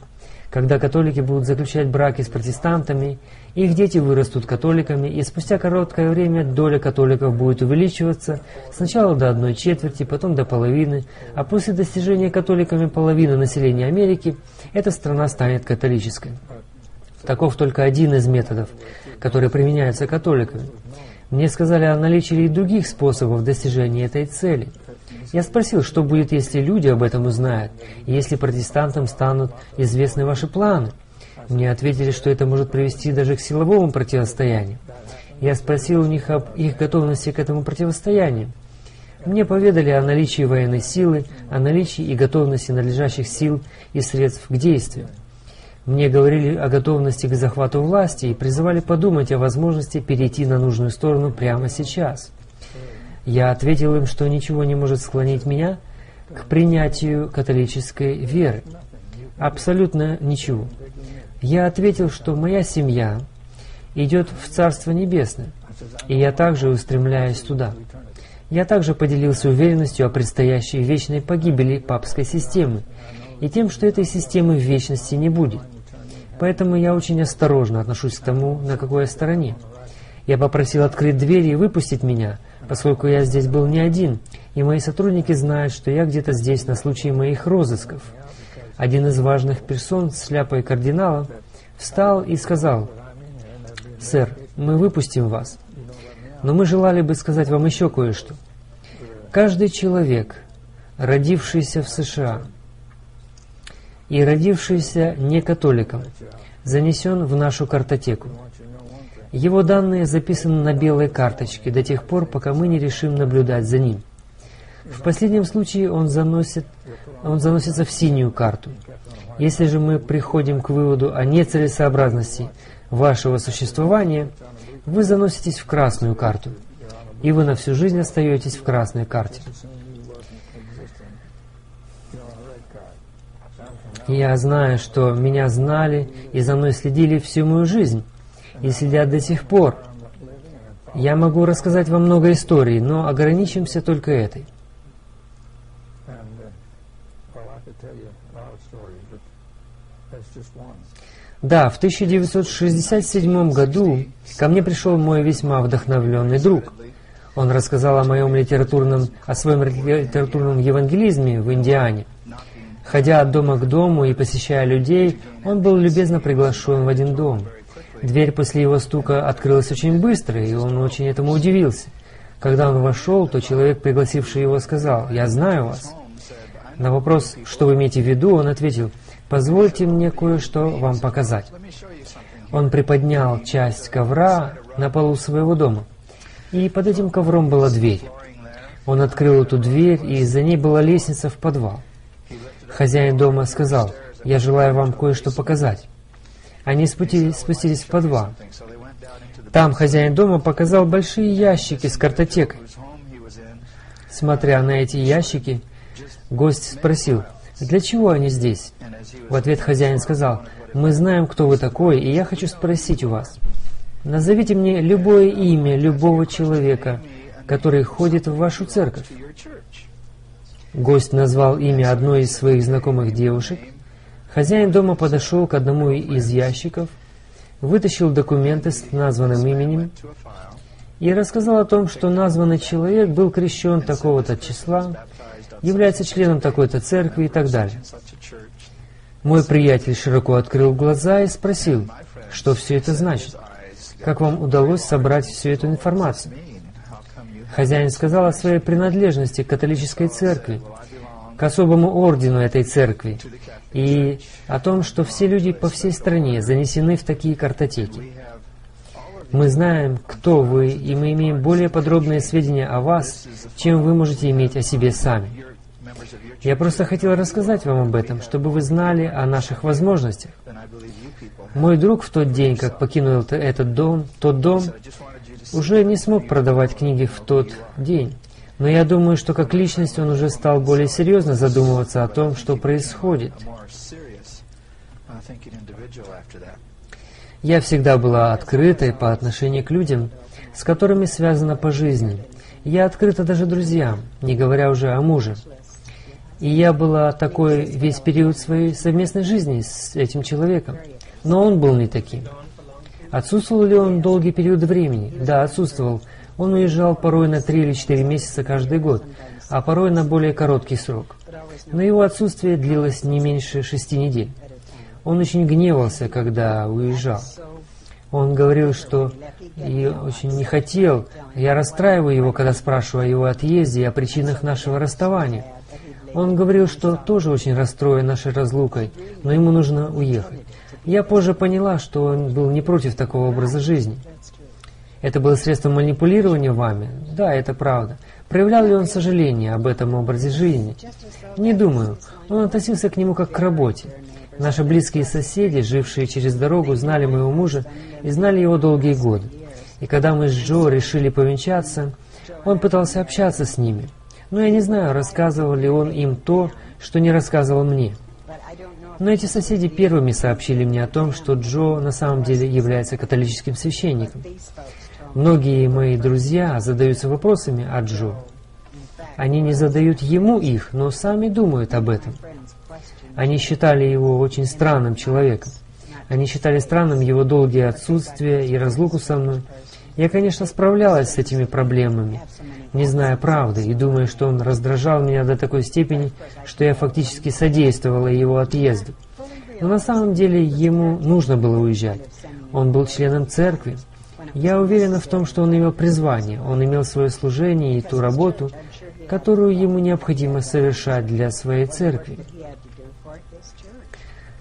Когда католики будут заключать браки с протестантами, их дети вырастут католиками, и спустя короткое время доля католиков будет увеличиваться сначала до одной четверти, потом до половины, а после достижения католиками половины населения Америки эта страна станет католической. Таков только один из методов, который применяется католиками. Мне сказали о наличии и других способов достижения этой цели. Я спросил, что будет, если люди об этом узнают, и если протестантам станут известны ваши планы. Мне ответили, что это может привести даже к силовому противостоянию. Я спросил у них об их готовности к этому противостоянию. Мне поведали о наличии военной силы, о наличии и готовности надлежащих сил и средств к действию. Мне говорили о готовности к захвату власти и призывали подумать о возможности перейти на нужную сторону прямо сейчас. Я ответил им, что ничего не может склонить меня к принятию католической веры. Абсолютно ничего. Я ответил, что моя семья идет в Царство Небесное, и я также устремляюсь туда. Я также поделился уверенностью о предстоящей вечной погибели папской системы и тем, что этой системы в вечности не будет. Поэтому я очень осторожно отношусь к тому, на какой я стороне. Я попросил открыть двери и выпустить меня, поскольку я здесь был не один, и мои сотрудники знают, что я где-то здесь на случай моих розысков. Один из важных персон с шляпой кардинала встал и сказал, «Сэр, мы выпустим вас. Но мы желали бы сказать вам еще кое-что. Каждый человек, родившийся в США и родившийся не католиком, занесен в нашу картотеку. Его данные записаны на белой карточке до тех пор, пока мы не решим наблюдать за ним. В последнем случае он, заносит, он заносится в синюю карту. Если же мы приходим к выводу о нецелесообразности вашего существования, вы заноситесь в красную карту, и вы на всю жизнь остаетесь в красной карте. Я знаю, что меня знали и за мной следили всю мою жизнь, и следят до сих пор. Я могу рассказать вам много историй, но ограничимся только этой. Да, в 1967 году ко мне пришел мой весьма вдохновленный друг. Он рассказал о моем литературном, о своем литературном евангелизме в Индиане. Ходя от дома к дому и посещая людей, он был любезно приглашен в один дом. Дверь после его стука открылась очень быстро, и он очень этому удивился. Когда он вошел, то человек, пригласивший его, сказал, «Я знаю вас». На вопрос, что вы имеете в виду, он ответил, Позвольте мне кое-что вам показать. Он приподнял часть ковра на полу своего дома, и под этим ковром была дверь. Он открыл эту дверь, и за ней была лестница в подвал. Хозяин дома сказал, «Я желаю вам кое-что показать». Они спустились, в подвал. Там хозяин дома показал большие ящики с картотекой. Смотря на эти ящики, гость спросил, «Для чего они здесь?» В ответ хозяин сказал, «Мы знаем, кто вы такой, и я хочу спросить у вас. Назовите мне любое имя любого человека, который ходит в вашу церковь». Гость назвал имя одной из своих знакомых девушек. Хозяин дома подошел к одному из ящиков, вытащил документы с названным именем и рассказал о том, что названный человек был крещен такого-то числа, является членом такой-то церкви и так далее. Мой приятель широко открыл глаза и спросил, что все это значит? Как вам удалось собрать всю эту информацию? Хозяин сказал о своей принадлежности к католической церкви, к особому ордену этой церкви, и о том, что все люди по всей стране занесены в такие картотеки. Мы знаем, кто вы, и мы имеем более подробные сведения о вас, чем вы можете иметь о себе сами. Я просто хотел рассказать вам об этом, чтобы вы знали о наших возможностях. Мой друг в тот день, как покинул этот дом, тот дом, уже не смог продавать книги в тот день. Но я думаю, что как личность он уже стал более серьезно задумываться о том, что происходит. Я всегда была открытой по отношению к людям, с которыми связана по жизни. Я открыта даже друзьям, не говоря уже о муже. И я была такой весь период своей совместной жизни с этим человеком. Но он был не таким. Отсутствовал ли он долгий период времени? Да, отсутствовал. Он уезжал порой на три или четыре месяца каждый год, а порой на более короткий срок. Но его отсутствие длилось не меньше шести недель. Он очень гневался, когда уезжал. Он говорил, что и очень не хотел. Я расстраиваю его, когда спрашиваю о его отъезде и о причинах нашего расставания. Он говорил, что тоже очень расстроен нашей разлукой, но ему нужно уехать. Я позже поняла, что он был не против такого образа жизни. Это было средством манипулирования вами? Да, это правда. Проявлял ли он сожаление об этом образе жизни? Не думаю. Он относился к нему как к работе. Наши близкие соседи, жившие через дорогу, знали моего мужа и знали его долгие годы. И когда мы с Джо решили повенчаться, он пытался общаться с ними. Но я не знаю, рассказывал ли он им то, что не рассказывал мне. Но эти соседи первыми сообщили мне о том, что Джо на самом деле является католическим священником. Многие мои друзья задаются вопросами о Джо. Они не задают ему их, но сами думают об этом. Они считали его очень странным человеком. Они считали странным его долгие отсутствия и разлуку со мной. Я, конечно, справлялась с этими проблемами, не зная правды, и думая, что он раздражал меня до такой степени, что я фактически содействовала его отъезду. Но на самом деле ему нужно было уезжать. Он был членом церкви. Я уверена в том, что он имел призвание, он имел свое служение и ту работу, которую ему необходимо совершать для своей церкви.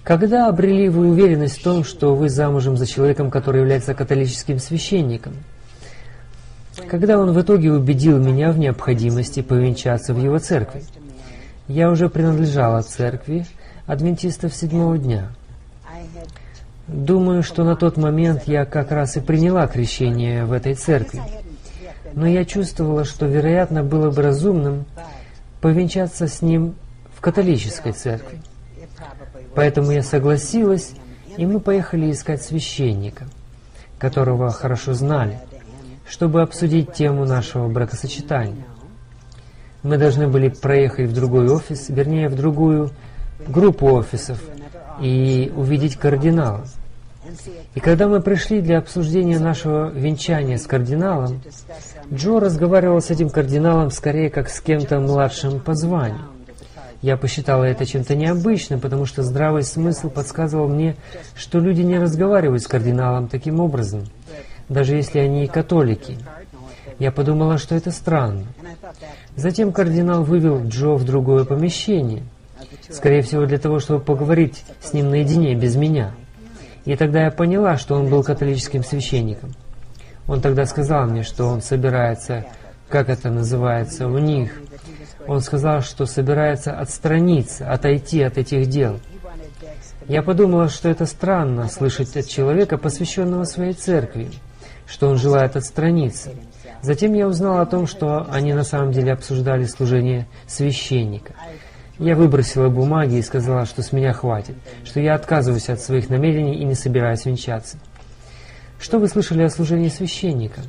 Когда обрели вы уверенность в том, что вы замужем за человеком, который является католическим священником? Когда он в итоге убедил меня в необходимости повенчаться в его церкви? Я уже принадлежала церкви адвентистов седьмого дня. Думаю, что на тот момент я как раз и приняла крещение в этой церкви. Но я чувствовала, что, вероятно, было бы разумным повенчаться с ним в католической церкви. Поэтому я согласилась, и мы поехали искать священника, которого хорошо знали, чтобы обсудить тему нашего бракосочетания. Мы должны были проехать в другой офис, вернее, в другую группу офисов, и увидеть кардинала. И когда мы пришли для обсуждения нашего венчания с кардиналом, Джо разговаривал с этим кардиналом скорее как с кем-то младшим по званию. Я посчитала это чем-то необычным, потому что здравый смысл подсказывал мне, что люди не разговаривают с кардиналом таким образом, даже если они и католики. Я подумала, что это странно. Затем кардинал вывел Джо в другое помещение, скорее всего для того, чтобы поговорить с ним наедине, без меня. И тогда я поняла, что он был католическим священником. Он тогда сказал мне, что он собирается, как это называется, у них, он сказал, что собирается отстраниться, отойти от этих дел. Я подумала, что это странно слышать от человека, посвященного своей церкви, что он желает отстраниться. Затем я узнал о том, что они на самом деле обсуждали служение священника. Я выбросила бумаги и сказала, что с меня хватит, что я отказываюсь от своих намерений и не собираюсь венчаться. Что вы слышали о служении священника?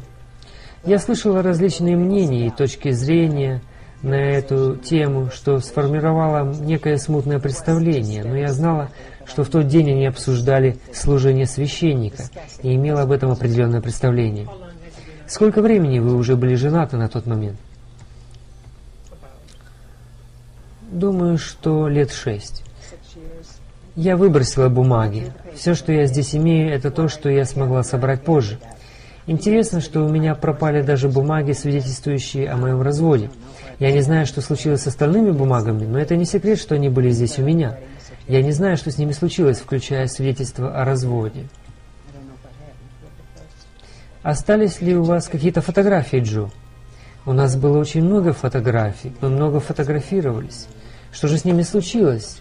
Я слышала различные мнения и точки зрения, на эту тему, что сформировало некое смутное представление, но я знала, что в тот день они обсуждали служение священника и имела об этом определенное представление. Сколько времени вы уже были женаты на тот момент? Думаю, что лет шесть. Я выбросила бумаги. Все, что я здесь имею, это то, что я смогла собрать позже. Интересно, что у меня пропали даже бумаги, свидетельствующие о моем разводе. Я не знаю, что случилось с остальными бумагами, но это не секрет, что они были здесь у меня. Я не знаю, что с ними случилось, включая свидетельство о разводе. Остались ли у вас какие-то фотографии, Джо? У нас было очень много фотографий, мы много фотографировались. Что же с ними случилось?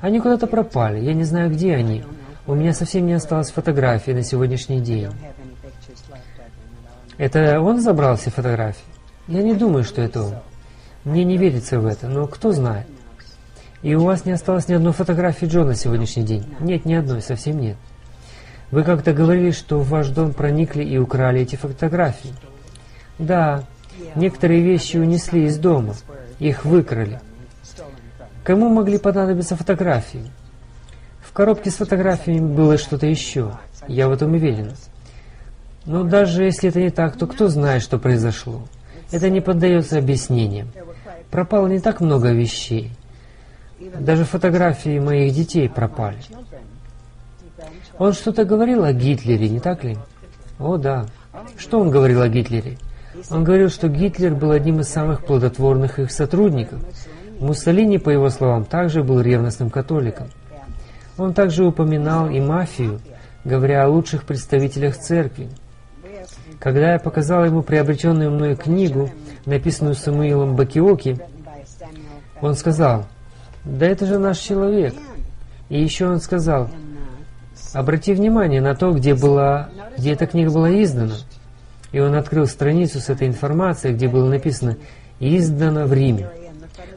Они куда-то пропали, я не знаю, где они. У меня совсем не осталось фотографий на сегодняшний день. Это он забрал все фотографии? Я не думаю, что это он. Мне не верится в это, но кто знает. И у вас не осталось ни одной фотографии Джона на сегодняшний день? Нет, ни одной, совсем нет. Вы как-то говорили, что в ваш дом проникли и украли эти фотографии. Да, некоторые вещи унесли из дома, их выкрали. Кому могли понадобиться фотографии? В коробке с фотографиями было что-то еще, я в этом уверен. Но даже если это не так, то кто знает, что произошло? Это не поддается объяснениям. Пропало не так много вещей. Даже фотографии моих детей пропали. Он что-то говорил о Гитлере, не так ли? О, да. Что он говорил о Гитлере? Он говорил, что Гитлер был одним из самых плодотворных их сотрудников. Муссолини, по его словам, также был ревностным католиком. Он также упоминал и мафию, говоря о лучших представителях церкви. Когда я показал ему приобретенную мной книгу, написанную Самуилом Бакиоки, он сказал, «Да это же наш человек». И еще он сказал, «Обрати внимание на то, где, была, где эта книга была издана». И он открыл страницу с этой информацией, где было написано «Издано в Риме».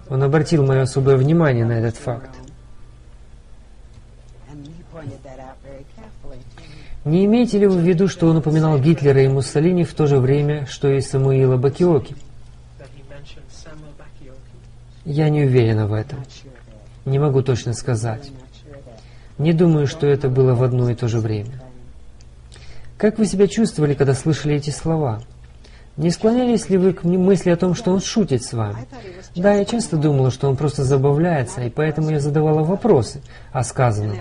Он обратил мое особое внимание на этот факт. Не имеете ли вы в виду, что он упоминал Гитлера и Муссолини в то же время, что и Самуила Бакиоки? Я не уверена в этом. Не могу точно сказать. Не думаю, что это было в одно и то же время. Как вы себя чувствовали, когда слышали эти слова? Не склонялись ли вы к мысли о том, что он шутит с вами? Да, я часто думала, что он просто забавляется, и поэтому я задавала вопросы о сказанном.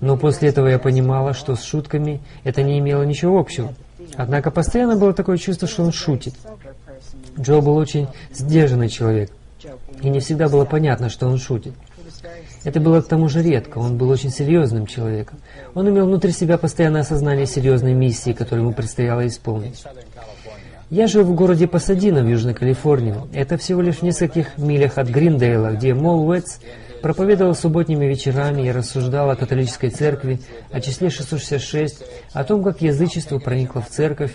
Но после этого я понимала, что с шутками это не имело ничего общего. Однако постоянно было такое чувство, что он шутит. Джо был очень сдержанный человек, и не всегда было понятно, что он шутит. Это было к тому же редко, он был очень серьезным человеком. Он имел внутри себя постоянное осознание серьезной миссии, которую ему предстояло исполнить. Я жил в городе Пасадина в Южной Калифорнии. Это всего лишь в нескольких милях от Гриндейла, где Мол Уэтс проповедовал субботними вечерами и рассуждал о католической церкви, о числе 666, о том, как язычество проникло в церковь.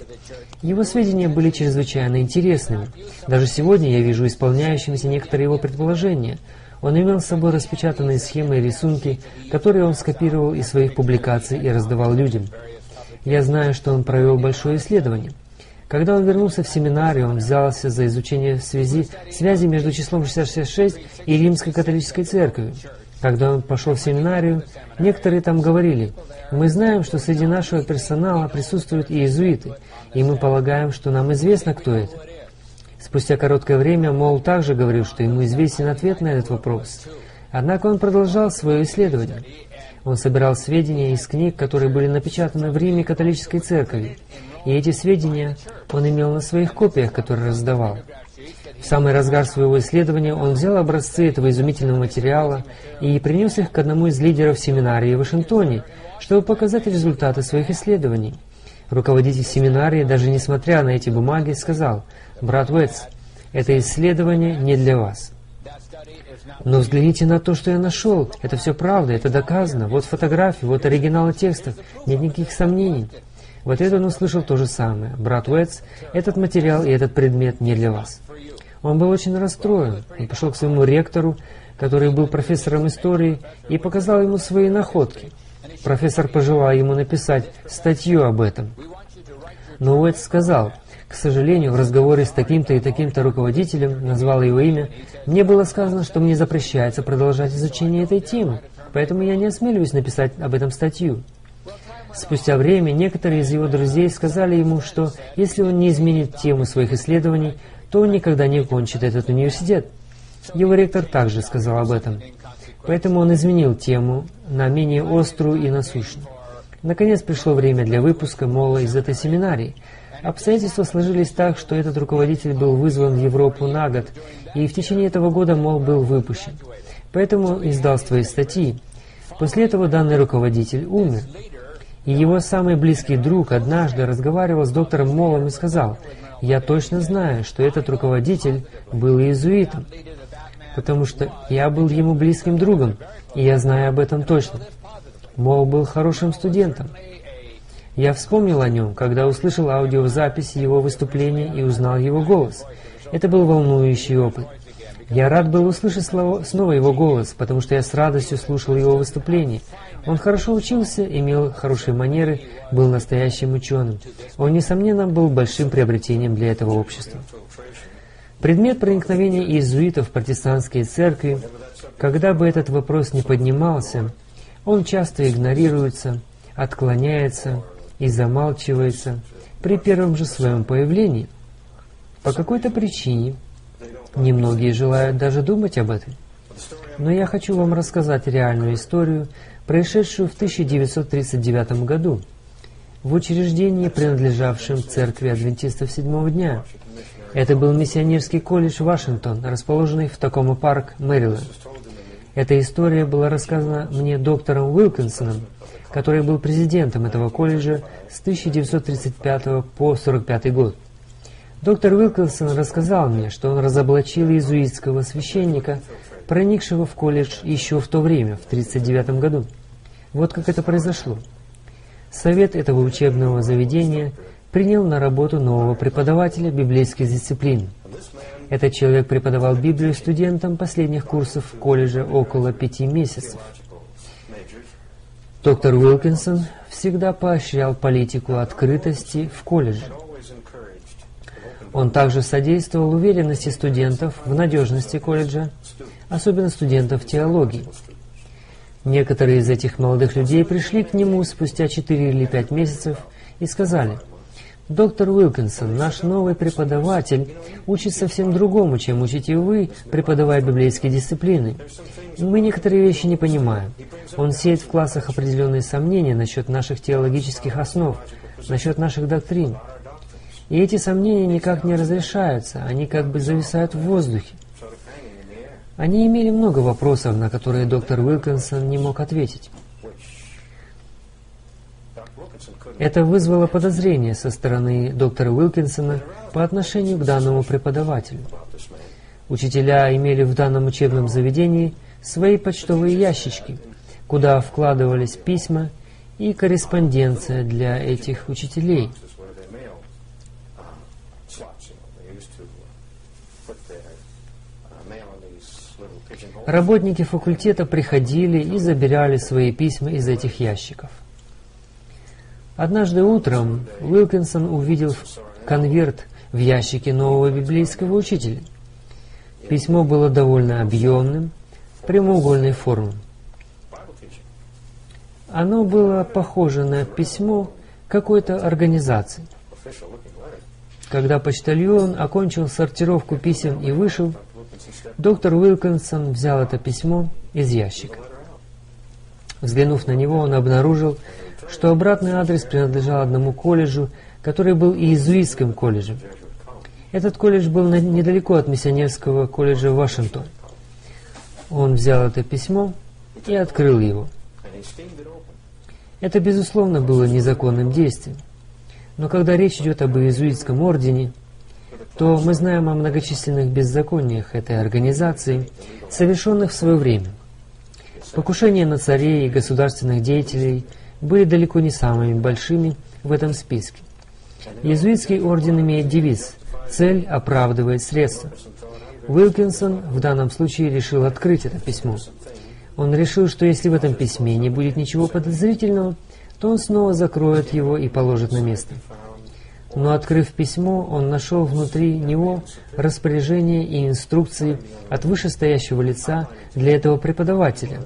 Его сведения были чрезвычайно интересными. Даже сегодня я вижу исполняющимися некоторые его предположения. Он имел с собой распечатанные схемы и рисунки, которые он скопировал из своих публикаций и раздавал людям. Я знаю, что он провел большое исследование – когда он вернулся в семинарию, он взялся за изучение связи, связи между числом 666 и Римской католической церковью. Когда он пошел в семинарию, некоторые там говорили, «Мы знаем, что среди нашего персонала присутствуют иезуиты, и мы полагаем, что нам известно, кто это». Спустя короткое время Мол также говорил, что ему известен ответ на этот вопрос. Однако он продолжал свое исследование. Он собирал сведения из книг, которые были напечатаны в Риме католической церкви, и эти сведения он имел на своих копиях, которые раздавал. В самый разгар своего исследования он взял образцы этого изумительного материала и принес их к одному из лидеров семинарии в Вашингтоне, чтобы показать результаты своих исследований. Руководитель семинарии, даже несмотря на эти бумаги, сказал, «Брат Уэтс, это исследование не для вас». Но взгляните на то, что я нашел. Это все правда, это доказано. Вот фотографии, вот оригиналы текстов. Нет никаких сомнений. В ответ он услышал то же самое. «Брат Уэтс, этот материал и этот предмет не для вас». Он был очень расстроен. Он пошел к своему ректору, который был профессором истории, и показал ему свои находки. Профессор пожелал ему написать статью об этом. Но Уэтс сказал, к сожалению, в разговоре с таким-то и таким-то руководителем, назвал его имя, мне было сказано, что мне запрещается продолжать изучение этой темы, поэтому я не осмеливаюсь написать об этом статью. Спустя время некоторые из его друзей сказали ему, что если он не изменит тему своих исследований, то он никогда не кончит этот университет. Его ректор также сказал об этом. Поэтому он изменил тему на менее острую и насущную. Наконец пришло время для выпуска Мола из этой семинарии. Обстоятельства сложились так, что этот руководитель был вызван в Европу на год, и в течение этого года Мол был выпущен. Поэтому издал свои статьи. После этого данный руководитель умер. И его самый близкий друг однажды разговаривал с доктором Молом и сказал, «Я точно знаю, что этот руководитель был иезуитом, потому что я был ему близким другом, и я знаю об этом точно. Мол был хорошим студентом. Я вспомнил о нем, когда услышал аудиозапись его выступления и узнал его голос. Это был волнующий опыт. Я рад был услышать снова его голос, потому что я с радостью слушал его выступление. Он хорошо учился, имел хорошие манеры, был настоящим ученым. Он, несомненно, был большим приобретением для этого общества. Предмет проникновения иезуитов в протестантские церкви, когда бы этот вопрос не поднимался, он часто игнорируется, отклоняется и замалчивается при первом же своем появлении. По какой-то причине немногие желают даже думать об этом. Но я хочу вам рассказать реальную историю, происшедшую в 1939 году в учреждении, принадлежавшем Церкви Адвентистов Седьмого Дня. Это был миссионерский колледж Вашингтон, расположенный в Такома Парк, Мэриленд. Эта история была рассказана мне доктором Уилкинсоном, который был президентом этого колледжа с 1935 по 1945 год. Доктор Уилкинсон рассказал мне, что он разоблачил иезуитского священника, проникшего в колледж еще в то время, в 1939 году. Вот как это произошло. Совет этого учебного заведения принял на работу нового преподавателя библейских дисциплин. Этот человек преподавал Библию студентам последних курсов колледжа около пяти месяцев. Доктор Уилкинсон всегда поощрял политику открытости в колледже. Он также содействовал уверенности студентов в надежности колледжа, особенно студентов теологии. Некоторые из этих молодых людей пришли к нему спустя 4 или 5 месяцев и сказали, «Доктор Уилкинсон, наш новый преподаватель, учит совсем другому, чем учите вы, преподавая библейские дисциплины. Мы некоторые вещи не понимаем. Он сеет в классах определенные сомнения насчет наших теологических основ, насчет наших доктрин. И эти сомнения никак не разрешаются, они как бы зависают в воздухе. Они имели много вопросов, на которые доктор Уилкинсон не мог ответить. Это вызвало подозрение со стороны доктора Уилкинсона по отношению к данному преподавателю. Учителя имели в данном учебном заведении свои почтовые ящички, куда вкладывались письма и корреспонденция для этих учителей – Работники факультета приходили и забирали свои письма из этих ящиков. Однажды утром Уилкинсон увидел конверт в ящике нового библейского учителя. Письмо было довольно объемным, прямоугольной формы. Оно было похоже на письмо какой-то организации. Когда почтальон окончил сортировку писем и вышел, Доктор Уилкинсон взял это письмо из ящика. Взглянув на него, он обнаружил, что обратный адрес принадлежал одному колледжу, который был иезуитским колледжем. Этот колледж был недалеко от миссионерского колледжа в Вашингтон. Он взял это письмо и открыл его. Это, безусловно, было незаконным действием. Но когда речь идет об иезуитском ордене, то мы знаем о многочисленных беззакониях этой организации, совершенных в свое время. Покушения на царей и государственных деятелей были далеко не самыми большими в этом списке. Иезуитский орден имеет девиз «Цель оправдывает средства». Уилкинсон в данном случае решил открыть это письмо. Он решил, что если в этом письме не будет ничего подозрительного, то он снова закроет его и положит на место. Но открыв письмо, он нашел внутри него распоряжения и инструкции от вышестоящего лица для этого преподавателя,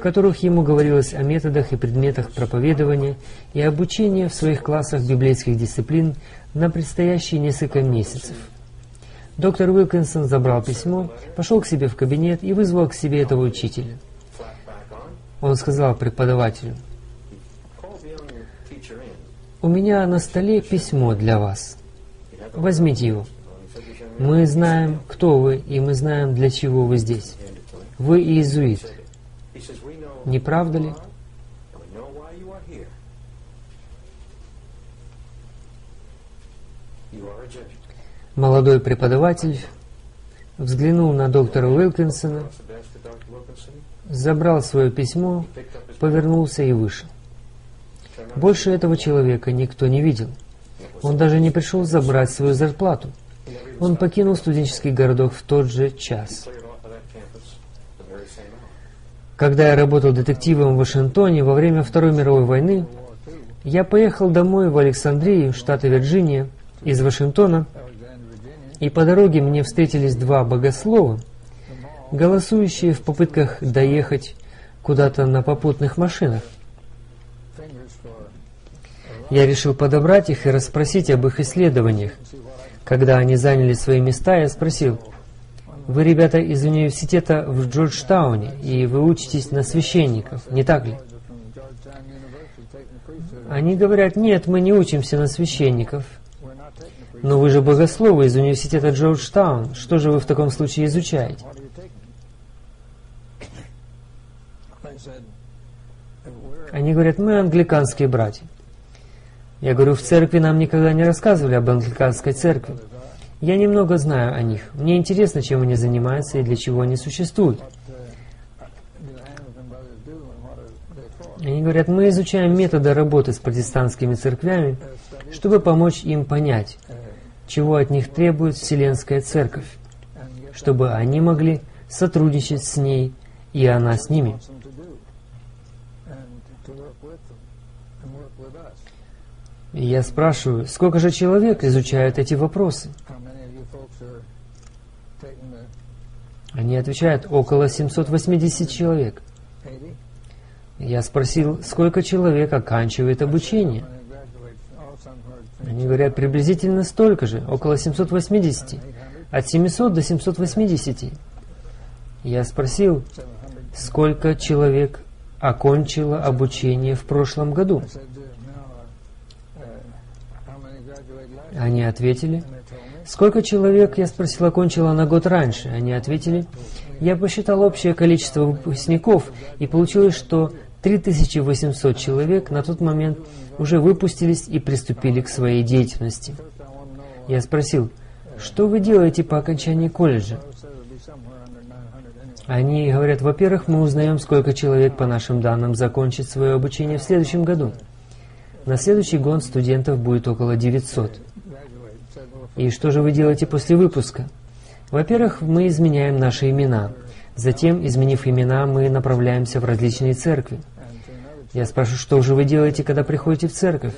в которых ему говорилось о методах и предметах проповедования и обучения в своих классах библейских дисциплин на предстоящие несколько месяцев. Доктор Уилкинсон забрал письмо, пошел к себе в кабинет и вызвал к себе этого учителя. Он сказал преподавателю – у меня на столе письмо для вас. Возьмите его. Мы знаем, кто вы, и мы знаем, для чего вы здесь. Вы иезуит. Не правда ли? Молодой преподаватель взглянул на доктора Уилкинсона, забрал свое письмо, повернулся и вышел. Больше этого человека никто не видел. Он даже не пришел забрать свою зарплату. Он покинул студенческий городок в тот же час. Когда я работал детективом в Вашингтоне во время Второй мировой войны, я поехал домой в Александрию, штата Вирджиния, из Вашингтона, и по дороге мне встретились два богослова, голосующие в попытках доехать куда-то на попутных машинах. Я решил подобрать их и расспросить об их исследованиях. Когда они заняли свои места, я спросил, «Вы, ребята, из университета в Джорджтауне, и вы учитесь на священников, не так ли?» Они говорят, «Нет, мы не учимся на священников». «Но вы же богословы из университета Джорджтаун. Что же вы в таком случае изучаете?» Они говорят, мы англиканские братья. Я говорю, в церкви нам никогда не рассказывали об англиканской церкви. Я немного знаю о них. Мне интересно, чем они занимаются и для чего они существуют. Они говорят, мы изучаем методы работы с протестантскими церквями, чтобы помочь им понять, чего от них требует Вселенская Церковь, чтобы они могли сотрудничать с ней и она с ними. И я спрашиваю, сколько же человек изучают эти вопросы? Они отвечают, около 780 человек. Я спросил, сколько человек оканчивает обучение? Они говорят, приблизительно столько же, около 780. От 700 до 780. Я спросил, сколько человек окончило обучение в прошлом году? Они ответили. Сколько человек, я спросил, окончило на год раньше? Они ответили. Я посчитал общее количество выпускников, и получилось, что 3800 человек на тот момент уже выпустились и приступили к своей деятельности. Я спросил, что вы делаете по окончании колледжа? Они говорят, во-первых, мы узнаем, сколько человек, по нашим данным, закончит свое обучение в следующем году. На следующий год студентов будет около 900. И что же вы делаете после выпуска? Во-первых, мы изменяем наши имена. Затем, изменив имена, мы направляемся в различные церкви. Я спрашиваю, что же вы делаете, когда приходите в церковь?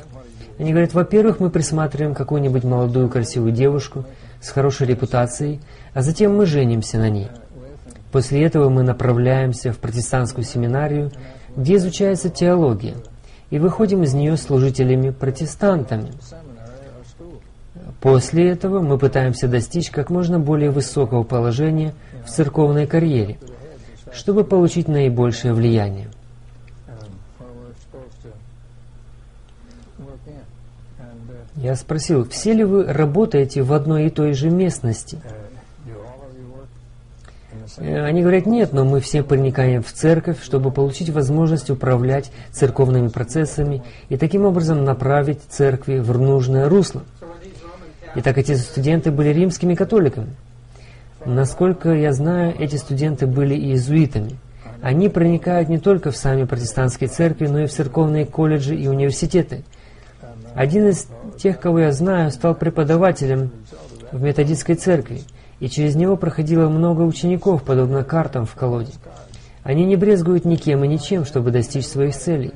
Они говорят, во-первых, мы присматриваем какую-нибудь молодую красивую девушку с хорошей репутацией, а затем мы женимся на ней. После этого мы направляемся в протестантскую семинарию, где изучается теология, и выходим из нее служителями-протестантами. После этого мы пытаемся достичь как можно более высокого положения в церковной карьере, чтобы получить наибольшее влияние. Я спросил, все ли вы работаете в одной и той же местности? Э, они говорят, нет, но мы все проникаем в церковь, чтобы получить возможность управлять церковными процессами и таким образом направить церкви в нужное русло. Итак, эти студенты были римскими католиками. Насколько я знаю, эти студенты были иезуитами. Они проникают не только в сами протестантские церкви, но и в церковные колледжи и университеты. Один из тех, кого я знаю, стал преподавателем в методистской церкви, и через него проходило много учеников, подобно картам в колоде. Они не брезгуют никем и ничем, чтобы достичь своих целей.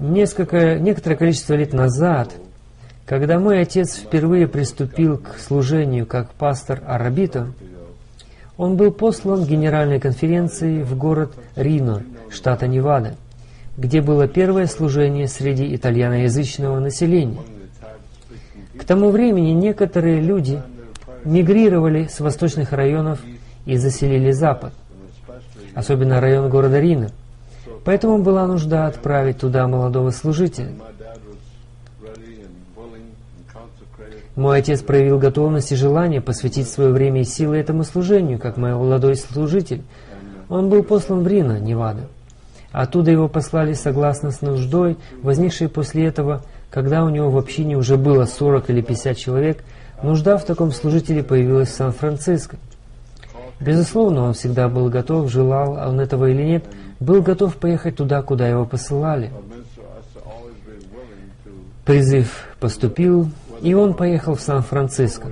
Несколько, некоторое количество лет назад, когда мой отец впервые приступил к служению как пастор арабита, он был послан Генеральной конференции в город Рино, штата Невада, где было первое служение среди итальяноязычного населения. К тому времени некоторые люди мигрировали с восточных районов и заселили Запад, особенно район города Рино, Поэтому была нужда отправить туда молодого служителя. Мой отец проявил готовность и желание посвятить свое время и силы этому служению, как мой молодой служитель. Он был послан в Рино, Невада. Оттуда его послали согласно с нуждой, возникшей после этого, когда у него в общине уже было 40 или 50 человек, нужда в таком служителе появилась в Сан-Франциско. Безусловно, он всегда был готов, желал он этого или нет, был готов поехать туда, куда его посылали. Призыв поступил, и он поехал в Сан-Франциско,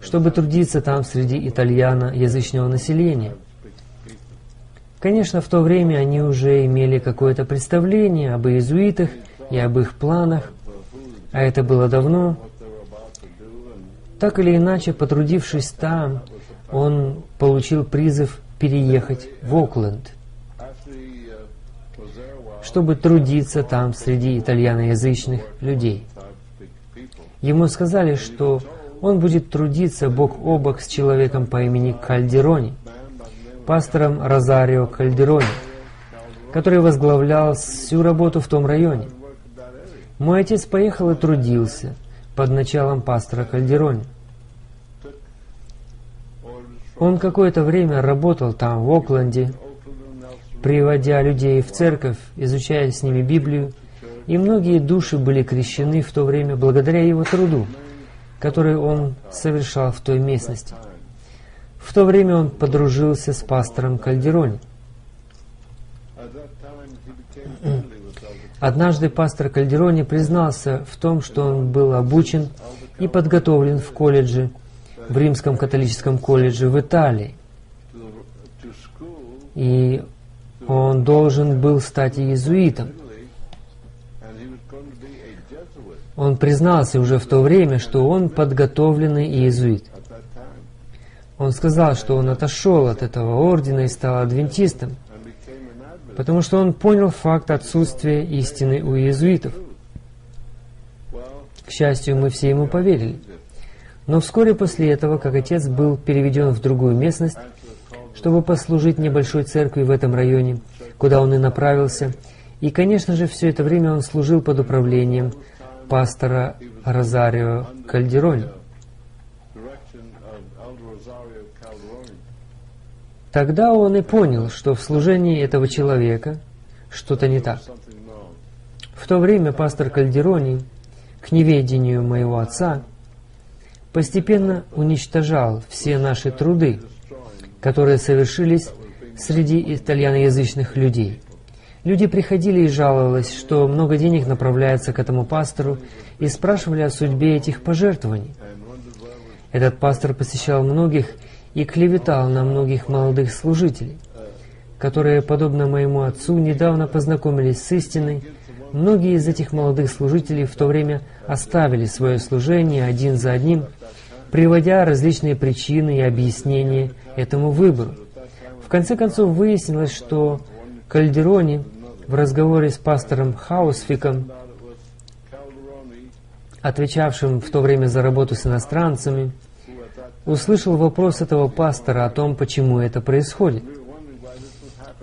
чтобы трудиться там среди итальяно-язычного населения. Конечно, в то время они уже имели какое-то представление об иезуитах и об их планах, а это было давно. Так или иначе, потрудившись там, он получил призыв переехать в Окленд, чтобы трудиться там среди итальяноязычных людей. Ему сказали, что он будет трудиться бок о бок с человеком по имени Кальдерони, пастором Розарио Кальдерони, который возглавлял всю работу в том районе. Мой отец поехал и трудился, под началом пастора Кальдерони. Он какое-то время работал там, в Окленде, приводя людей в церковь, изучая с ними Библию, и многие души были крещены в то время благодаря его труду, который он совершал в той местности. В то время он подружился с пастором Кальдерони. Однажды пастор Кальдерони признался в том, что он был обучен и подготовлен в колледже, в Римском католическом колледже в Италии. И он должен был стать иезуитом. Он признался уже в то время, что он подготовленный иезуит. Он сказал, что он отошел от этого ордена и стал адвентистом, потому что он понял факт отсутствия истины у иезуитов. К счастью, мы все ему поверили. Но вскоре после этого, как отец был переведен в другую местность, чтобы послужить небольшой церкви в этом районе, куда он и направился, и, конечно же, все это время он служил под управлением пастора Розарио Кальдерони. Тогда он и понял, что в служении этого человека что-то не так. В то время пастор Кальдерони, к неведению моего отца, постепенно уничтожал все наши труды, которые совершились среди итальяноязычных людей. Люди приходили и жаловались, что много денег направляется к этому пастору, и спрашивали о судьбе этих пожертвований. Этот пастор посещал многих и клеветал на многих молодых служителей, которые, подобно моему отцу, недавно познакомились с истиной. Многие из этих молодых служителей в то время оставили свое служение один за одним, приводя различные причины и объяснения этому выбору. В конце концов выяснилось, что Кальдерони в разговоре с пастором Хаусфиком, отвечавшим в то время за работу с иностранцами, услышал вопрос этого пастора о том, почему это происходит.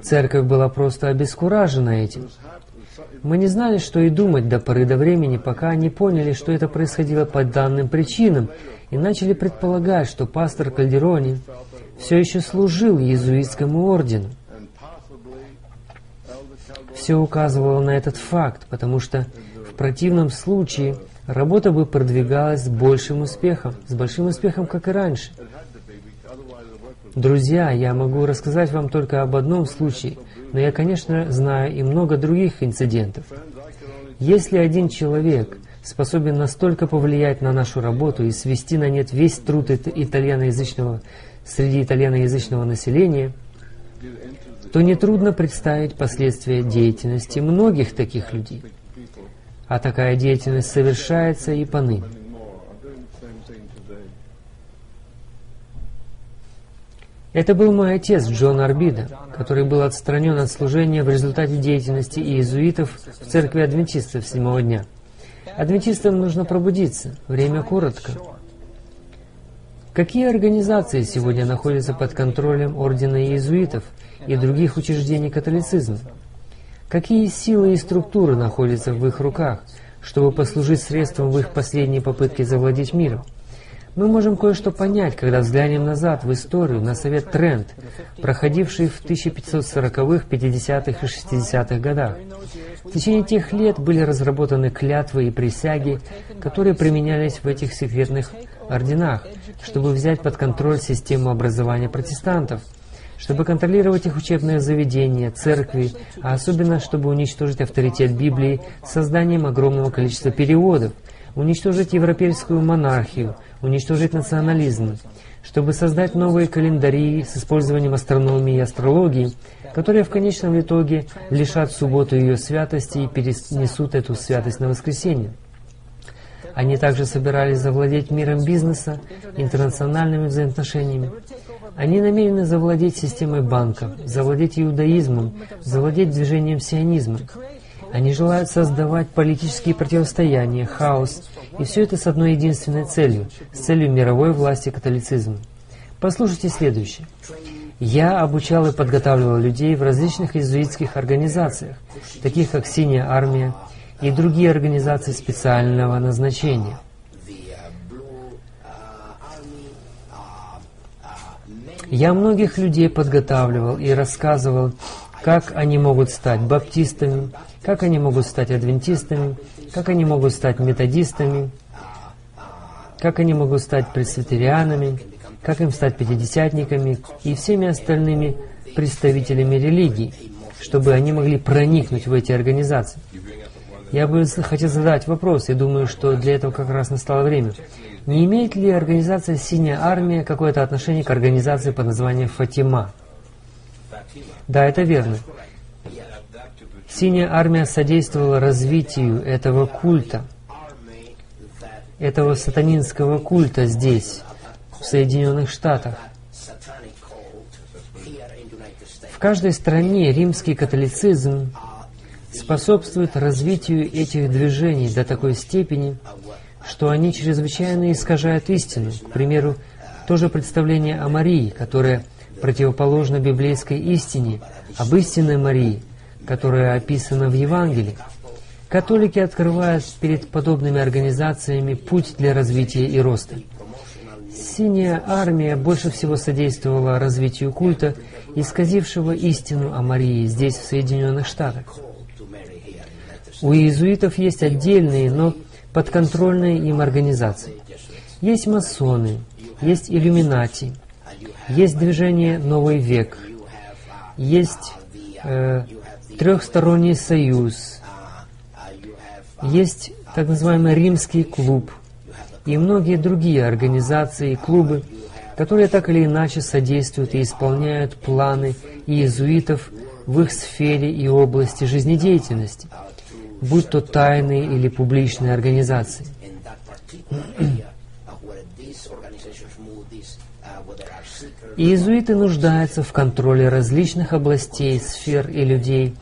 Церковь была просто обескуражена этим. Мы не знали, что и думать до поры до времени, пока не поняли, что это происходило по данным причинам, и начали предполагать, что пастор Кальдерони все еще служил иезуитскому ордену. Все указывало на этот факт, потому что в противном случае работа бы продвигалась с большим успехом, с большим успехом, как и раньше. Друзья, я могу рассказать вам только об одном случае, но я, конечно, знаю и много других инцидентов. Если один человек способен настолько повлиять на нашу работу и свести на нет весь труд итальяноязычного, среди итальяноязычного населения, то нетрудно представить последствия деятельности многих таких людей. А такая деятельность совершается и поныне. Это был мой отец Джон Арбида, который был отстранен от служения в результате деятельности иезуитов в церкви адвентистов седьмого дня. Адвентистам нужно пробудиться, время коротко. Какие организации сегодня находятся под контролем Ордена иезуитов и других учреждений католицизма? Какие силы и структуры находятся в их руках, чтобы послужить средством в их последней попытке завладеть миром? Мы можем кое-что понять, когда взглянем назад в историю на совет Трент, проходивший в 1540-х, 50-х и 60-х годах. В течение тех лет были разработаны клятвы и присяги, которые применялись в этих секретных орденах, чтобы взять под контроль систему образования протестантов – чтобы контролировать их учебное заведение, церкви, а особенно чтобы уничтожить авторитет Библии созданием огромного количества переводов, уничтожить европейскую монархию, уничтожить национализм, чтобы создать новые календари с использованием астрономии и астрологии, которые в конечном итоге лишат субботу ее святости и перенесут эту святость на воскресенье. Они также собирались завладеть миром бизнеса, интернациональными взаимоотношениями. Они намерены завладеть системой банков, завладеть иудаизмом, завладеть движением сионизма. Они желают создавать политические противостояния, хаос, и все это с одной единственной целью, с целью мировой власти католицизма. Послушайте следующее. Я обучал и подготавливал людей в различных иезуитских организациях, таких как «Синяя армия» и другие организации специального назначения. Я многих людей подготавливал и рассказывал как они могут стать баптистами, как они могут стать адвентистами, как они могут стать методистами, как они могут стать пресвитерианами, как им стать пятидесятниками и всеми остальными представителями религии, чтобы они могли проникнуть в эти организации. Я бы хотел задать вопрос, и думаю, что для этого как раз настало время. Не имеет ли организация «Синяя армия» какое-то отношение к организации под названием «Фатима»? Да, это верно. Синяя армия содействовала развитию этого культа, этого сатанинского культа здесь, в Соединенных Штатах. В каждой стране римский католицизм способствует развитию этих движений до такой степени, что они чрезвычайно искажают истину. К примеру, то же представление о Марии, которое противоположно библейской истине, об истинной Марии, которая описана в Евангелии. Католики открывают перед подобными организациями путь для развития и роста. Синяя армия больше всего содействовала развитию культа, исказившего истину о Марии здесь, в Соединенных Штатах. У иезуитов есть отдельные, но подконтрольные им организации. Есть масоны, есть иллюминати, есть движение «Новый век», есть э, трехсторонний союз, есть так называемый Римский клуб и многие другие организации и клубы, которые так или иначе содействуют и исполняют планы иезуитов в их сфере и области жизнедеятельности – будь то тайные или публичные организации. Иезуиты нуждаются в контроле различных областей, сфер и людей,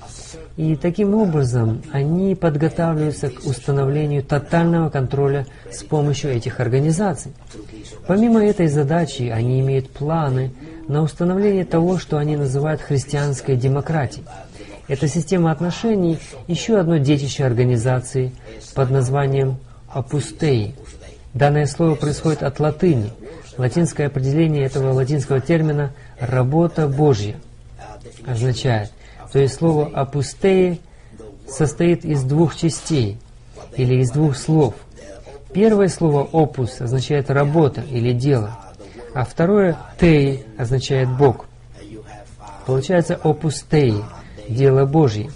и таким образом они подготавливаются к установлению тотального контроля с помощью этих организаций. Помимо этой задачи, они имеют планы на установление того, что они называют христианской демократией. Эта система отношений – еще одно детище организации под названием «апустеи». Данное слово происходит от латыни. Латинское определение этого латинского термина «работа Божья» означает. То есть слово «апустеи» состоит из двух частей или из двух слов. Первое слово «опус» означает «работа» или «дело», а второе «тей» означает «бог». Получается «опус теи» дело Божье.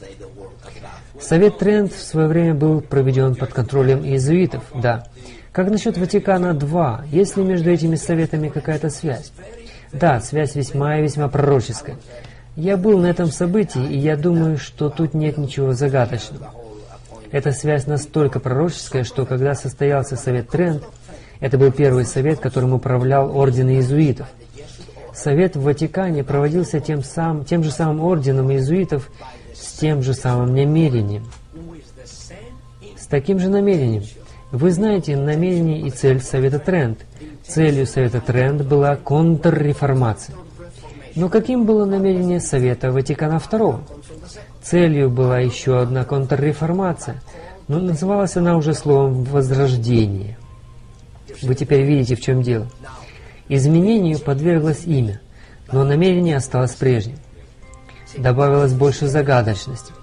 Совет Трент в свое время был проведен под контролем иезуитов, да. Как насчет Ватикана-2? Есть ли между этими советами какая-то связь? Да, связь весьма и весьма пророческая. Я был на этом событии, и я думаю, что тут нет ничего загадочного. Эта связь настолько пророческая, что когда состоялся Совет Трент, это был первый совет, которым управлял Орден иезуитов – Совет в Ватикане проводился тем, сам, тем же самым орденом иезуитов с тем же самым намерением. С таким же намерением. Вы знаете намерение и цель Совета Тренд. Целью Совета Тренд была контрреформация. Но каким было намерение Совета Ватикана II? Целью была еще одна контрреформация, но называлась она уже словом «возрождение». Вы теперь видите, в чем дело. Изменению подверглось имя, но намерение осталось прежним. Добавилось больше загадочности.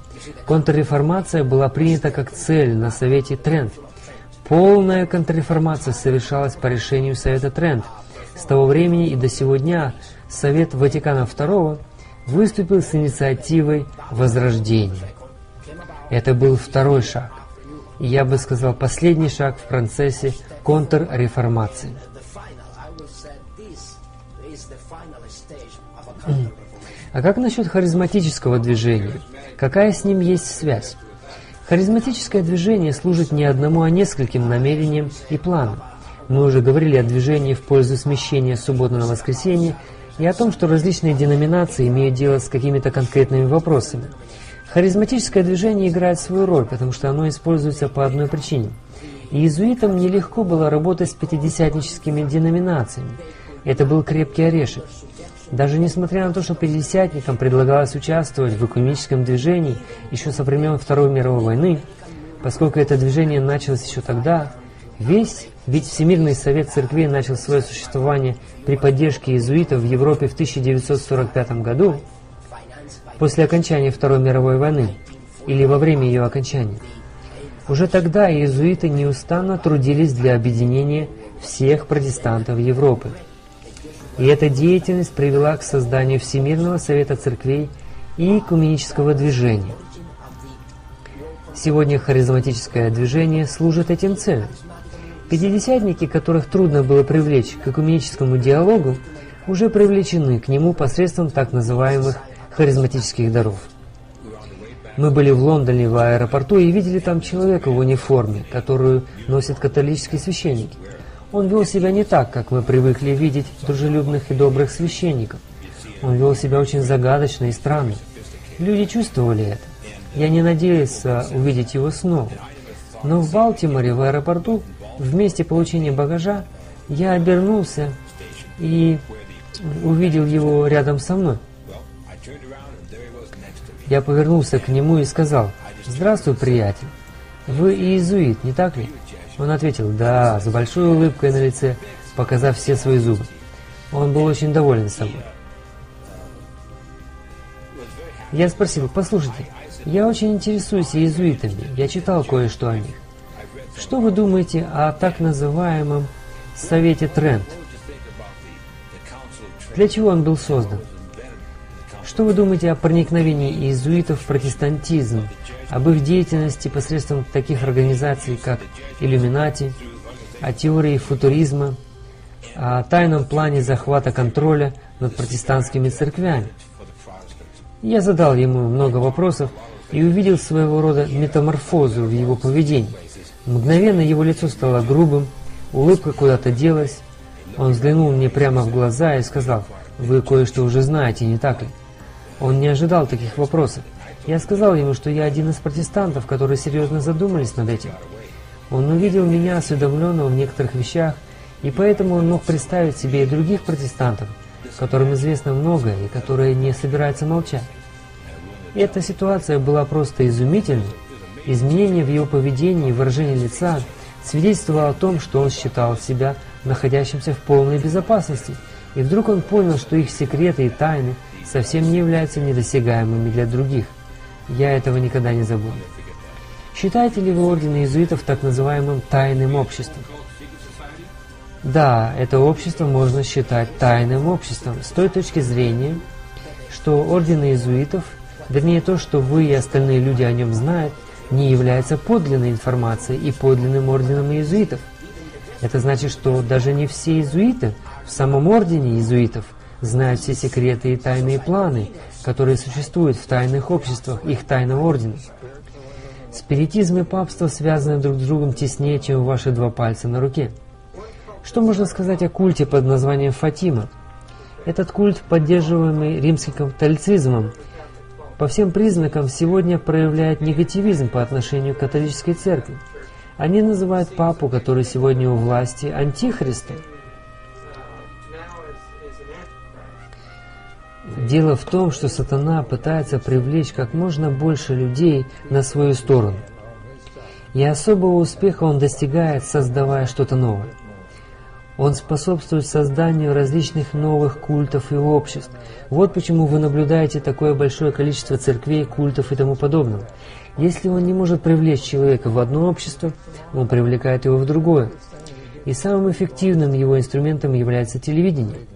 Контрреформация была принята как цель на Совете Тренд. Полная контрреформация совершалась по решению Совета Тренд. С того времени и до сего дня Совет Ватикана II выступил с инициативой Возрождения. Это был второй шаг. Я бы сказал, последний шаг в процессе контрреформации. А как насчет харизматического движения? Какая с ним есть связь? Харизматическое движение служит не одному, а нескольким намерениям и планам. Мы уже говорили о движении в пользу смещения субботы на воскресенье и о том, что различные деноминации имеют дело с какими-то конкретными вопросами. Харизматическое движение играет свою роль, потому что оно используется по одной причине. Иезуитам нелегко было работать с пятидесятническими деноминациями. Это был крепкий орешек. Даже несмотря на то, что пятидесятникам предлагалось участвовать в экономическом движении еще со времен Второй мировой войны, поскольку это движение началось еще тогда, Весь, ведь Всемирный Совет Церквей начал свое существование при поддержке иезуитов в Европе в 1945 году, после окончания Второй мировой войны, или во время ее окончания. Уже тогда иезуиты неустанно трудились для объединения всех протестантов Европы. И эта деятельность привела к созданию Всемирного Совета Церквей и Экуменического движения. Сегодня харизматическое движение служит этим целям. Пятидесятники, которых трудно было привлечь к экуменическому диалогу, уже привлечены к нему посредством так называемых харизматических даров. Мы были в Лондоне в аэропорту и видели там человека в униформе, которую носят католические священники. Он вел себя не так, как мы привыкли видеть дружелюбных и добрых священников. Он вел себя очень загадочно и странно. Люди чувствовали это. Я не надеялся увидеть его снова. Но в Балтиморе, в аэропорту, в месте получения багажа, я обернулся и увидел его рядом со мной. Я повернулся к нему и сказал, «Здравствуй, приятель. Вы иезуит, не так ли?» Он ответил, «Да», с большой улыбкой на лице, показав все свои зубы. Он был очень доволен собой. Я спросил, «Послушайте, я очень интересуюсь иезуитами, я читал кое-что о них. Что вы думаете о так называемом Совете Трент? Для чего он был создан? Что вы думаете о проникновении иезуитов в протестантизм, об их деятельности посредством таких организаций, как Иллюминати, о теории футуризма, о тайном плане захвата контроля над протестантскими церквями? Я задал ему много вопросов и увидел своего рода метаморфозу в его поведении. Мгновенно его лицо стало грубым, улыбка куда-то делась. Он взглянул мне прямо в глаза и сказал, «Вы кое-что уже знаете, не так ли?» Он не ожидал таких вопросов. Я сказал ему, что я один из протестантов, которые серьезно задумались над этим. Он увидел меня осведомленного в некоторых вещах, и поэтому он мог представить себе и других протестантов, которым известно многое и которые не собираются молчать. Эта ситуация была просто изумительной. Изменение в его поведении и выражении лица свидетельствовало о том, что он считал себя находящимся в полной безопасности, и вдруг он понял, что их секреты и тайны – совсем не являются недосягаемыми для других. Я этого никогда не забуду. Считаете ли вы орден иезуитов так называемым тайным обществом? Да, это общество можно считать тайным обществом с той точки зрения, что орден иезуитов, вернее то, что вы и остальные люди о нем знают, не является подлинной информацией и подлинным орденом иезуитов. Это значит, что даже не все иезуиты в самом ордене иезуитов – знают все секреты и тайные планы, которые существуют в тайных обществах их тайного ордена. Спиритизм и папство связаны друг с другом теснее, чем ваши два пальца на руке. Что можно сказать о культе под названием Фатима? Этот культ, поддерживаемый римским католицизмом, по всем признакам сегодня проявляет негативизм по отношению к католической церкви. Они называют папу, который сегодня у власти, антихристом. Дело в том, что сатана пытается привлечь как можно больше людей на свою сторону. И особого успеха он достигает, создавая что-то новое. Он способствует созданию различных новых культов и обществ. Вот почему вы наблюдаете такое большое количество церквей, культов и тому подобного. Если он не может привлечь человека в одно общество, он привлекает его в другое. И самым эффективным его инструментом является телевидение –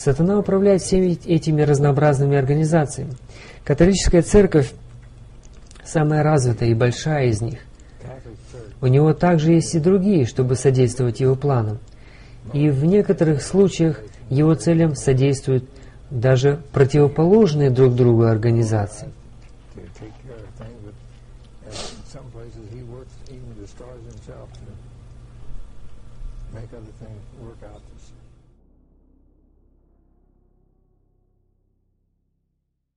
Сатана управляет всеми этими разнообразными организациями. Католическая церковь самая развитая и большая из них. У него также есть и другие, чтобы содействовать его планам. И в некоторых случаях его целям содействуют даже противоположные друг другу организации.